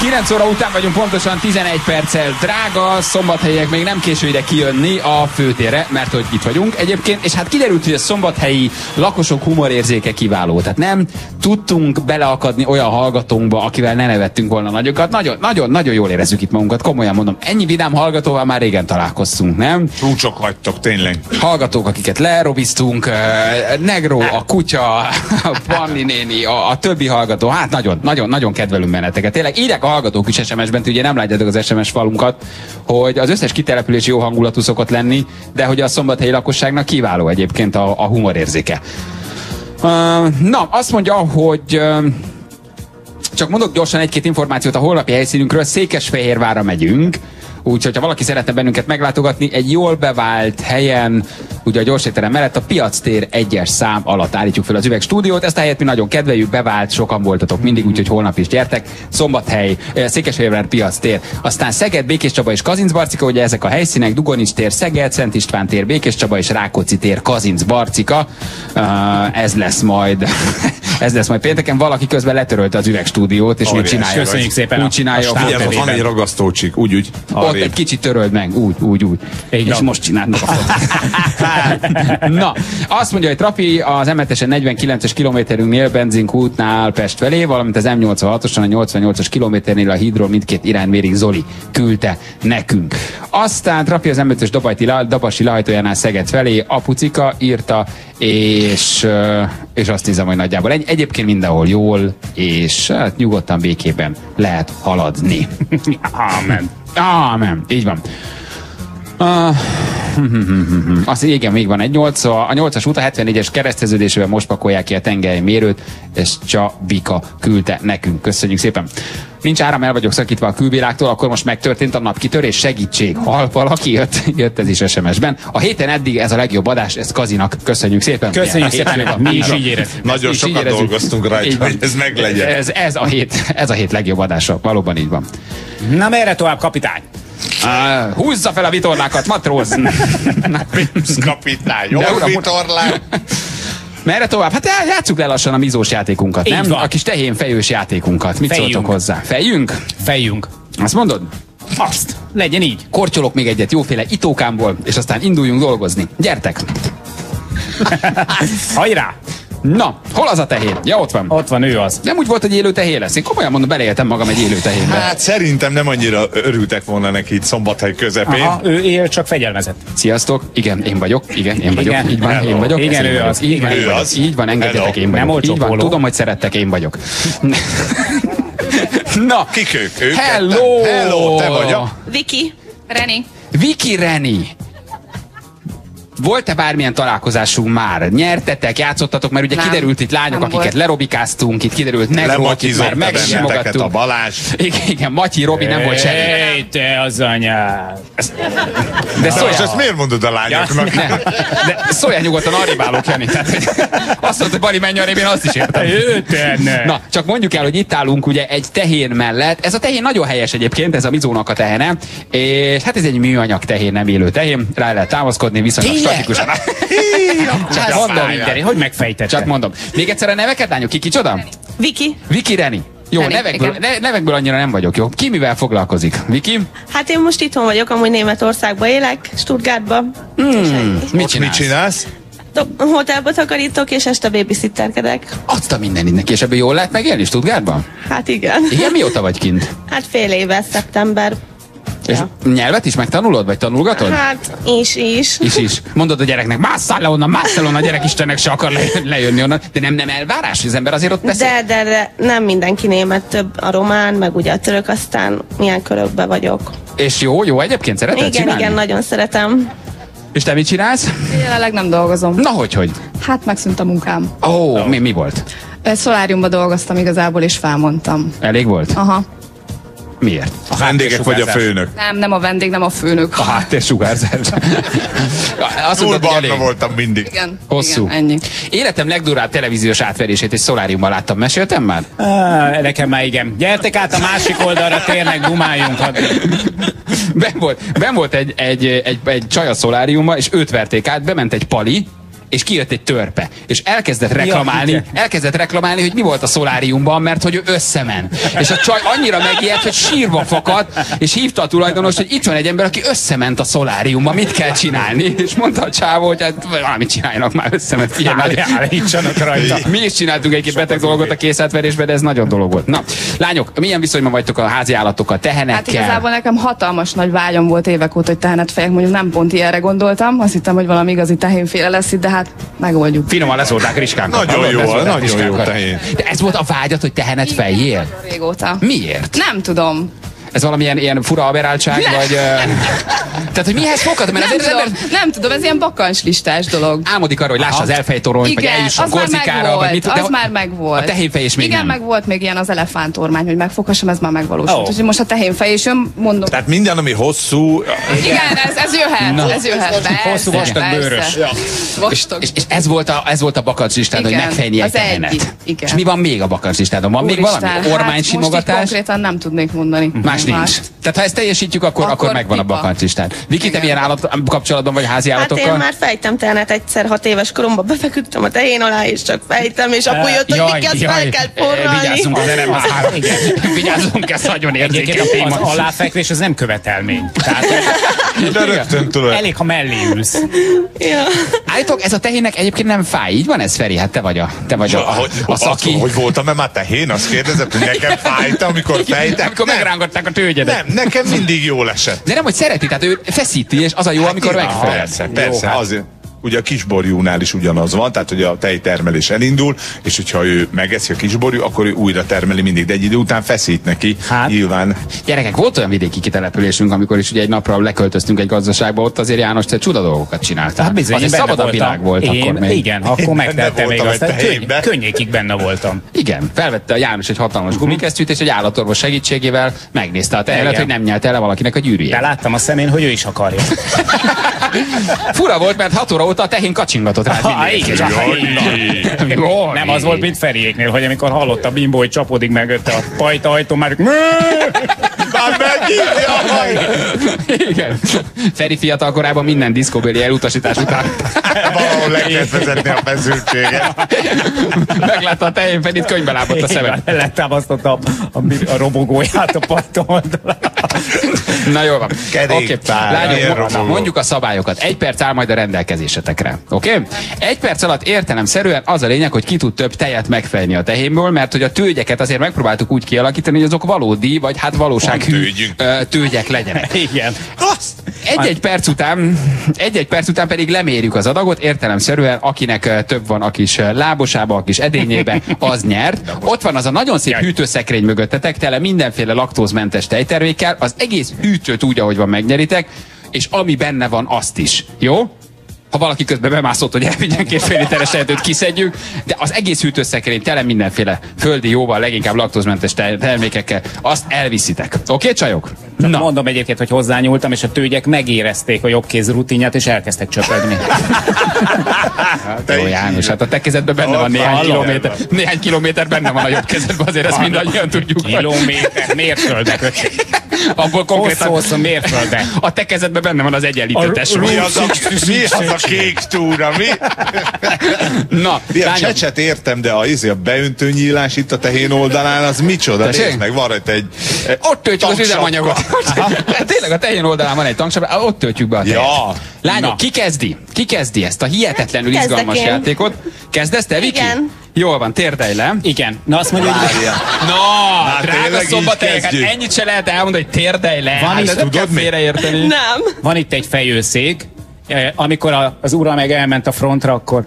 9 óra után vagyunk pontosan 11 perccel. Drága szombathelyek, még nem késő ide kijönni a főtérre, mert hogy itt vagyunk egyébként, és hát kiderült, hogy a szombathelyi lakosok humorérzéke kiváló. Tehát nem tudtunk beleakadni olyan hallgatónkba, akivel ne nevettünk volna nagyokat. Nagyon, nagyon, nagyon jól érezzük itt magunkat, komolyan mondom. Ennyi vidám hallgatóval már régen találkoztunk, nem? Csúcsok vagytok, tényleg. Hallgatók, akiket lerobiztunk, Negro, a kutya, a Panni néni, a, a többi hallgató, hát nagyon, nagyon, nagyon kedvelünk benneteket. Tényleg a hallgatók is SMS-ben, ti ugye nem látjátok az SMS falunkat, hogy az összes kitelepülés jó hangulatú szokott lenni, de hogy a szombathelyi lakosságnak kiváló egyébként a, a humorérzéke. Uh, na, azt mondja, hogy uh, csak mondok gyorsan egy-két információt a holnapi helyszínünkről. Székesfehérvárra megyünk, úgyhogy ha valaki szeretne bennünket meglátogatni, egy jól bevált helyen, ugye a gyorsétterem mellett a piac tér egyes szám alatt állítjuk fel az üvegstúdiót. Ezt a helyet mi nagyon kedveljük, bevált, sokan voltatok mindig, úgyhogy holnap is gyertek. Szombathely, eh, Székesfehérvár piac tér. Aztán Szeged, Békés Csaba és Kazinc Barcika, ugye ezek a helyszínek, Dugonics tér, Szeged, Szent István tér, Békés Csaba és Rákóczi tér, Kazinc Barcika. Uh, ez lesz majd ez lesz majd pénteken. Valaki közben letörölte az üvegstúdiót, és úgy csinálja. Köszönjük szépen Úgy a- csinálja, a Figyelj, van egy ragasztócsik, úgy, úgy. ott egy kicsit töröld meg, úgy, úgy, úgy. És most csináld meg a. Na, azt mondja, hogy Trafi az m 49-es kilométerünknél benzinkútnál Pest felé, valamint az M86-oson a 88-as kilométernél a hídról mindkét iránymérig Zoli küldte nekünk. Aztán Trafi az M5-ös Dabajti, Dabasi lehajtójánál Szeged felé, Apucika írta, és, és azt hiszem, hogy nagyjából egy, egyébként mindenhol jól, és hát nyugodtan békében lehet haladni. Amen. Amen. Így van. Uh, azt igen, még van egy 8 a 8-as út a 74-es kereszteződésében most pakolják ki a tengelymérőt, és Csabika küldte nekünk. Köszönjük szépen. Nincs áram, el vagyok szakítva a külvilágtól, akkor most megtörtént a napkitörés, segítség. Hal valaki jött, jött ez is SMS-ben. A héten eddig ez a legjobb adás, ez Kazinak. Köszönjük szépen. Köszönjük szépen, mi is Így érezzük. Nagyon sokat így érezzük. dolgoztunk rajta, hogy ez meglegyen. Ez, ez, a hét, ez a hét legjobb adása. Valóban így van. Na merre tovább, kapitány? Uh, húzza fel a vitorlákat, matróz! Kapitány, jó vitorlán. Merre tovább? Hát játsszuk le lassan a mizós játékunkat, Így nem? van. A kis tehén fejős játékunkat. Mit Fejjünk. szóltok hozzá? Fejjünk? Fejjünk. Azt mondod? Azt. Legyen így. Korcsolok még egyet jóféle itókámból, és aztán induljunk dolgozni. Gyertek! Hajrá! Na, hol az a tehén? Ja, ott van. Ott van, ő az. Nem úgy volt, hogy élő tehén lesz. Én komolyan mondom, beleéltem magam egy élő tehénbe. Hát szerintem nem annyira örültek volna neki itt szombathely közepén. Aha, ő él, csak fegyelmezett. Sziasztok, igen, én vagyok, igen, én vagyok, Igen. így van, én Hello. vagyok. Igen, én ő az. Így van, Igen, én ő vagyok. az. Így van, engedjetek, Hello. én vagyok. Nem olcsó Így van, póló. tudom, hogy szerettek, én vagyok. Na, Kik ők? ők hello! ketten? Hello, te vagy a... Viki, Reni. Viki Reni. Volt-e bármilyen találkozásunk már? Nyertetek, játszottatok, mert ugye Nem. kiderült itt lányok, Nem akiket volt. lerobikáztunk, itt kiderült Negro, akit már benneteket a megsimogattunk. Balázs. Igen, igen, Matyi, Robi nem volt semmi. Ej, te az anyád. De most ezt miért mondod a lányoknak? nem, de szóljál nyugodtan, arrébb állok, Jani. Tehát, hogy azt mondta, hogy Bali menj arrébb, én azt is értem. Na, csak mondjuk el, hogy itt állunk ugye egy tehén mellett. Ez a tehén nagyon helyes egyébként, ez a mizónak a tehene. És hát ez egy műanyag tehén, nem élő tehén. Rá lehet támaszkodni, viszonylag Statikusan. Csak mondom, mondom, hogy megfejtette. Csak mondom. Még egyszer a neveket, lányok, ki kicsoda? Viki. Viki Reni. Jó, Reni, nevekből, ne, nevekből annyira nem vagyok, jó? Ki mivel foglalkozik? Viki? Hát én most itthon vagyok, amúgy Németországban élek, Stuttgartban. Hmm, mit Ott mit csinálsz? csinálsz? Hotelba takarítok, és este babysitterkedek. Azt a mindenit és ebből jól lehet megélni Stuttgartban? Hát igen. Igen, mióta vagy kint? Hát fél éve, szeptember. És nyelvet is megtanulod, vagy tanulgatod? Hát, is, is. Is is. Mondod a gyereknek, másszál le onnan, másszál onnan, a gyerek Istennek se akar le, lejönni onnan. De nem, nem elvárás, hogy az ember azért ott beszél. De, de, de nem mindenki német, több a román, meg ugye a török, aztán milyen körökbe vagyok. És jó, jó egyébként szereted igen, csinálni? igen, nagyon szeretem. És te mit csinálsz? Jelenleg nem dolgozom. Na, hogy, hogy? Hát megszűnt a munkám. Ó, oh, mi, mi volt? Szoláriumban dolgoztam igazából, és felmondtam. Elég volt? Aha. Miért? A vendégek vagy a főnök? Nem, nem a vendég, nem a főnök. A háttérsugárzás. Azt Túl mondtad, hogy barna voltam mindig. Igen. Hosszú. Igen, ennyi. Életem legdurább televíziós átverését egy szoláriumban láttam. Meséltem már? Ah, nekem már igen. Gyertek át a másik oldalra, térnek, dumáljunk. hadd- Ben volt, ben volt egy, egy, egy, egy csaj a szoláriumban, és őt verték át, bement egy pali, és kijött egy törpe, és elkezdett reklamálni, elkezdett reklamálni, hogy mi volt a szoláriumban, mert hogy ő összemen. És a csaj annyira megijedt, hogy sírva fakadt, és hívta a tulajdonos, hogy itt van egy ember, aki összement a szoláriumba, mit kell csinálni? És mondta a csávó, hogy hát valamit csináljanak már összement, figyelj állítsanak rajta. Mi is csináltunk egy beteg dolgot a készátverésben, de ez nagyon dolog volt. Na, lányok, milyen viszonyban vagytok a házi állatokkal, tehenekkel? Hát igazából nekem hatalmas nagy vágyam volt évek óta, hogy tehenet fejek, mondjuk nem pont ilyenre gondoltam, azt hittem, hogy valami igazi tehénféle lesz itt, de hát megoldjuk. Finoman leszólták riskánkat. Nagyon jó, nagyon jó tehén. De ez volt a vágyat, hogy tehenet fejjél? Régóta. Miért? Nem tudom. Ez valamilyen ilyen fura aberáltság, vagy... Uh, tehát, hogy mihez fogad? Mert Nem tudom, ember nem tudom, ez ilyen bakancs listás dolog. álmodik arra, hogy lássa az elfejtorony, vagy Igen, eljusson az már Korzikára, vagy mit az már megvolt. A tehénfej is még Igen, nem. meg volt még ilyen az elefántormány, hogy megfoghassam, ez már megvalósult. Ó. Úgyhogy most a tehénfej is jön, mondom. Tehát minden, ami hosszú, Igen, ez, ez jöhet, Na. ez jöhet. Persze, Hosszú, vastag bőrös. Vastag. És, és ez volt a, ez volt a bakancs hogy megfejni egy az tehenet. És mi van még a bakancs listádon? Van még valami? hát most így Ormánysimogatás? konkrétan nem tudnék mondani. Más nincs. Tehát ha ezt teljesítjük, akkor, akkor, Akkor megvan a pipa. bakancs listán. Viki, te milyen állat kapcsolatban vagy házi Hát állatokkal? én már fejtem tehenet egyszer, hat éves koromban befeküdtem a tehén alá, és csak fejtem, és apu jött, hogy Viki, azt fel kell forralni. Vigyázzunk az NM3. Igen. Vigyázzunk, ez nagyon érzékeny téma. az aláfekvés az nem követelmény. Tehát de rögtön tudod. elég, ha mellé ülsz. Ja. Állítok, ez a tehének egyébként nem fáj. Így van ez, Feri? Hát te vagy a, te vagy a, a, a szaki. Hogy voltam-e már tehén? Azt kérdezett, hogy nekem fájt, amikor fejtek? Amikor Nem, megrángatták a tőgyedet. nem, nekem mindig jól esett. De nem, hogy szereti, tehát ő feszíti, és az a jó, amikor Ja, megfelel. Persze, persze. Jó, hát. Azért. Ugye a kisborjúnál is ugyanaz van, tehát hogy a tejtermelés elindul, és hogyha ő megeszi a kisborjú, akkor ő újra termeli mindig, de egy idő után feszít neki. Hát. Nyilván. Gyerekek, volt olyan vidéki kitelepülésünk, amikor is ugye egy napra leköltöztünk egy gazdaságba, ott azért János, te csuda dolgokat csináltál. Hát bizony, az én egy benne szabadabb voltam. világ volt én, akkor még. Igen, akkor benne még voltam azt. Könny, könnyékig benne voltam. Igen, felvette a János egy hatalmas Mhm. gumikesztyűt, és egy állatorvos segítségével megnézte a tehenet, Igen. hogy nem nyelte le valakinek a gyűrűjét. De láttam a szemén, hogy ő is akarja. Fura volt, mert 6 óra óta a tehén kacsingatott rá Ha, mindig. igen. Jaj. Nem az volt, mint Feriéknél, hogy amikor hallott a bimbó, hogy csapódik meg a pajta ajtó, már Már megint, jaj! Igen. Feri fiatal korában minden diszkóbeli elutasítás után Valahol le kell vezetni a feszültséget. meglátta a tehén Ferit, könyvbe lábott a szeme. Letámasztotta a, a, a robogóját a oldalán. Na jól van. Lányok, ilyen mo- robogó. mondjuk a szabályokat. Egy perc áll majd a rendelkezésetekre. Oké? Okay? Egy perc alatt értelemszerűen az a lényeg, hogy ki tud több tejet megfejni a tehénből, mert hogy a tőgyeket azért megpróbáltuk úgy kialakítani, hogy azok valódi, vagy hát valósághű tőgyek legyenek. Igen. Egy-egy perc után, egy-egy perc után pedig lemérjük az adagot, értelemszerűen, akinek több van a kis lábosába, a kis edényébe, az nyert. Ott van az a nagyon szép hűtőszekrény mögöttetek, tele mindenféle laktózmentes tejtermékkel, az egész hűtőt úgy, ahogy van megnyeritek, és ami benne van, azt is. Jó? Ha valaki közben bemászott, hogy elvigyen két fél literes tehetőt, kiszedjük, de az egész hűtőszekrény tele mindenféle földi jóval, leginkább laktózmentes te- termékekkel, azt elviszitek. Oké, okay, csajok? Na. Mondom egyébként, hogy hozzányúltam, és a tőgyek megérezték a jobbkéz rutinját, és elkezdtek csöpögni. Hát, jó János, hát a te kezedben benne van néhány kilométer, néhány kilométer benne van a jobb kezedben, azért ezt mindannyian tudjuk. Kilométer, mérföldek. Abból konkrétan Hosszú-hosszú mérföldek. a te kezedben benne van az egyenlítő tesó. Mi az a, mi az a kék túra, mi? Na, Ilyen lányok, csecset értem, de a, izé, a beöntő nyílás itt a tehén oldalán, az micsoda? Tessék? Nézd meg, van rajta egy ott töltjük az üzemanyagot. Tényleg a tehén oldalán van egy tanksapka, ott töltjük be a tejet. Ja. Lányok, Na. ki kezdi? Ki kezdi ezt a hihetetlenül Kezdek izgalmas én. játékot? Kezdesz te, Viki? Igen. Jól van, térdelj le. Igen. Na azt mondja, hogy... Na, Hát drága szombathelyek, hát ennyit se lehet elmondani, hogy térdelj le. Van hát is, tudod mi? Nem. Van itt egy fejőszék, amikor az ura meg elment a frontra, akkor...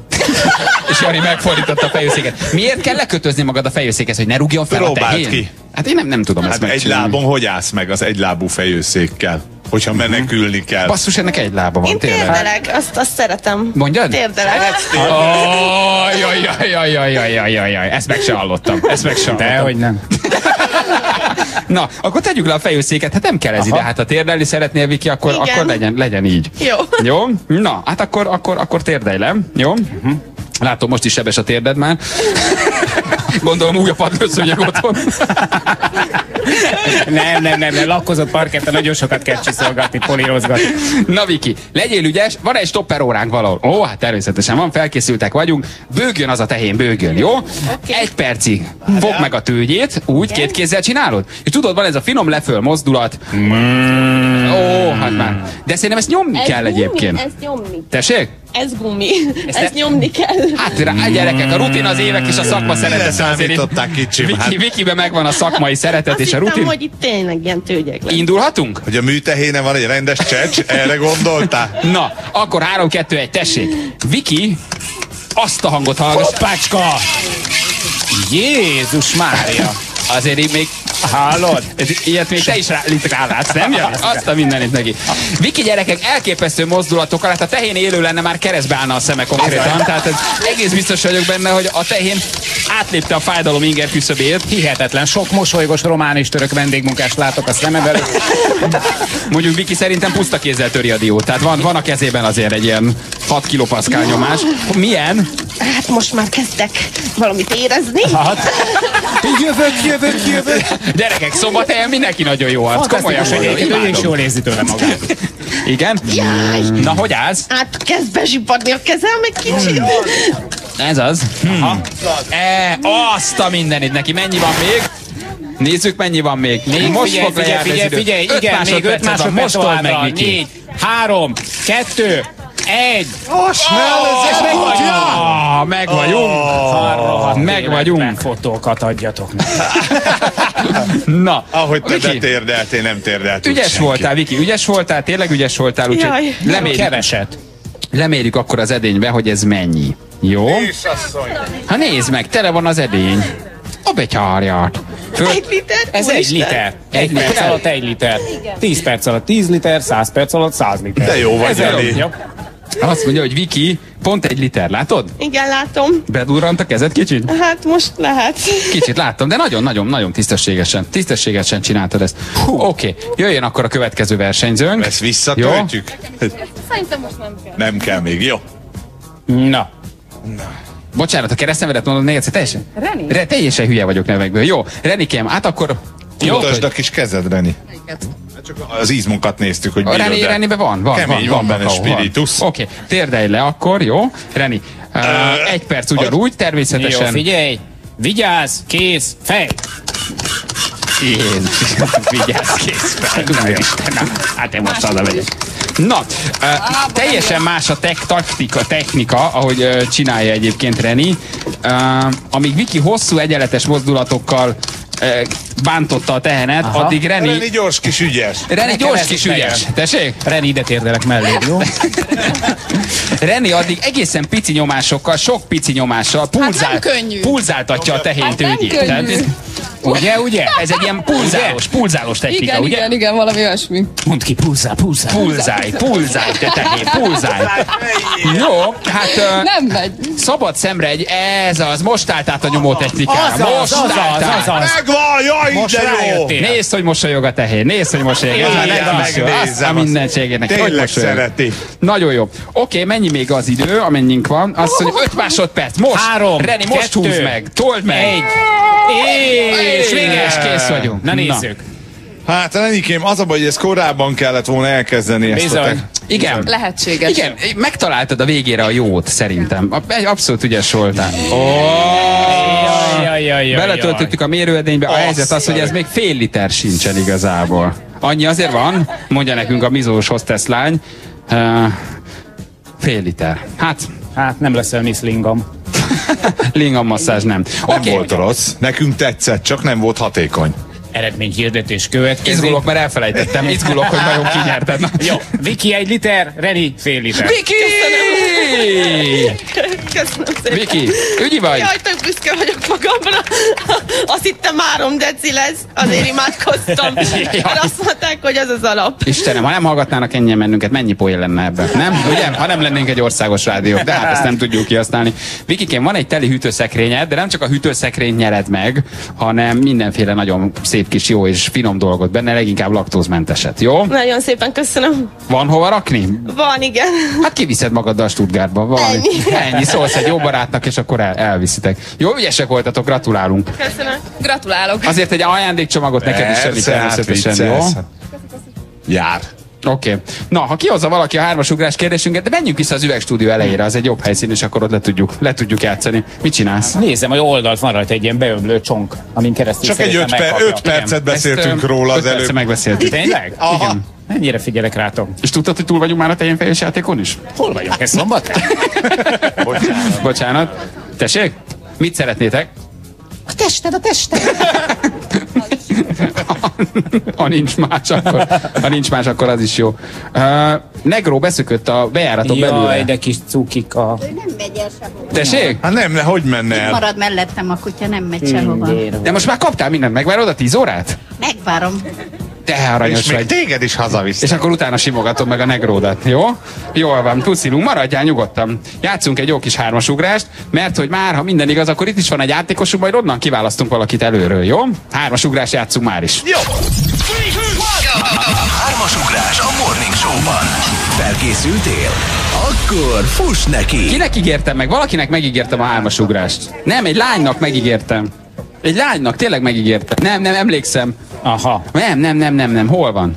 és Jani megfordította a fejőszéket. Miért kell lekötözni magad a fejőszékhez, hogy ne rúgjon fel Próbáld a tehén? ki. Hát én nem, nem tudom hát ezt egy lábon hogy állsz meg az egylábú fejőszékkel? hogyha menekülni kell. Basszus, ennek egy lába van, Én tényleg. azt, azt szeretem. Mondjad? Térdelek. Jaj, jaj, jaj, jaj, jaj, jaj, jaj, jaj, ezt meg se hallottam. Ezt meg se hallottam. Dehogy nem. Na, akkor tegyük le a fejőszéket, hát nem kell ez Aha. ide. Hát ha térdelni szeretnél, Viki, akkor, Igen. akkor legyen, legyen így. Jó. Jó? Na, hát akkor, akkor, akkor térdelj le. Jó? Uh-huh. Látom, most is sebes a térded már. Gondolom új a padlószőnyeg otthon. Nem, nem, nem, nem, lakkozott parketta, nagyon sokat kell csiszolgatni, polírozgatni. Na Viki, legyél ügyes, van egy stopper óránk valahol. Ó, hát természetesen van, felkészültek vagyunk. Bőgjön az a tehén, bőgjön, jó? Okay. Egy percig fogd meg a tőgyét, úgy két kézzel csinálod. És tudod, van ez a finom leföl mozdulat. Ó, hát már. De szerintem ezt nyomni Ez kell gumi, egyébként. Ez nyomni. Tessék? Ez gumi. Ezt nyomni kell. Hát rá, gyerekek, a rutin az évek és a szakma szeretet. számították, kicsim? Viki, Hát- Vikibe megvan a szakmai szeretet Azt és a hittem, rutin. hogy itt tényleg ilyen tőgyek lesz. Indulhatunk? Hogy a műtehéne van egy rendes csecs, erre gondoltál? Na, akkor 3, 2, 1, tessék. Viki, azt a hangot hallgass. Hoppácska! Jézus Mária! Azért így még Hallod? Ilyet még te is rá, rálátsz, nem Jani? Azt a mindenit neki. Viki gyerekek elképesztő mozdulatokkal, hát a tehén élő lenne, már keresztbe állna a szeme konkrétan. Tehát ez, egész biztos vagyok benne, hogy a tehén átlépte a fájdalom inger küszöbét. Hihetetlen, sok mosolygos román és török vendégmunkást látok a szemem előtt. Mondjuk Viki szerintem puszta kézzel töri a diót. Tehát van, van a kezében azért egy ilyen 6 kilopaszkál nyomás. Milyen? Hát most már kezdek valamit érezni. Hát. Jövök, jövök, jövök. Gyerekek, szombathelyen mindenki nagyon jó arc. Komolyan Fantasztikus, mondom, egyébként ő is imádom. jól érzi tőle magát. Igen? Jaj. Na, hogy állsz? Hát kezd bezsipadni a kezem egy kicsit. Ez az. Hmm. E, azt a mindenit neki. Mennyi van még? Nézzük, mennyi van még. Még most figyelj, fog figyelj, figyelj, figyelj, Öt igen, még 5 másodperced van. másodperc Most old meg. Viki. 4, 3, 2, 1. Most és meg vagyunk. Ah, meg vagyunk. Fotókat adjatok meg. Na, Ahogy te Viki, betérdeltél, nem térdeltél. ügyes voltál, Viki, ügyes voltál, tényleg ügyes voltál, úgyhogy lemérjük, Keveset. lemérjük akkor az edénybe, hogy ez mennyi. Jó? Ha nézd meg, tele van az edény. A betyárját. Föl... Egy liter? Ez egy liter. Egy liter? perc alatt egy liter. 10 perc alatt 10 liter, 100 perc alatt 100 liter. De jó vagy, Ez. Jani. Jó. Azt mondja, hogy Viki, pont egy liter, látod? Igen, látom. Bedurrant a kezed kicsit? Hát most lehet. Kicsit láttam, de nagyon-nagyon-nagyon tisztességesen. Tisztességesen csináltad ezt. Oké, okay. jöjjön akkor a következő versenyzőnk. Ezt visszatöltjük? Szerintem most nem kell. Nem kell még, jó? Na. Bocsánat, a keresztnevedet mondod még egyszer, teljesen? Reni? Re, teljesen hülye vagyok nevekből. Jó, Renikém, hát akkor... Jó, Mutasd a kis kezed, Reni. Csak az izmunkat néztük, hogy A Reni. Renibe van, van, Kemény, van, van, benne van. spiritus. Oké, okay. térdelj le akkor, jó? Reni, uh, egy perc ugyanúgy, Jó, természetesen. figyelj! Vigyázz, kész, fej! Jézus, vigyázz, kész fel. Istenem, hát én most oda megyek. Na, uh, teljesen más a tek taktika, technika, ahogy uh, csinálja egyébként Reni. Uh, amíg Viki hosszú egyenletes mozdulatokkal bántotta a tehenet, Aha. addig Reni... Reni gyors kis ügyes. Reni gyors kis is ügyes. Tessék? Reni, ide térdelek mellé, jó? Reni addig egészen pici nyomásokkal, sok pici nyomással pulzál, nem könnyű. pulzáltatja a tehén Hát tőgyét. könnyű. ugye, ugye? Ez egy ilyen pulzálós, pulzálós technika, Igen, ugye? igen, igen, valami olyasmi. Mondd ki, pulzál, pulzál. Pulzálj, pulzálj, te tehén, pulzálj. Jó, hát Nem megy. szabad szemre egy, ez az, most állt át a nyomó technikára. Most azaz, állt át. azaz. Megvan, jaj, Most rájöttél. Nézd, hogy mosolyog a tehén, nézd, hogy mosolyog. Ez már nem is jó. Azt a megnézem, azt. mindenségének. Tényleg szereti. Nagyon jó. Oké, mennyi még az idő, amennyink van? Azt mondja, 5 másodperc. Most. Három, Reni, most húzd meg. Told meg. Egy. És És kész vagyunk. Na nézzük. Hát Renikém, az a baj, hogy ezt korábban kellett volna elkezdeni ezt a Bizony. te... Igen. Lehetséges. Igen, megtaláltad a végére a jót, szerintem. Ab- Abszolút ügyes voltál. Jaj. Beletöltöttük a mérőedénybe, a helyzet az, hogy ez még fél liter sincsen igazából. Annyi azért van, mondja nekünk a mizós hostess lány. Uh, fél liter. Hát, Hát nem leszel Miss Lingam. Lingam masszázs nem. Nem Oké. volt rossz. Nekünk tetszett, csak nem volt hatékony. Eredményhirdetés következik. Izgulok, mert elfelejtettem. Izgulok, hogy vajon ki nyerted. Na. Jó, Viki egy liter, Reni fél liter. Viki! Köszönöm szépen. Viki, ügyi vagy? Jaj, tök büszke vagyok magamra. Azt hittem három deci lesz, azért imádkoztam. Mert azt mondták, hogy ez az alap. Istenem, ha nem hallgatnának ennyien mennünket, mennyi poén lenne ebben? Nem? Ugye? Ha nem lennénk egy országos rádió, de hát ezt nem tudjuk kihasználni. Vikikém, van egy teli hűtőszekrényed, de nem csak a hűtőszekrény nyered meg, hanem mindenféle nagyon szép kis jó és finom dolgot benne, leginkább laktózmenteset, jó? Nagyon szépen köszönöm. Van hova rakni? Van, igen. Hát kiviszed magaddal Stuttgartba. Valami. Ennyi. Ennyi. Szólsz egy jó barátnak, és akkor el, elviszitek. Jó, ügyesek voltatok, gratulálunk. Köszönöm. Gratulálok. Azért egy ajándékcsomagot neked is Sanyi, Persze, természetesen, jó? hát Jár. Oké. Okay. Na, ha kihozza valaki a hármas ugrás kérdésünket, de menjünk vissza az üvegstúdió elejére, az egy jobb helyszín, és akkor ott le tudjuk, le tudjuk játszani. Mit csinálsz? Nézem, hogy oldalt van rajta egy ilyen beömlő csonk, amin keresztül Csak egy szerintem öt, per, megkapja. öt percet Igen. beszéltünk Ezt, róla az előbb. megbeszéltük. Tényleg? Aha. Igen. Ennyire figyelek rátok. És tudtad, hogy túl vagyunk már a teljén játékon is? Hol vagyok? Ez szombat? Bocsánat. Bocsánat. Tessék? Mit szeretnétek? A tested, a tested. Ha nincs más, akkor, ha nincs más, akkor az is jó. Uh, Negró beszökött a bejáraton Jaj, belőle. de kis cukika. Ő nem megy el sehova. Tessék? Hát nem, hogy menne el? Marad mellettem a kutya, nem megy sehova. De most már kaptál mindent, megvárod a 10 órát? Megvárom. Te aranyos És még vagy. téged is hazavisz. És akkor utána simogatom meg a negródat, jó? Jól van, puszilunk, maradjál nyugodtan. Játszunk egy jó kis hármasugrást, mert hogy már, ha minden igaz, akkor itt is van egy játékosunk, majd onnan kiválasztunk valakit előről, jó? Hármasugrást játszunk már is. Jó. Hármas ugrás a Morning Show-ban. Felkészültél? Akkor fuss neki! Kinek ígértem meg? Valakinek megígértem a hármasugrást. Nem, egy lánynak megígértem. Egy lánynak, tényleg megígértem. Nem, nem, emlékszem. Aha. Nem, nem, nem, nem, nem. Hol van?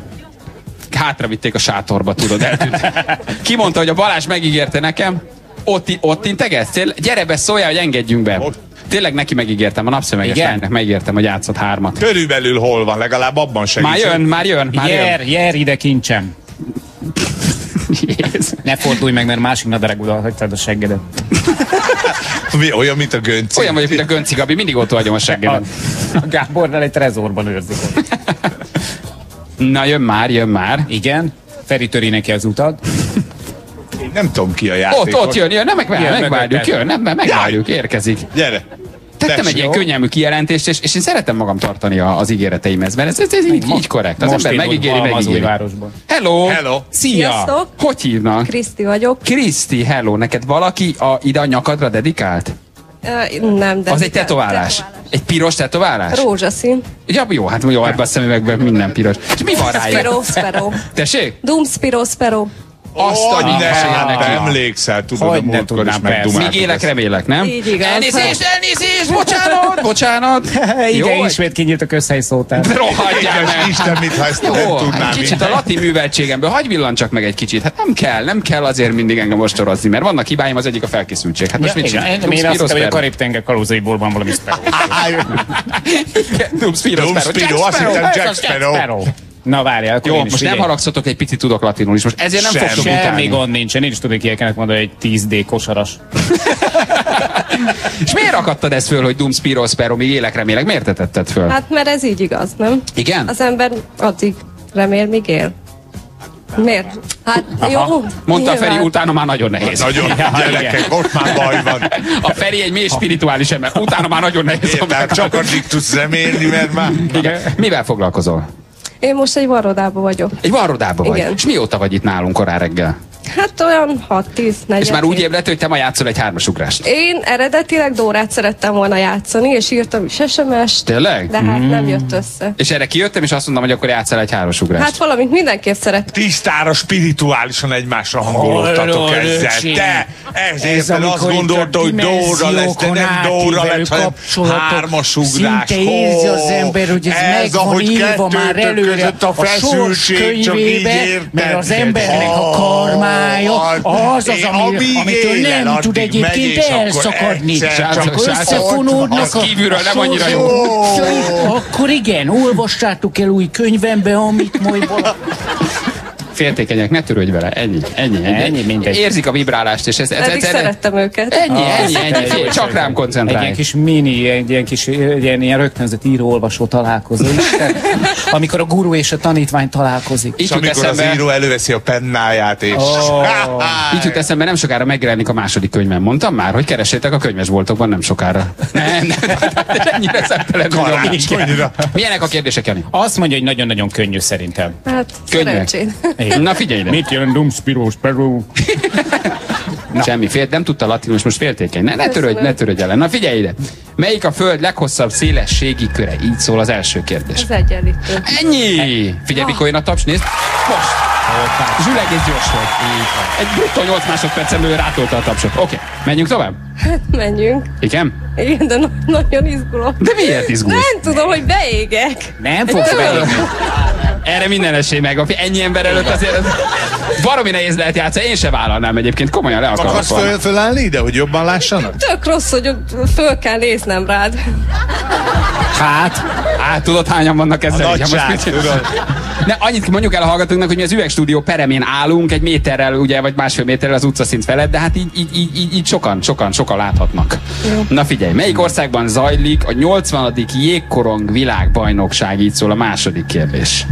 Hátra vitték a sátorba, tudod, eltűnt. Ki mondta, hogy a Balázs megígérte nekem? Ott, ott integetsz? Gyere be, szóljál, hogy engedjünk be. Tényleg neki megígértem, a napszöveges Igen? lánynak megígértem, hogy játszott hármat. Körülbelül hol van, legalább abban segíts. Már jön, már jön, már Jer, jön. jer ide kincsem. Ne fordulj meg, mert másik nadareg oda hagytad a seggedet. Mi, olyan, mint a gönc. Olyan vagyok, mint a Gönci Gabi, mindig ott vagyom a A, seggedet. a Gábornál egy trezorban őrzik. Na, jön már, jön már. Igen. Feri töri neki az utat. Én nem tudom ki a játékos. Ott, ott jön, jön, nem, meg, Jön, megvárjuk, jön, nem, megvárjuk, érkezik. Gyere. Tettem Tessék. egy ilyen könnyelmű kijelentést, és, és én szeretem magam tartani a, az ígéreteimhez, mert ez, ez, ez így, így korrekt. Az Most ember megígéri, megígéri. újvárosban. Hello! Hello. Szia! Sziasztok! Hogy hívnak? Kriszti vagyok. Kriszti, hello! Neked valaki a, ide a nyakadra dedikált? Ö, nem, de... Az egy tetoválás. Egy piros tetoválás? Rózsaszín. Ja, jó, hát jó, ebben a szemüvegben minden piros. És mi van rája? Spiro, Spero. Tessék? Dum, Spiro, Spero. Azt a Hogy ne, nyíltességet hát neki. emlékszel, tudod, Hogy a múltkor is tudnám, megdumáltuk. Még élek, ezt. remélek, nem? Így igaz. Elnézést, elnézést, bocsánat, bocsánat. Igen, Jó, ismét kinyílt a közhelyszótár. Rohadjál Édes meg. Isten, mintha ezt nem Jó, tudnám. egy kicsit minden. a latin műveltségemből hagyj villancsak meg egy kicsit. Hát nem kell, nem kell azért mindig engem ostorozni, mert vannak hibáim, az egyik a felkészültség. Hát most mit igen, csinálj? én, én azt hittem, hogy a Karib-tenger kalózaiból van valami szpero. Dum Spiro Sparrow. Jack Sparrow. Na várjál, akkor Jó, én is most nem figyelj. haragszatok, egy picit tudok latinul is. Most ezért nem Sem. fogtok Semmi utálni. gond nincsen, én is tudok ilyeneket mondani, egy 10D kosaras. És miért akadtad ezt föl, hogy Dum Spiro Sparrow, még élek remélek? Miért te tetted föl? Hát mert ez így igaz, nem? Igen? Az ember addig remél, míg él. Miért? Hát jó. Mondta a Feri, utána már nagyon nehéz. Nagyon, gyerekek, ott már baj van. A Feri egy mély spirituális ember, utána már nagyon nehéz. Tehát csak addig tudsz remélni, mert már... Igen. Mivel foglalkozol? Én most egy varrodában vagyok. Egy varrodában vagy. Igen. És mióta vagy itt nálunk korán reggel? Hát olyan 6-10 4 És már úgy ébredt, hogy te ma játszol egy hármasugrást. Én eredetileg Dórát szerettem volna játszani, és írtam is SMS-t, Tényleg? de hát nem jött össze. És erre kijöttem, és azt mondtam, hogy akkor játszál egy hármasugrást. Hát valamit mindenképp szeret. Tisztára, spirituálisan egymásra hangolódtatok ezzel. Te Ez, azt amikor itt gondolta, hogy Dóra lesz, de nem Dóra lett, hanem hármasugrás. Szinte érzi az ember, hogy ez, meg van ahogy írva már előre a a feszültség, csak így könyvébe, mert az embernek a karmája az az, ami, amitől nem tud egyébként elszakadni. csak összefonódnak az kívülről nem annyira jó. sorsai. Akkor igen, olvassátok el új könyvembe, amit majd valaki... Féltékenyek, ne törődj vele. Ennyi, ennyi, ennyi. Ennyi, mindegy. Érzik a vibrálást, és ez, ez, ez, ez szerettem őket. Ennyi, ennyi, ennyi. Egy jó Csak rám Egy koncentrálj. ilyen kis mini, egy ilyen kis egy ilyen, ilyen rögtönzött író-olvasó találkozó. Isten, amikor a guru és a tanítvány találkozik. És amikor az író előveszi a pennáját, és... Így jut eszembe, nem sokára megjelenik a második könyvem. Mondtam már, hogy keresétek a könyvesboltokban nem sokára. Nem, nem, ennyire szemtelenül. Milyenek a kérdések, Jani? Azt mondja, hogy nagyon-nagyon könnyű szerintem. Hát, Könyvek. Na figyelj ide. Mit jelent dum spiros peru? Na. Semmi, fél, nem tudta latinul, és most féltékeny. Ne, ne törődj, ne törődj ellen. Na figyelj ide. Melyik a Föld leghosszabb szélességi köre? Így szól az első kérdés. Az egyenlítő. Ennyi! Figyelj, mikor jön a taps, nézd. Most! Zsül egész gyors volt. Egy bruttó 8 másodpercen belül rátolta a tapsot. Oké, okay. menjünk tovább? Hát menjünk. Igen? Igen, de na- nagyon izgulok. De miért izgulsz? Nem tudom, hogy beégek. Nem fogsz beégni. Erre minden esély meg. Ennyi ember előtt azért baromi nehéz lehet játszani. Én se vállalnám egyébként. Komolyan le akarok Akarsz föl, fölállni ide, hogy jobban lássanak? Tök rossz, hogy föl kell néznem rád. Hát, hát tudod hányan vannak ezzel? A nagyság. Ne, annyit mondjuk el a hallgatóknak, hogy mi az üvegstúdió peremén állunk, egy méterrel, ugye, vagy másfél méterrel az utcaszint felett, de hát így, így, így, így, így sokan, sokan, sokan láthatnak. Na figyelj, melyik országban zajlik a 80. jégkorong világbajnokság? Így szól a második kérdés.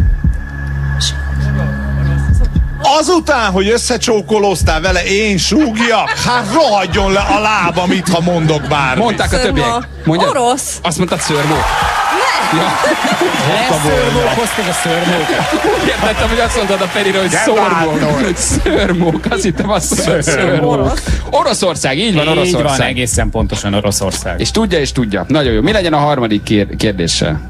Azután, hogy összecsókolóztál vele, én súgjak? Hát rohadjon le a lábam itt, ha mondok bármit. Mondták a többiek. Mondja, Orosz. Azt mondtad szörmó. Leszörmókoztad a szörmókat. Értettem, hogy azt mondtad a Perire, hogy bátor. Szörmók. Azt hittem azt hogy szörmók. Oroszország, így van, Így van, Oroszország. egészen pontosan Oroszország. És tudja, és tudja. Nagyon jó. Mi legyen a harmadik kér- kérdéssel?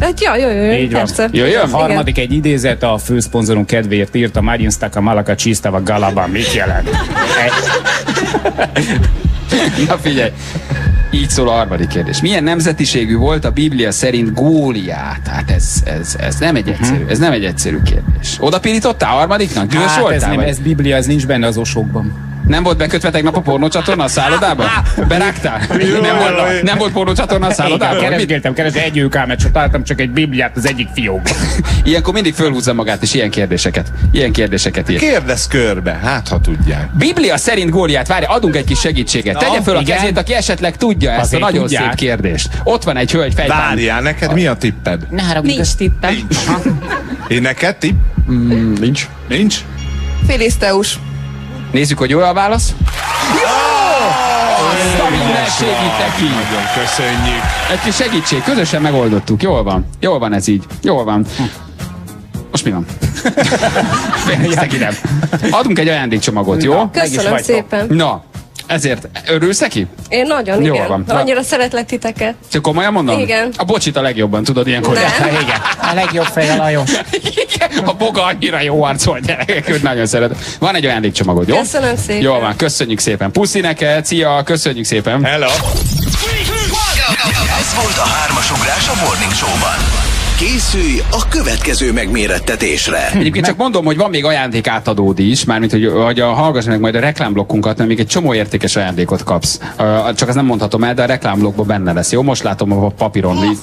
Hát ja, jó, jó, jó, Így van. persze. Jöjjön? Igen. Harmadik egy idézet a főszponzorunk kedvéért írta Marjin Staka Malaka Csisztava Galaba. Mit jelent? Na figyelj. Így szól a harmadik kérdés. Milyen nemzetiségű volt a Biblia szerint Góliát? Hát ez, ez, ez nem egy egyszerű, ez nem egy egyszerű kérdés. Oda pirítottál a harmadiknak? Dühös Hát ez, nem, vagy? ez Biblia, ez nincs benne az osókban. Nem volt bekötve tegnap a pornócsatorna a szállodában? Berágtál? Nem volt, nem volt pornócsatorna a Mit? keresgéltem, keresgéltem egy őkámet, csak találtam csak egy Bibliát az egyik fiókban. Ilyenkor mindig fölhúzza magát, és ilyen kérdéseket, ilyen kérdéseket ír. Kérdez körbe, hát ha tudják. Biblia szerint Góliát, várj, adunk egy kis segítséget. Na, Tegye föl a igen. kezét, aki esetleg tudja ezt Azért a nagyon tudják. szép kérdést. Ott van egy hölgy fejtán. Várjál, neked mi a tipped? Ne haragudj, Nincs tippem. Én neked tipp? Mm, nincs. Nincs? Filiszteus. Nézzük, hogy jó a válasz. Azt a minden segítek így. Nagyon köszönjük. Egy kis segítség, közösen megoldottuk. Jól van. Jól van ez így. Jól van. Most mi van? Félnéztek ide. Adunk egy ajándékcsomagot, jó? Köszönöm szépen. Na, ezért örülsz neki? Én nagyon, Jó igen. van. Annyira szeretlek titeket. Csak komolyan mondom? Igen. A bocsit a legjobban, tudod, ilyenkor. Nem. Igen. A legjobb fej a Lajos. Igen, a boga annyira jó arcol, gyerekek, őt nagyon szeret. Van egy ajándékcsomagod, jó? Köszönöm szépen. Jó van, köszönjük szépen. Puszi neked, szia, köszönjük szépen. Hello. Ez volt a hármas ugrás a Morning Show-ban. Készülj a következő megmérettetésre. Egyébként csak mondom, hogy van még ajándék átadód is, mármint, hogy, hogy a, hallgass meg majd a reklámblokkunkat, mert még egy csomó értékes ajándékot kapsz. Csak azt nem mondhatom el, de a reklámblokkban benne lesz. Jó, most látom a papíron. Mi,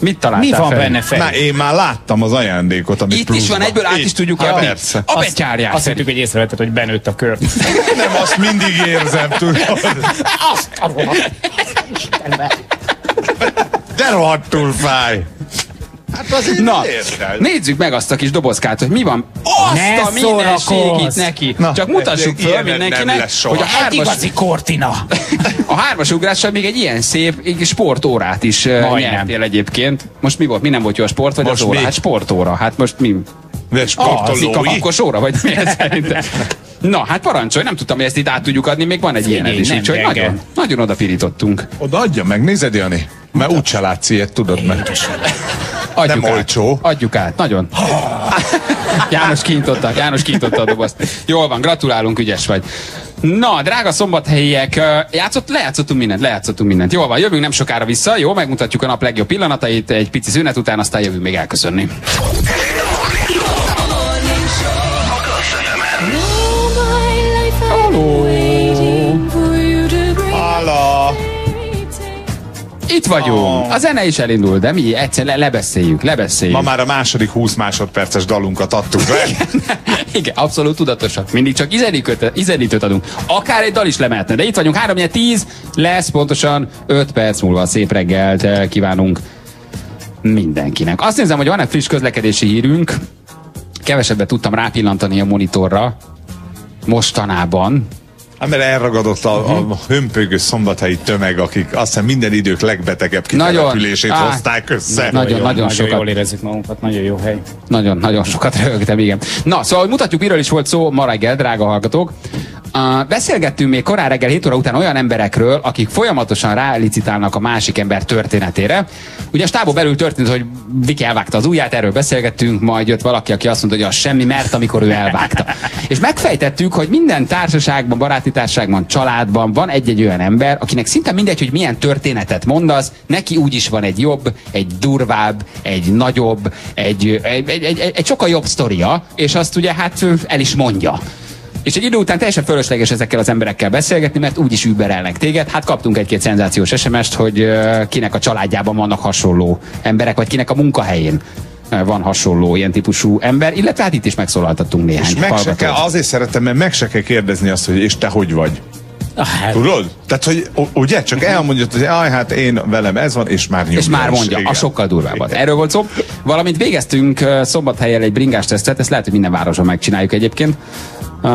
mit találtál Mi van fel? benne fel? Na, én már láttam az ajándékot, amit Itt is van, pluszban- egyből át is tudjuk Hát adni. Persze. A betyárját. Azt hittük, hogy észrevetted, hogy benőtt a kör. Nem, azt mindig érzem, tudod. Azt a rohadt. De rohadtul fáj. Hát azért Na, érted. nézzük meg azt a kis dobozkát, hogy mi van. Azt Ne a mindenségit neki. Na, Csak mutassuk föl mindenkinek, hogy a hármas, igazi kortina. a hármas ugrással még egy ilyen szép egy sportórát is uh, Majdnem. nyertél egyébként. Most mi volt? Mi nem volt jó a sport, vagy Most az óra? mi? Hát sportóra. Hát most mi? De sportolói. kabakos óra, vagy mi ez szerintem? Na, hát parancsolj, nem tudtam, hogy ezt itt át tudjuk adni, még van egy ilyen is, úgyhogy nagyon, nagyon odapirítottunk. Oda adja meg, nézed, Jani? Mert úgyse látsz ilyet, tudod meg. Adjuk Nem át. olcsó. Adjuk át, nagyon. János kintotta, János kintotta a dobozt. Jól van, gratulálunk, ügyes vagy. Na, drága szombathelyiek, játszott, lejátszottunk mindent, lejátszottunk mindent. Jól van, jövünk nem sokára vissza, jó, megmutatjuk a nap legjobb pillanatait, egy pici szünet után, aztán jövünk még elköszönni. Itt vagyunk. A zene is elindul, de mi egyszer le, lebeszéljük, lebeszéljük. Ma már a második 20 másodperces dalunkat adtuk le. Igen, abszolút tudatosak. Mindig csak izenítőt, izenítőt adunk. Akár egy dal is lemehetne, de itt vagyunk 3 10 lesz pontosan 5 perc múlva. Szép reggelt eh, kívánunk mindenkinek. Azt nézem, hogy van egy friss közlekedési hírünk. Kevesebbet tudtam rápillantani a monitorra mostanában. Hát mert elragadott a, Mhm. a hömpögő szombathelyi tömeg, akik azt hiszem minden idők legbetegebb kitelepülését Á, hozták össze. Nagyon, nagyon, nagyon sokat. jól érezzük magunkat, nagyon jó hely. Nagyon, nagyon sokat röhögtem, igen. Na, szóval hogy mutatjuk, miről is volt szó ma reggel, drága hallgatók. Uh, beszélgettünk még korán reggel 7 óra után olyan emberekről, akik folyamatosan rálicitálnak a másik ember történetére. Ugye a stábon belül történt, hogy Viki elvágta az ujját, erről beszélgettünk, majd jött valaki, aki azt mondta, hogy az semmi, mert amikor ő elvágta. És megfejtettük, hogy minden társaságban, baráti társaságban, családban van egy-egy olyan ember, akinek szinte mindegy, hogy milyen történetet mondasz, neki úgy is van egy jobb, egy durvább, egy nagyobb, egy, egy, egy, egy, egy sokkal jobb sztoria, és azt ugye hát el is mondja. És egy idő után teljesen fölösleges ezekkel az emberekkel beszélgetni, mert úgyis überelnek téged. Hát kaptunk egy-két szenzációs SMS-t, hogy kinek a családjában vannak hasonló emberek, vagy kinek a munkahelyén van hasonló ilyen típusú ember, illetve hát itt is megszólaltattunk néhány És meg se kell, azért szeretem, mert meg se kell kérdezni azt, hogy és te hogy vagy. Tudod? Tehát, hogy ugye, csak elmondjad, hogy aj, hát én velem ez van, és már nyomja. És már mondja, Igen. a sokkal durvábbat. Erről volt szó. Valamint végeztünk szombathelyen egy bringás tesztet, ezt lehet, hogy minden városban megcsináljuk egyébként.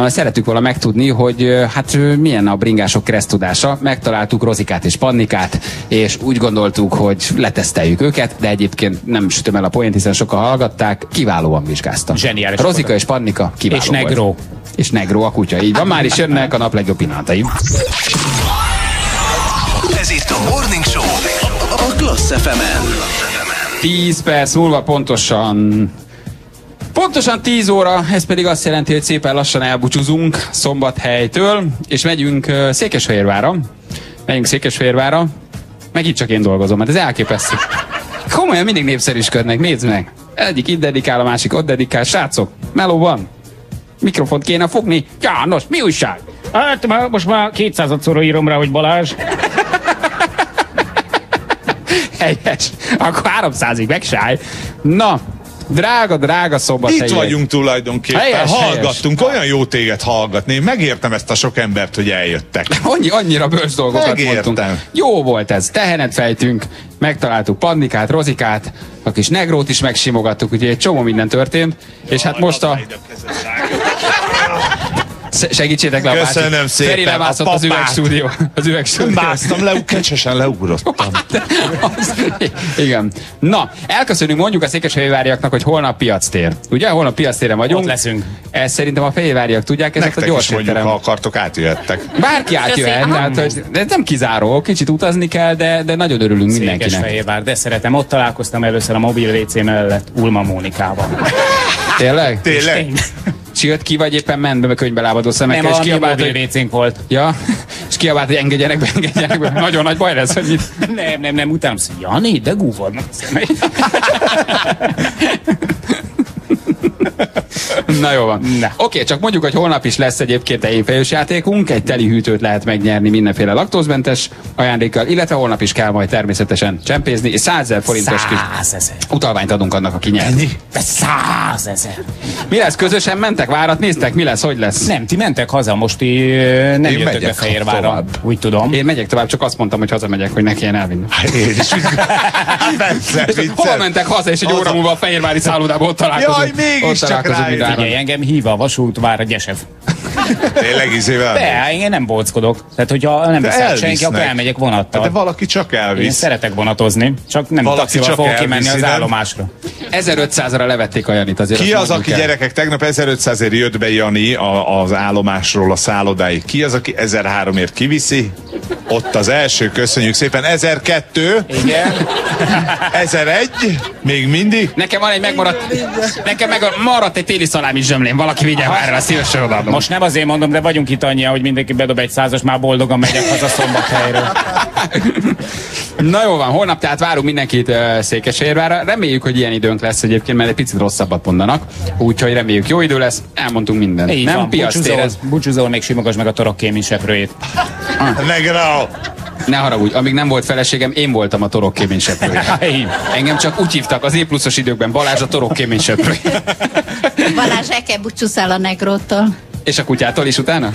Szerettük volna megtudni, hogy hát milyen a bringások keresztudása. Megtaláltuk Rozikát és Pannikát, és úgy gondoltuk, hogy leteszteljük őket, de egyébként nem sütöm el a poént, hiszen sokan hallgatták, kiválóan vizsgáztak. Zseniális Rozika és Pannika kiváló És Negró. Volt. És Negró a kutya, így van, már is jönnek a nap legjobb pillanatai. Ez itt a Morning Show a Klassz fm 10 perc múlva pontosan Pontosan 10 óra, ez pedig azt jelenti, hogy szépen lassan elbúcsúzunk Szombathelytől, és megyünk Székesfehérvára. Megyünk Székesfehérvára. Meg itt csak én dolgozom, mert ez elképesztő. Komolyan mindig népszerűsködnek, nézd meg. Egyik itt dedikál, a másik ott dedikál. Srácok, meló van. Mikrofont kéne fogni. János, mi újság? Hát már, most már 200-szorra írom rá, hogy Balázs. Helyes. Akkor 300-ig megsáj. Na, drága, drága szombathelyek. Itt vagyunk tulajdonképpen, Helyes, hallgattunk, olyan jó téged hallgatni. Én megértem ezt a sok embert, hogy eljöttek. Annyi, annyira bölcs dolgokat Megértem. mondtunk. Jó volt ez. Tehenet fejtünk, megtaláltuk Pannikát, Rozikát, a kis Negrót is megsimogattuk, úgyhogy egy csomó minden történt. És hát most a... Sz- Segítsétek le a bácsit. Köszönöm szépen, Feri lemászott az üvegstúdió. Az üvegstúdió. Másztam le, kecsesen leugrottam. Az- Igen. Na, elköszönünk mondjuk a székesfehérváriaknak, hogy holnap piac tér. Ugye? Holnap piac téren vagyunk. Ott leszünk. Ezt szerintem a fehérváriak tudják, ez a gyors is mondjuk, étterem. ha akartok, átjöhettek. Bárki átjöhet, tehát, hogy, de ez nem kizáró, kicsit utazni kell, de, de nagyon örülünk mindenkinek. Székesfehérvár, de szeretem. Ott találkoztam először a mobil WC mellett Ulma Mónikával. Tényleg? Tényleg? És jött ki, vagy éppen ment be könyvbe lábadó szemekkel, Nem, és kiabált, hogy... Volt. Ja, és kiabált, hogy engedjenek be, engedjenek be. Nagyon nagy baj lesz, hogy mit... Nem, nem, nem, utána azt Jani, de gúvad. Na jó van. Oké, okay, csak mondjuk, hogy holnap is lesz egyébként egy évfejős játékunk, egy teli hűtőt lehet megnyerni mindenféle laktózmentes ajándékkal, illetve holnap is kell majd természetesen csempézni, és 100 ezer forintos kis utalványt adunk annak, aki nyer. Ennyi? De százezer. Mi lesz, közösen mentek, várat néztek, mi lesz, hogy lesz? Nem, ti mentek haza, most ti ö, nem Én jöttök be tovább. Úgy tudom. Én megyek tovább, csak azt mondtam, hogy hazamegyek, hogy ne kelljen elvinni. Én is. Persze, Hova mentek haza, és egy óra Haza. múlva a Fehérvári szállodában ott találkozunk. Jaj, mégiscsak rájöttem. mindenhol. Figyelj, engem hív a vasútvár a Gyesev. Tényleg izével? De, én nem bóckodok. Tehát, hogyha nem viszont senki, akkor elmegyek vonattal. De valaki csak Én elvisz. szeretek vonatozni, csak nem Valaki taxival csak fogok kimenni az állomásra. 1500-ra levették a Janit azért. Ki az, aki el. gyerekek, tegnap 1500 ért jött be Jani a, az állomásról a szállodáig. Ki az, aki 1003-ért kiviszi? Ott az első, köszönjük szépen. 1002, Igen. 1001, még mindig. Nekem van egy megmaradt, nekem meg maradt egy téli szalámi zsömlém, valaki vigye már erre, szívesen odaadom. Most nem azért mondom, de vagyunk itt annyian, hogy mindenki bedob egy százas, már boldogan megyek haza szombathelyről. Na jó van, holnap tehát várunk mindenkit uh, Székesfehérvárra. Reméljük, hogy ilyen időnk lesz egyébként, mert egy picit rosszabbat mondanak. Úgyhogy reméljük jó idő lesz, elmondtunk mindent. Így nem van, búcsúzol, búcsúzol, még simogass meg a torokkémin seprőjét. Negrao. Ne haragudj, amíg nem volt feleségem, én voltam a torokkémény seprője. Engem csak úgy hívtak az épp pluszos időkben, Balázs a torokkémény seprője. Balázs, el kell búcsúszál a negrótól. És a kutyától is utána?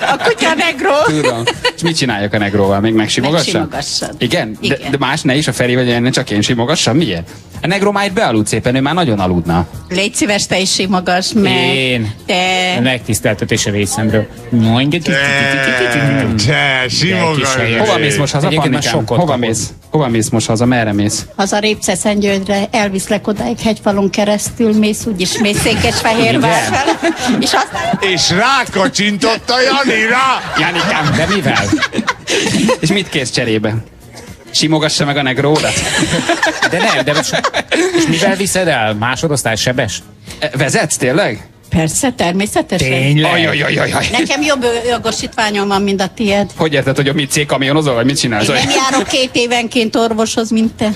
A kutya negró. Tudom. És mit csináljak a negróval? Még megsimogassam? Megsimogassad. Igen? De, Igen. de, más ne is, a Feri vagy én, csak én simogassam? Miért? A negró már itt bealudt szépen, ő már nagyon aludna. Légy szíves, te is simogass meg. Én. Te. Megtiszteltetés a részemről. Mondja, Te, simogass. Hova mész most haza, Pannikám? Hova mész? Hova mész most haza? Merre mész? Haza Répszeszentgyörgyre, elviszlek odáig hegyfalon keresztül, mész úgyis, mész Székesfehérvár Igen. fel, és aztán És rákacsintott a Janira! Janikám, de mivel? És mit kész cserébe? Simogassa meg a negródat? De nem, de most, és mivel viszed el? Másodosztály sebes? Vezetsz tényleg? Persze, természetesen. Tényleg? Ajajajajaj. Nekem jobb jogosítványom van, mint a tied. Hogy érted, hogy a mit cégkamionozol, vagy mit csinálsz? Én nem járok két évenként orvoshoz, mint te.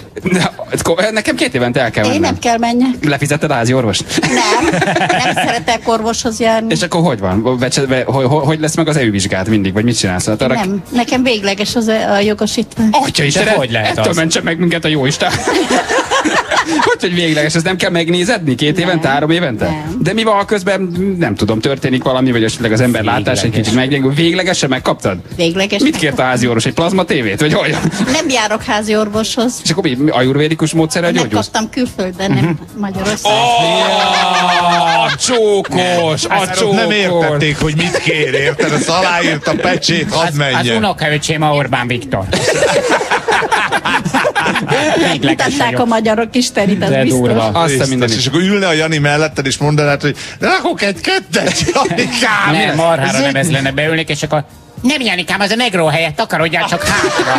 Ko- nekem két évente el kell Én mennem. nem kell menjek. Lefizetted a házi orvost? Nem, nem szeretek orvoshoz járni. És akkor hogy van? Hogy, lesz meg az EU vizsgát mindig, vagy mit csinálsz? Hát arra Nem, nekem végleges az a jogosítvány. Atya De hogy lehet ettől az? mentse meg minket a jó Isten. hogy, hogy végleges, ezt nem kell megnézedni két évente, három évente? Nem. De mi van, ha közben nem tudom, történik valami, vagy esetleg az ember látás egy Végleges. kicsit meggyengül. Véglegesen megkaptad? Végleges. Mit kért a házi orvos? Egy plazma tévét? Vagy hogy? Nem járok házi orvoshoz. És akkor mi, ajurvédikus módszerrel gyógyulsz? Megkaptam külföldön, nem Magyarországon. A csókos, a ott nem csókos. értették, hogy mit kér, érted? Az aláírt a pecsét, hadd Az menjen. unokaöcsém a Orbán Viktor. Mutatták a magyarok is terít, az biztos. Azt minden És akkor ülne a Jani melletted, és mondanád, hogy rakok egy kettes, Janikám! Nem, marhára nem ez lenne beülnék, és akkor nem Janikám, az a negró helyett takarodjál csak hátra.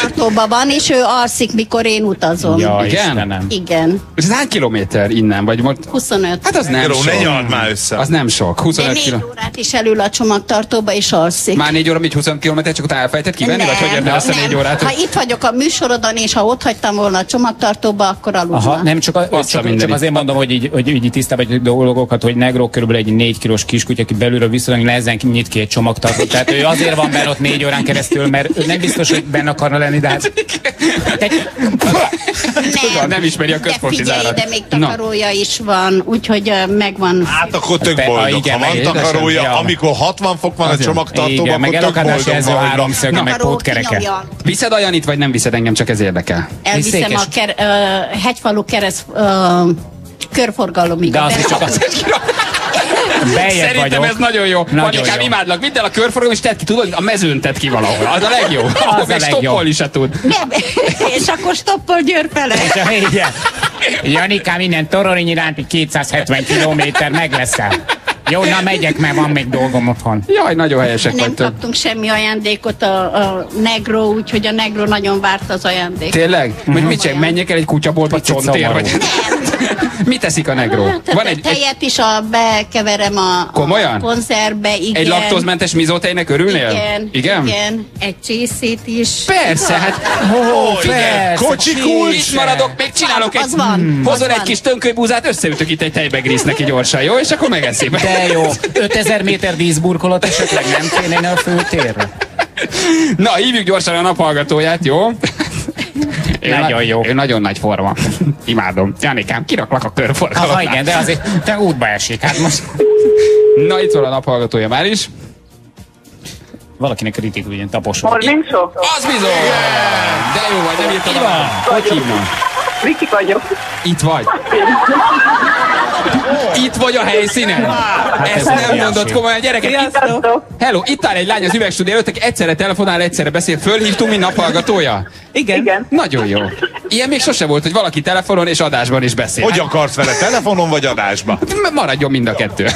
Tartóban van, és ő alszik, mikor én utazom. Ja, Igen? Istenem. Igen. És ez hány kilométer innen? Vagy most... 25. Hát az nem Negro, sok. ne nyald már össze. Az nem sok. De 25 négy kiló. órát is elül a csomagtartóba, és alszik. Már négy óra, így 20 km, csak utána elfejtett kivenni? vagy hogy érne ezt a négy órát? Ha itt vagyok a műsorodon, és ha ott hagytam volna a csomagtartóba, akkor aludna. Aha, nem csak, a, Bassza csak, csak azért mondom, hogy így, hogy így tisztában vagy dolgokat, hogy Negro körülbelül egy négy kilós kiskutya, aki belülről viszonylag nehezen nyit ki egy csomagtartót. Tehát ő azért van benne ott négy órán keresztül, mert ő nem biztos, hogy benne akarna lenni, de hát... De, Tudom, nem ismeri a De központi figyelj, zárat. de még takarója is van, úgyhogy megvan. Hát akkor tök boldog. igen, ha van takarója, ja. amikor 60 fok van a Az csomagtartóban, igen, meg akkor tök boldog jelző van. háromszöge, meg pótkereke. Viszed a Janit, vagy nem viszed engem, csak ez érdekel. Elviszem a ker, ö, hegyfalu kereszt ö, körforgalomig. De az is csak Berek- az... Bejebb Szerintem vagyok. ez nagyon jó. Nagyon Panikám, jó. imádlak, vidd el a körforgalom, és tedd ki, tudod, a mezőn tedd ki valahol. Az a legjobb. Ahol a még legjobb. stoppolni se tud. Nem, és akkor stoppol Győr fele. És a- igen. Janikám, innen Torony iránti 270 kilométer meg leszel. Jó, na megyek, mert van még dolgom otthon. Jaj, nagyon helyesek Nem vagytok. kaptunk semmi ajándékot a, a Negro, úgyhogy a Negro nagyon várt az ajándékot. Tényleg? Hogy mit csinál? Menjek el egy kutyaboltba csontér, vagy... Mit teszik a negró? Van Van egy, tejet is a, bekeverem a, Komolyan? a konzervbe, igen. egy laktózmentes mizótejnek örülnél? Igen, Igen? igen. Egy csészét is. Persze, hát Ó, figyelj, Kocsi kulcs! Maradok, még csinálok egy... Az van, az Hozol egy van. kis tönkölybúzát, összeütök itt egy tejbegrísz neki gyorsan, jó? És akkor megeszi. De jó. 5000 méter vízburkolat esetleg nem kéne a főtérre? Na, hívjuk gyorsan a naphallgatóját, jó? Nagyon na- jó. Ő nagyon nagy forma. Imádom. Janikám, kiraklak a körforgalomnál. Aha, igen, de azért te útba esik. Hát most Na, itt van a naphallgatója már is. valakinek kritikus, ilyen taposol. Morning show. Az bizony! De jó vagy, nem van? Hogy hívnak? Viki vagyok. Itt vagy. Itt vagy a helyszínen? Hát ez Ezt nem mondod komolyan, gyerekek. Itt, hello, itt áll egy lány az üvegstúdió előtt, aki egyszerre telefonál, egyszerre beszél. Fölhívtunk, mint naphallgatója? Igen. Igen. Nagyon jó. Ilyen még sose volt, hogy valaki telefonon és adásban is beszél. Hogy akarsz vele, telefonon vagy adásba? M- Maradjon mind a kettő.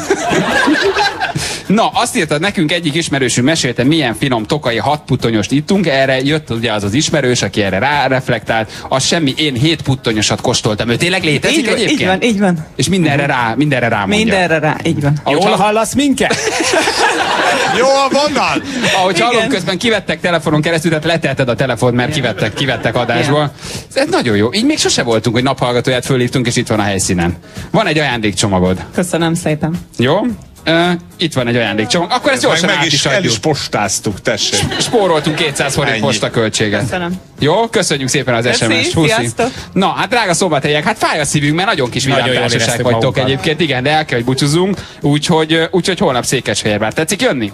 Na, azt írtad nekünk egyik ismerősünk mesélte, milyen finom tokai hat puttonyost ittunk, erre jött ugye az az ismerős, aki erre ráreflektált, az semmi, én hét puttonyosat kóstoltam. Ő tényleg létezik Így egyébként? így van, így van. És mindenre rá, mindenre rá mondja. Mindenre rá, így van. Ahogy Jól hall- hallasz minket? Jó a vonal! Ahogy Igen. hallom, közben kivettek telefonon keresztül, tehát letelted a telefont, mert kivettek, kivettek adásból. Ez nagyon jó. Így még sose voltunk, hogy naphallgatóját fölhívtunk, és itt van a helyszínen. Van egy ajándékcsomagod. Köszönöm szépen. Jó? Uh, itt van egy ajándékcsomag. Akkor ezt Meg, gyorsan meg át is, is el is postáztuk, tessék. Spóroltunk 200 forint postaköltséget. Köszönöm. Jó, köszönjük szépen az SMS-t. Na, hát drága szombathelyek, hát fáj a szívünk, mert nagyon kis világtársaság vagytok magunkat. egyébként, igen, de el kell, hogy búcsúzzunk, úgyhogy, úgyhogy holnap Székesfehérvár. Tetszik jönni?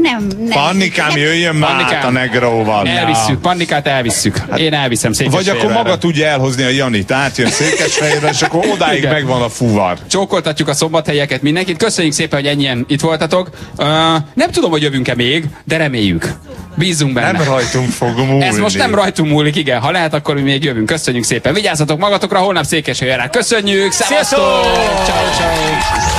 Nem, nem. Pannikám, jöjjön már Pannikám. a negróval. Elvisszük, Pannikát elvisszük. Én elviszem Vagy Székesfehérvárra. akkor maga tudja elhozni a Janit, átjön Székesfehérre, és akkor odáig Igen. megvan a fuvar. Csókoltatjuk a szombathelyeket mindenkit. Köszönjük szépen, hogy ennyien itt voltatok. Uh, nem tudom, hogy jövünk-e még, de reméljük. Bízunk benne. Nem rajtunk fog múlni. Ez most nem rajtunk múlik, igen. Ha lehet, akkor mi még jövünk. Köszönjük szépen. Vigyázzatok magatokra, holnap Székesfehérre. Köszönjük! Szevasztok! Ciao, ciao.